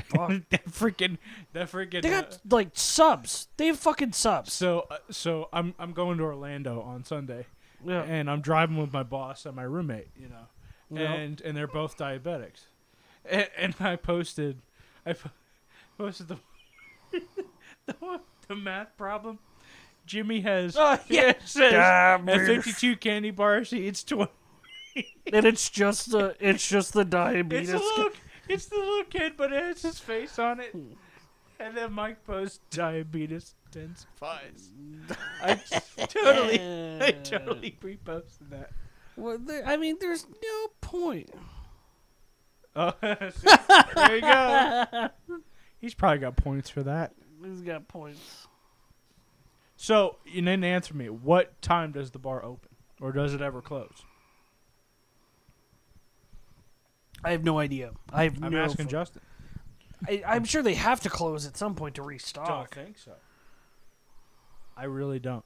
[SPEAKER 1] Fuck.
[SPEAKER 2] that freaking. That freaking.
[SPEAKER 1] they
[SPEAKER 2] uh,
[SPEAKER 1] got like subs. They have fucking subs.
[SPEAKER 2] so uh, so I'm I'm going to Orlando on Sunday,
[SPEAKER 1] Yeah.
[SPEAKER 2] and I'm driving with my boss and my roommate. You know,
[SPEAKER 1] Yeah.
[SPEAKER 2] and and they're both diabetics, and, and I posted, I po- posted the the, math problem. Jimmy has
[SPEAKER 1] Oh, yeah.
[SPEAKER 2] it says at 52 candy bars he eats 20.
[SPEAKER 1] and it's just the it's just the
[SPEAKER 2] It's
[SPEAKER 1] diabetes.
[SPEAKER 2] the little, it's the little kid, but it has his face on it. And then Mike posts diabetes intensifies. I totally, I totally reposted that.
[SPEAKER 1] Well, there, I mean, there's no point.
[SPEAKER 2] Oh, there you go. He's probably got points for that.
[SPEAKER 1] He's got points.
[SPEAKER 2] So you didn't answer me. What time does the bar open, or does it ever close?
[SPEAKER 1] I have no idea. I have
[SPEAKER 2] I'm
[SPEAKER 1] no.
[SPEAKER 2] asking Justin.
[SPEAKER 1] I, I'm sure they have to close at some point to restock.
[SPEAKER 2] Don't think so. I really don't.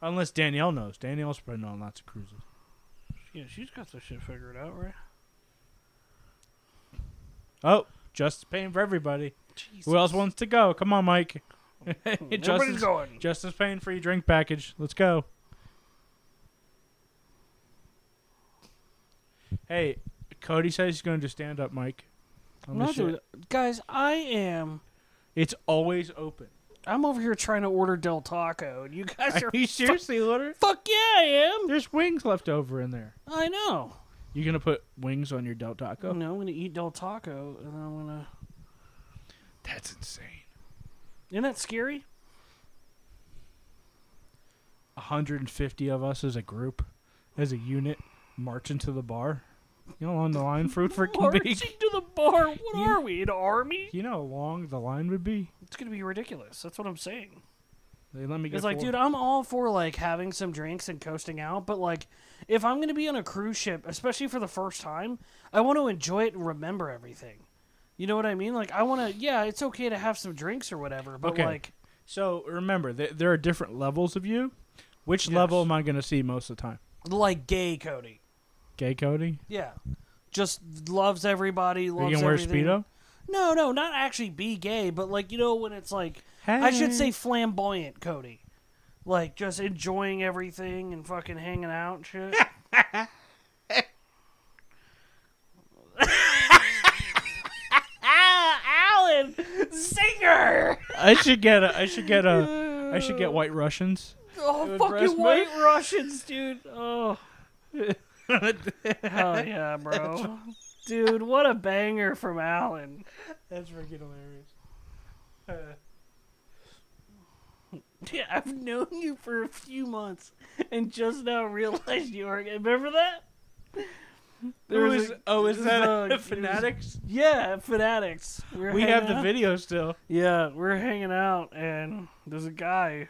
[SPEAKER 2] Unless Danielle knows. Danielle's been on lots of cruises.
[SPEAKER 1] Yeah, she's got the shit figured out, right?
[SPEAKER 2] Oh, just paying for everybody.
[SPEAKER 1] Jesus.
[SPEAKER 2] Who else wants to go? Come on, Mike. Justin's,
[SPEAKER 1] going.
[SPEAKER 2] Paying for your drink package. Let's go. Hey, Cody says he's going to stand up, Mike.
[SPEAKER 1] I'm not doing it. Guys, I am.
[SPEAKER 2] It's always open.
[SPEAKER 1] I'm over here trying to order Del Taco, and you guys are.
[SPEAKER 2] Are you seriously ordering?
[SPEAKER 1] Fuck yeah, I am.
[SPEAKER 2] There's wings left over in there.
[SPEAKER 1] I know.
[SPEAKER 2] You gonna put wings on your Del Taco?
[SPEAKER 1] No, I'm gonna eat Del Taco, and then I'm gonna.
[SPEAKER 2] That's insane.
[SPEAKER 1] Isn't that scary?
[SPEAKER 2] 150 of us as a group, as a unit, marching to the bar. You know how long the line for freaking
[SPEAKER 1] Marching to the bar. What
[SPEAKER 2] You-
[SPEAKER 1] are we, an army?
[SPEAKER 2] You know how long the line would be?
[SPEAKER 1] It's gonna be ridiculous. That's what I'm saying.
[SPEAKER 2] They let me get
[SPEAKER 1] It's like, dude, I'm all for like having some drinks and coasting out, but like, if I'm gonna be on a cruise ship, especially for the first time, I want to enjoy it and remember everything. You know what I mean? Like, I want to. Yeah, it's okay to have some drinks or whatever, but
[SPEAKER 2] Okay.
[SPEAKER 1] like,
[SPEAKER 2] So remember, th- there are different levels of you. Which
[SPEAKER 1] Yes.
[SPEAKER 2] level am I going to see most of the time?
[SPEAKER 1] like gay Cody.
[SPEAKER 2] Gay Cody?
[SPEAKER 1] Yeah, just loves everybody.
[SPEAKER 2] Are you going to wear
[SPEAKER 1] everything.
[SPEAKER 2] Speedo?
[SPEAKER 1] No, no, not actually be gay, but like you know when it's like I should say flamboyant Cody, like just enjoying everything and fucking hanging out and shit. Singer.
[SPEAKER 2] I should get a. I should get a. I should get White Russians.
[SPEAKER 1] Oh, fucking white Russians, dude. Oh, hell yeah, bro. Dude, what a banger from Alan.
[SPEAKER 2] That's freaking hilarious.
[SPEAKER 1] Yeah, I've known you for a few months and just now realized you are. Remember that? There
[SPEAKER 2] Who
[SPEAKER 1] was
[SPEAKER 2] is?
[SPEAKER 1] a-
[SPEAKER 2] oh, is that
[SPEAKER 1] a-
[SPEAKER 2] a Fanatics?
[SPEAKER 1] Yeah, fanatics. We're
[SPEAKER 2] We have
[SPEAKER 1] hanging
[SPEAKER 2] the
[SPEAKER 1] out.
[SPEAKER 2] video still.
[SPEAKER 1] Yeah, we're hanging out, and there's a guy.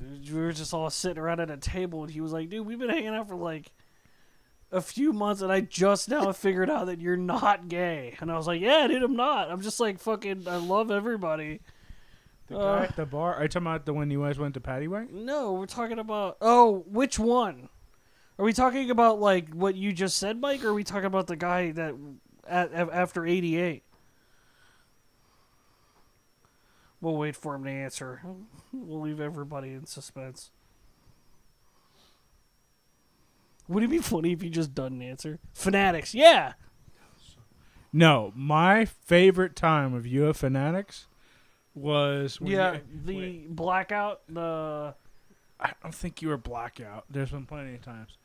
[SPEAKER 1] We were just all sitting around at a table, and he was like, "Dude, we've been hanging out for like a few months, and I just now figured out that you're not gay." And I was like, "Yeah, dude, I'm not. I'm just like fucking. I love everybody."
[SPEAKER 2] The
[SPEAKER 1] Uh,
[SPEAKER 2] guy at the bar. Are you talking about the one you guys went to Patty White?
[SPEAKER 1] No, we're talking about. Oh, which one? Are we talking about like what you just said, Mike, or are we talking about the guy that at, after '88? We'll wait for him to answer. We'll leave everybody in suspense. Would it be funny if he just doesn't answer? Fanatics, yeah.
[SPEAKER 2] No, my favorite time of UF Fanatics was when
[SPEAKER 1] yeah,
[SPEAKER 2] you-
[SPEAKER 1] the blackout, the
[SPEAKER 2] I don't think you were blackout. There's been plenty of times.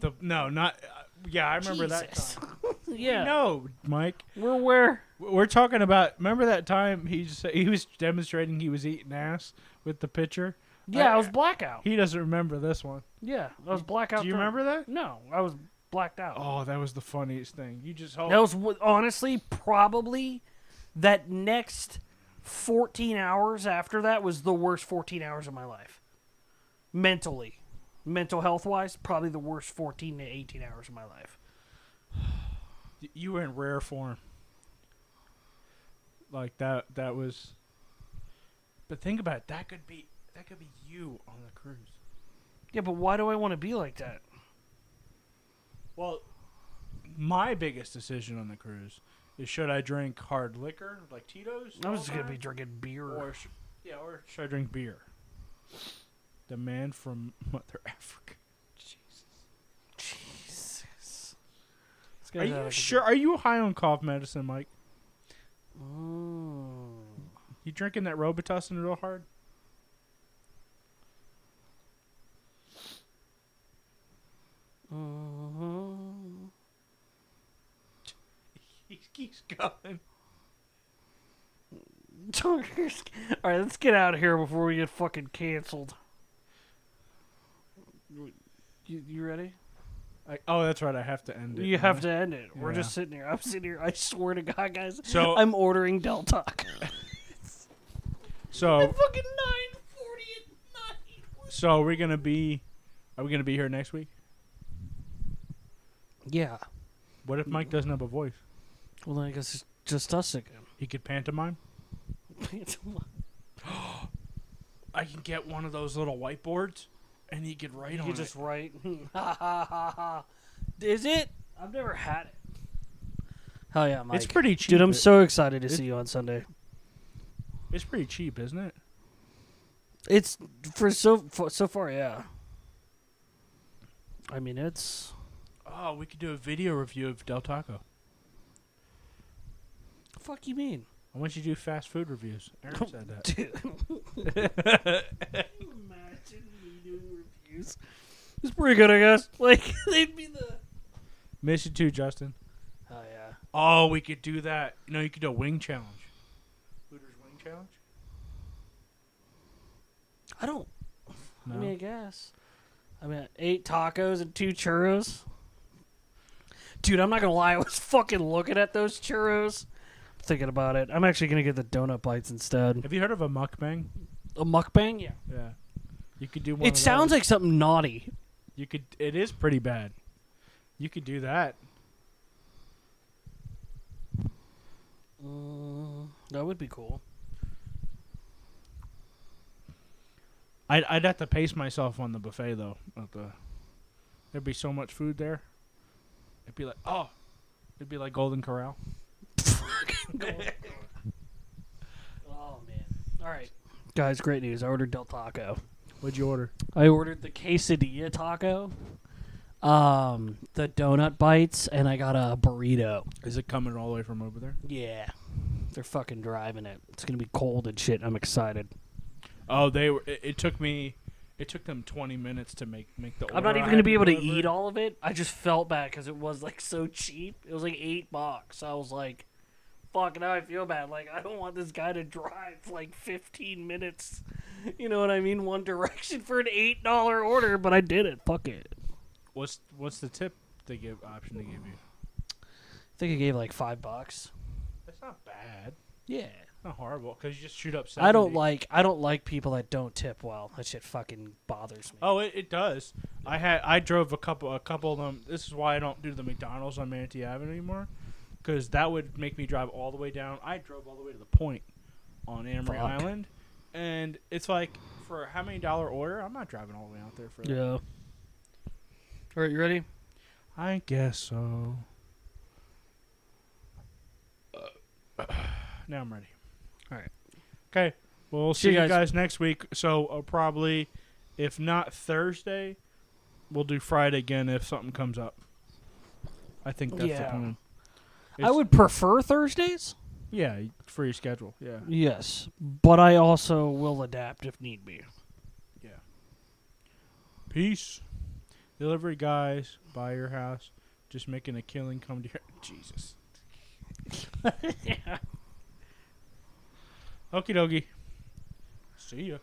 [SPEAKER 2] The no, not uh, yeah. I remember that time.
[SPEAKER 1] yeah.
[SPEAKER 2] No, Mike,
[SPEAKER 1] We're where?
[SPEAKER 2] we're talking about. Remember that time he just, he was demonstrating he was eating ass with the pitcher.
[SPEAKER 1] Yeah,
[SPEAKER 2] I-
[SPEAKER 1] I was blackout.
[SPEAKER 2] He doesn't remember this one.
[SPEAKER 1] Yeah, I was blackout.
[SPEAKER 2] Do you remember that?
[SPEAKER 1] No, I was blacked out.
[SPEAKER 2] Oh, that was the funniest thing. You just hold.
[SPEAKER 1] That was honestly probably that next 14 hours after that was the worst 14 hours of my life. Mentally, mental health wise, probably the worst 14 to 18 hours of my life.
[SPEAKER 2] You were in rare form. Like that. That was. But think about it. That could be. That could be you on the cruise.
[SPEAKER 1] Yeah, but why do I want to be like that?
[SPEAKER 2] Well, my biggest decision on the cruise is should I drink hard liquor like Tito's?
[SPEAKER 1] I was just gonna be drinking beer.
[SPEAKER 2] or sh- yeah, or should I drink beer? The man from Mother Africa.
[SPEAKER 1] Jesus. Jesus.
[SPEAKER 2] Are you sure? Are you high on cough medicine, Mike?
[SPEAKER 1] control.
[SPEAKER 2] You drinking that Robitussin real hard? He keeps going.
[SPEAKER 1] All right, let's get out of here before we get fucking canceled. You, you ready?
[SPEAKER 2] I, oh, that's right. I have to end it.
[SPEAKER 1] You have to end it. We're
[SPEAKER 2] Yeah.
[SPEAKER 1] just sitting here. I'm sitting here. I swear to God, guys.
[SPEAKER 2] So-
[SPEAKER 1] I'm ordering Del Taco.
[SPEAKER 2] So,
[SPEAKER 1] fucking nine forty at night.
[SPEAKER 2] so are we're gonna be. Are we gonna be here next week?
[SPEAKER 1] Yeah.
[SPEAKER 2] What if Mike doesn't have a voice?
[SPEAKER 1] Well, then I guess it's Just us again.
[SPEAKER 2] He could pantomime? pantomime. I can get one of those little whiteboards, and he could write on
[SPEAKER 1] you
[SPEAKER 2] it.
[SPEAKER 1] just write. Is it? I've never had it. Hell yeah, Mike.
[SPEAKER 2] It's pretty cheap.
[SPEAKER 1] Dude, I'm
[SPEAKER 2] It-
[SPEAKER 1] so excited to
[SPEAKER 2] it-
[SPEAKER 1] see you on Sunday.
[SPEAKER 2] It's pretty cheap, isn't it?
[SPEAKER 1] It's for so for, so far, yeah. I mean, it's
[SPEAKER 2] Oh, we could do a video review of Del Taco.
[SPEAKER 1] fuck you mean,
[SPEAKER 2] I want you to do fast food reviews. Aaron said that.
[SPEAKER 1] dude. Imagine me doing reviews. It's pretty good, I guess. Like they'd be the.
[SPEAKER 2] mission two, Justin.
[SPEAKER 1] Oh yeah.
[SPEAKER 2] Oh, we could do that. You know, you could do a wing challenge. Hooters wing challenge?
[SPEAKER 1] I don't.
[SPEAKER 2] No.
[SPEAKER 1] I mean, I guess. I mean, eight tacos and two churros. Dude, I'm not gonna lie. I was fucking looking at those churros, thinking about it. I'm actually gonna get the donut bites instead.
[SPEAKER 2] Have you heard of a mukbang?
[SPEAKER 1] A mukbang? Yeah.
[SPEAKER 2] Yeah. You could do one.
[SPEAKER 1] It
[SPEAKER 2] of
[SPEAKER 1] sounds
[SPEAKER 2] those.
[SPEAKER 1] like something naughty.
[SPEAKER 2] you could. It is pretty bad. You could do that.
[SPEAKER 1] Mm, that would be cool.
[SPEAKER 2] I'd I'd have to pace myself on the buffet though. At the, there'd be so much food there. It'd be like oh, it'd be like Golden Corral.
[SPEAKER 1] Oh man! All right, guys, great news. I ordered Del Taco.
[SPEAKER 2] What'd you order?
[SPEAKER 1] I ordered the quesadilla taco, um, the donut bites, and I got a burrito.
[SPEAKER 2] Is it coming all the way from over there?
[SPEAKER 1] Yeah, they're fucking driving it. It's gonna be cold and shit. I'm excited.
[SPEAKER 2] Oh, they were. It, it took me. It took them 20 minutes to make make the.
[SPEAKER 1] I'm not even gonna be able to eat all of it. I just felt bad because it was like so cheap. It was like eight bucks. I was like, "Fuck!" Now I feel bad. Like I don't want this guy to drive like 15 minutes. You know what I mean? One direction for an eight dollar order, but I did it. Fuck it.
[SPEAKER 2] What's what's the tip they give option they give you?
[SPEAKER 1] I think I gave like five bucks.
[SPEAKER 2] That's not bad.
[SPEAKER 1] Yeah.
[SPEAKER 2] Not horrible because you just shoot up. 70.
[SPEAKER 1] I don't like I don't like people that don't tip well. That shit fucking bothers me.
[SPEAKER 2] Oh, it, it does. I had I drove a couple a couple of them. This is why I don't do the McDonald's on Manatee Avenue anymore, because that would make me drive all the way down. I drove all the way to the point on Anne
[SPEAKER 1] Fuck.
[SPEAKER 2] Island, and it's like for how many dollar order? I'm not driving all the way out there for that.
[SPEAKER 1] Yeah. All right, you ready?
[SPEAKER 2] I guess so. now I'm ready.
[SPEAKER 1] All right.
[SPEAKER 2] Okay. Well,
[SPEAKER 1] See
[SPEAKER 2] see
[SPEAKER 1] you guys.
[SPEAKER 2] guys next week. So uh, probably, if not Thursday, we'll do Friday again if something comes up. I think that's the
[SPEAKER 1] Yeah.
[SPEAKER 2] plan.
[SPEAKER 1] I would prefer Thursdays.
[SPEAKER 2] Yeah, for your schedule. Yeah.
[SPEAKER 1] Yes, but I also will adapt if need be.
[SPEAKER 2] Yeah. Peace. Delivery guys, buy your house. Just making a killing come to your. Jesus.
[SPEAKER 1] yeah.
[SPEAKER 2] Okie dokie. See ya.